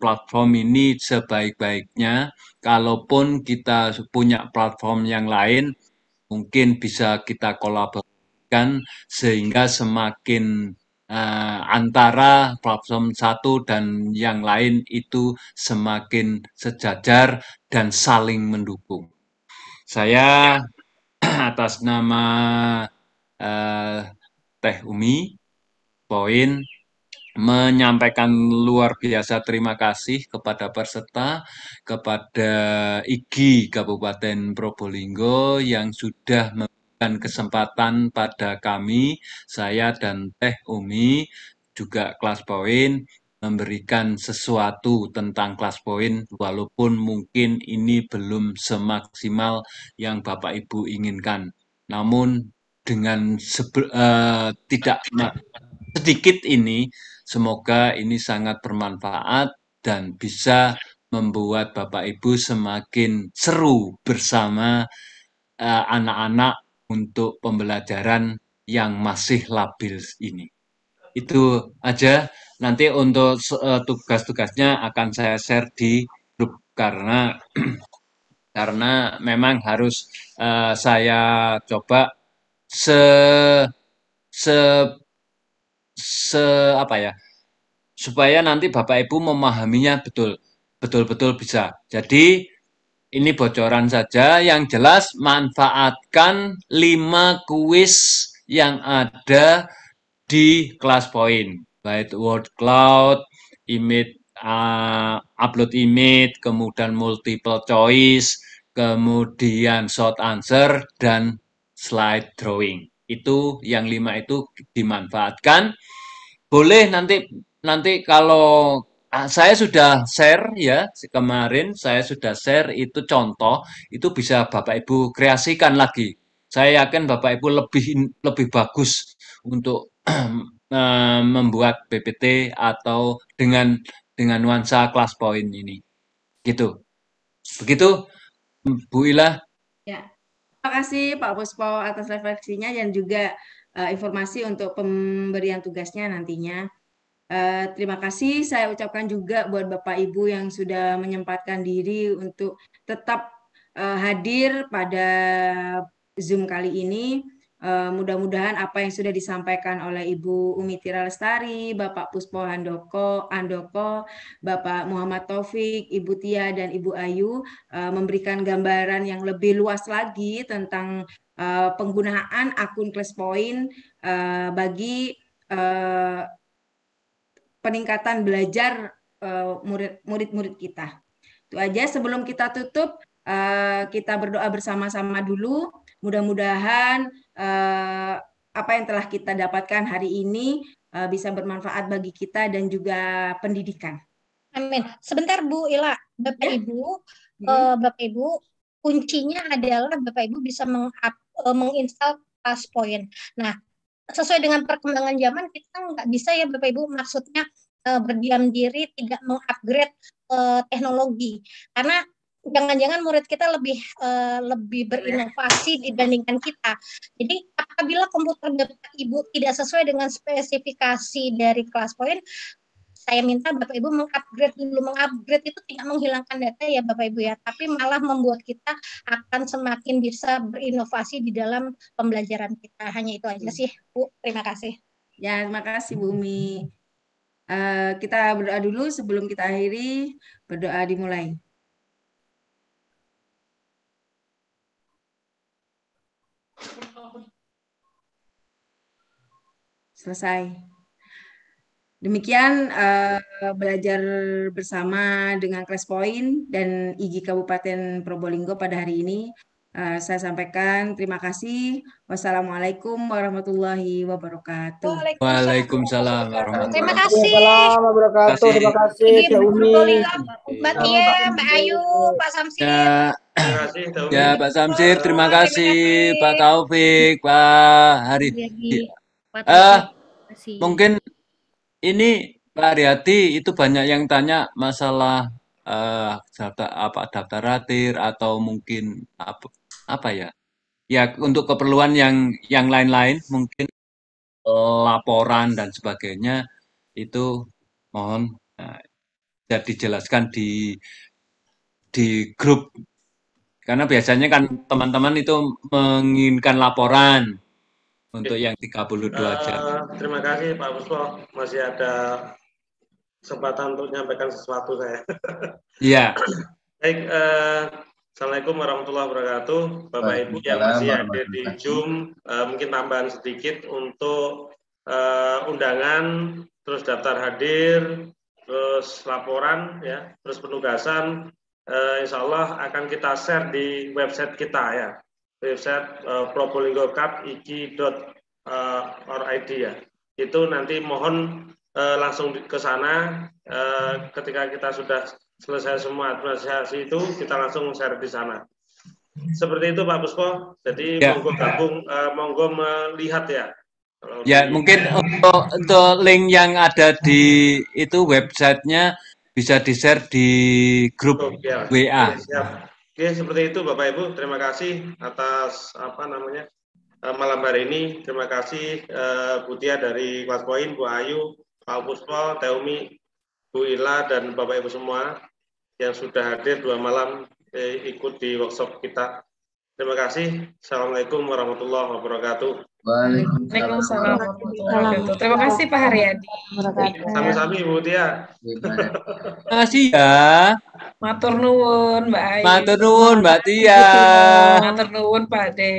platform ini sebaik-baiknya. Kalaupun kita punya platform yang lain, mungkin bisa kita kolaborasikan sehingga semakin eh, antara platform satu dan yang lain itu semakin sejajar dan saling mendukung. Saya atas nama eh, Teh Umi Poin menyampaikan luar biasa terima kasih kepada peserta, kepada IGI Kabupaten Probolinggo yang sudah memberikan kesempatan pada kami, saya dan Teh Umi, juga kelas poin, memberikan sesuatu tentang kelas poin, walaupun mungkin ini belum semaksimal yang Bapak Ibu inginkan. Namun dengan eh, tidak sedikit ini, semoga ini sangat bermanfaat dan bisa membuat Bapak Ibu semakin seru bersama eh, anak-anak untuk pembelajaran yang masih labil ini. Itu aja. Nanti untuk eh, tugas-tugasnya akan saya share di grup karena karena memang harus eh, saya coba se se se apa ya supaya nanti Bapak Ibu memahaminya betul betul-betul bisa. Jadi ini bocoran saja yang jelas manfaatkan lima kuis yang ada di kelas point baik word cloud, image uh, upload image, kemudian multiple choice, kemudian short answer dan slide drawing. Itu yang lima itu dimanfaatkan. Boleh nanti nanti kalau saya sudah share ya kemarin saya sudah share itu contoh itu bisa Bapak Ibu kreasikan lagi. Saya yakin Bapak Ibu lebih lebih bagus untuk eh, membuat PPT atau dengan dengan nuansa kelas point ini. Gitu. Begitu Bu Ila. Ya, terima kasih Pak Puspo atas refleksinya dan juga uh, informasi untuk pemberian tugasnya nantinya. Uh, terima kasih saya ucapkan juga buat Bapak Ibu yang sudah menyempatkan diri untuk tetap uh, hadir pada Zoom kali ini. Uh, mudah-mudahan apa yang sudah disampaikan oleh Ibu Umi Tira Lestari, Bapak Puspo Handoko, Andoko, Bapak Muhammad Taufik, Ibu Tia dan Ibu Ayu uh, memberikan gambaran yang lebih luas lagi tentang uh, penggunaan akun Point uh, bagi peningkatan belajar murid-murid kita. Itu aja sebelum kita tutup kita berdoa bersama-sama dulu. Mudah-mudahan uh, apa yang telah kita dapatkan hari ini bisa bermanfaat bagi kita dan juga pendidikan. Amin. Sebentar Bu Ila, Bapak ya. Ibu, hmm. Bapak Ibu, kuncinya adalah Bapak Ibu bisa meng menginstal Point. Nah, sesuai dengan perkembangan zaman kita nggak bisa ya Bapak Ibu maksudnya uh, berdiam diri tidak mengupgrade uh, teknologi karena jangan-jangan murid kita lebih uh, lebih berinovasi dibandingkan kita. Jadi apabila komputer Bapak Ibu tidak sesuai dengan spesifikasi dari kelas poin, saya minta Bapak Ibu mengupgrade dulu. Mengupgrade itu tidak menghilangkan data ya Bapak Ibu ya, tapi malah membuat kita akan semakin bisa berinovasi di dalam pembelajaran kita. Hanya itu aja sih, Bu. Terima kasih. Ya, terima kasih Bu Umi. Uh, kita berdoa dulu sebelum kita akhiri. Berdoa dimulai. Selesai. Demikian uh, belajar bersama dengan Class Point dan IGI Kabupaten Probolinggo pada hari ini. Uh, saya sampaikan terima kasih. Wassalamualaikum warahmatullahi wabarakatuh. Waalaikumsalam warahmatullahi Terima kasih. wabarakatuh. Terima kasih, Teh Umi. Mbak Tia, Mbak Ayu, Pak Samsi. Ya, ya Pak Samsir, terima kasih Pak Taufik, Pak Hari. Eh, mungkin ini Pak Ariati itu banyak yang tanya masalah uh, daftar apa daftar ratir atau mungkin apa apa ya? Ya untuk keperluan yang yang lain-lain mungkin laporan dan sebagainya itu mohon uh, dijelaskan di di grup karena biasanya kan teman-teman itu menginginkan laporan untuk yang 32 uh, jam. Terima kasih Pak Buspo, masih ada kesempatan untuk menyampaikan sesuatu saya. Iya. Baik, uh, Assalamualaikum warahmatullahi wabarakatuh. Bapak Ibu yang masih ada di Zoom, uh, mungkin tambahan sedikit untuk uh, undangan, terus daftar hadir, terus laporan, ya, terus penugasan uh, insya Allah akan kita share di website kita ya website uh, probolinggo.cup.iki.org ya itu nanti mohon uh, langsung ke sana uh, ketika kita sudah selesai semua administrasi itu kita langsung share di sana seperti itu Pak Puspo jadi ya. monggo gabung uh, monggo melihat ya Ya, mungkin untuk untuk link yang ada di itu websitenya bisa di-share di grup Ya, WA. oke, siap. Oke, seperti itu Bapak Ibu. Terima kasih atas apa namanya eh, malam hari ini. Terima kasih Tia dari kelas poin, Bu Ayu, Pak Puspo, Teumi, Bu Ila, dan Bapak Ibu semua yang sudah hadir dua malam eh, ikut di workshop kita. Terima kasih. Assalamualaikum warahmatullahi wabarakatuh. Waalaikumsalam warahmatullahi wabarakatuh. Terima kasih Pak Haryadi. Sami-sami Bu Tia. Terima kasih ya. Matur nuwun Mbak Ayu. Matur nuwun Mbak Tia. Matur nuwun Pak De.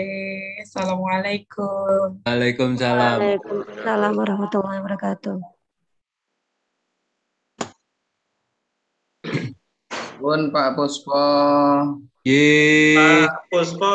Assalamualaikum. Waalaikumsalam. Waalaikumsalam warahmatullahi wabarakatuh. Pun Pak Puspo. Ye. Puspo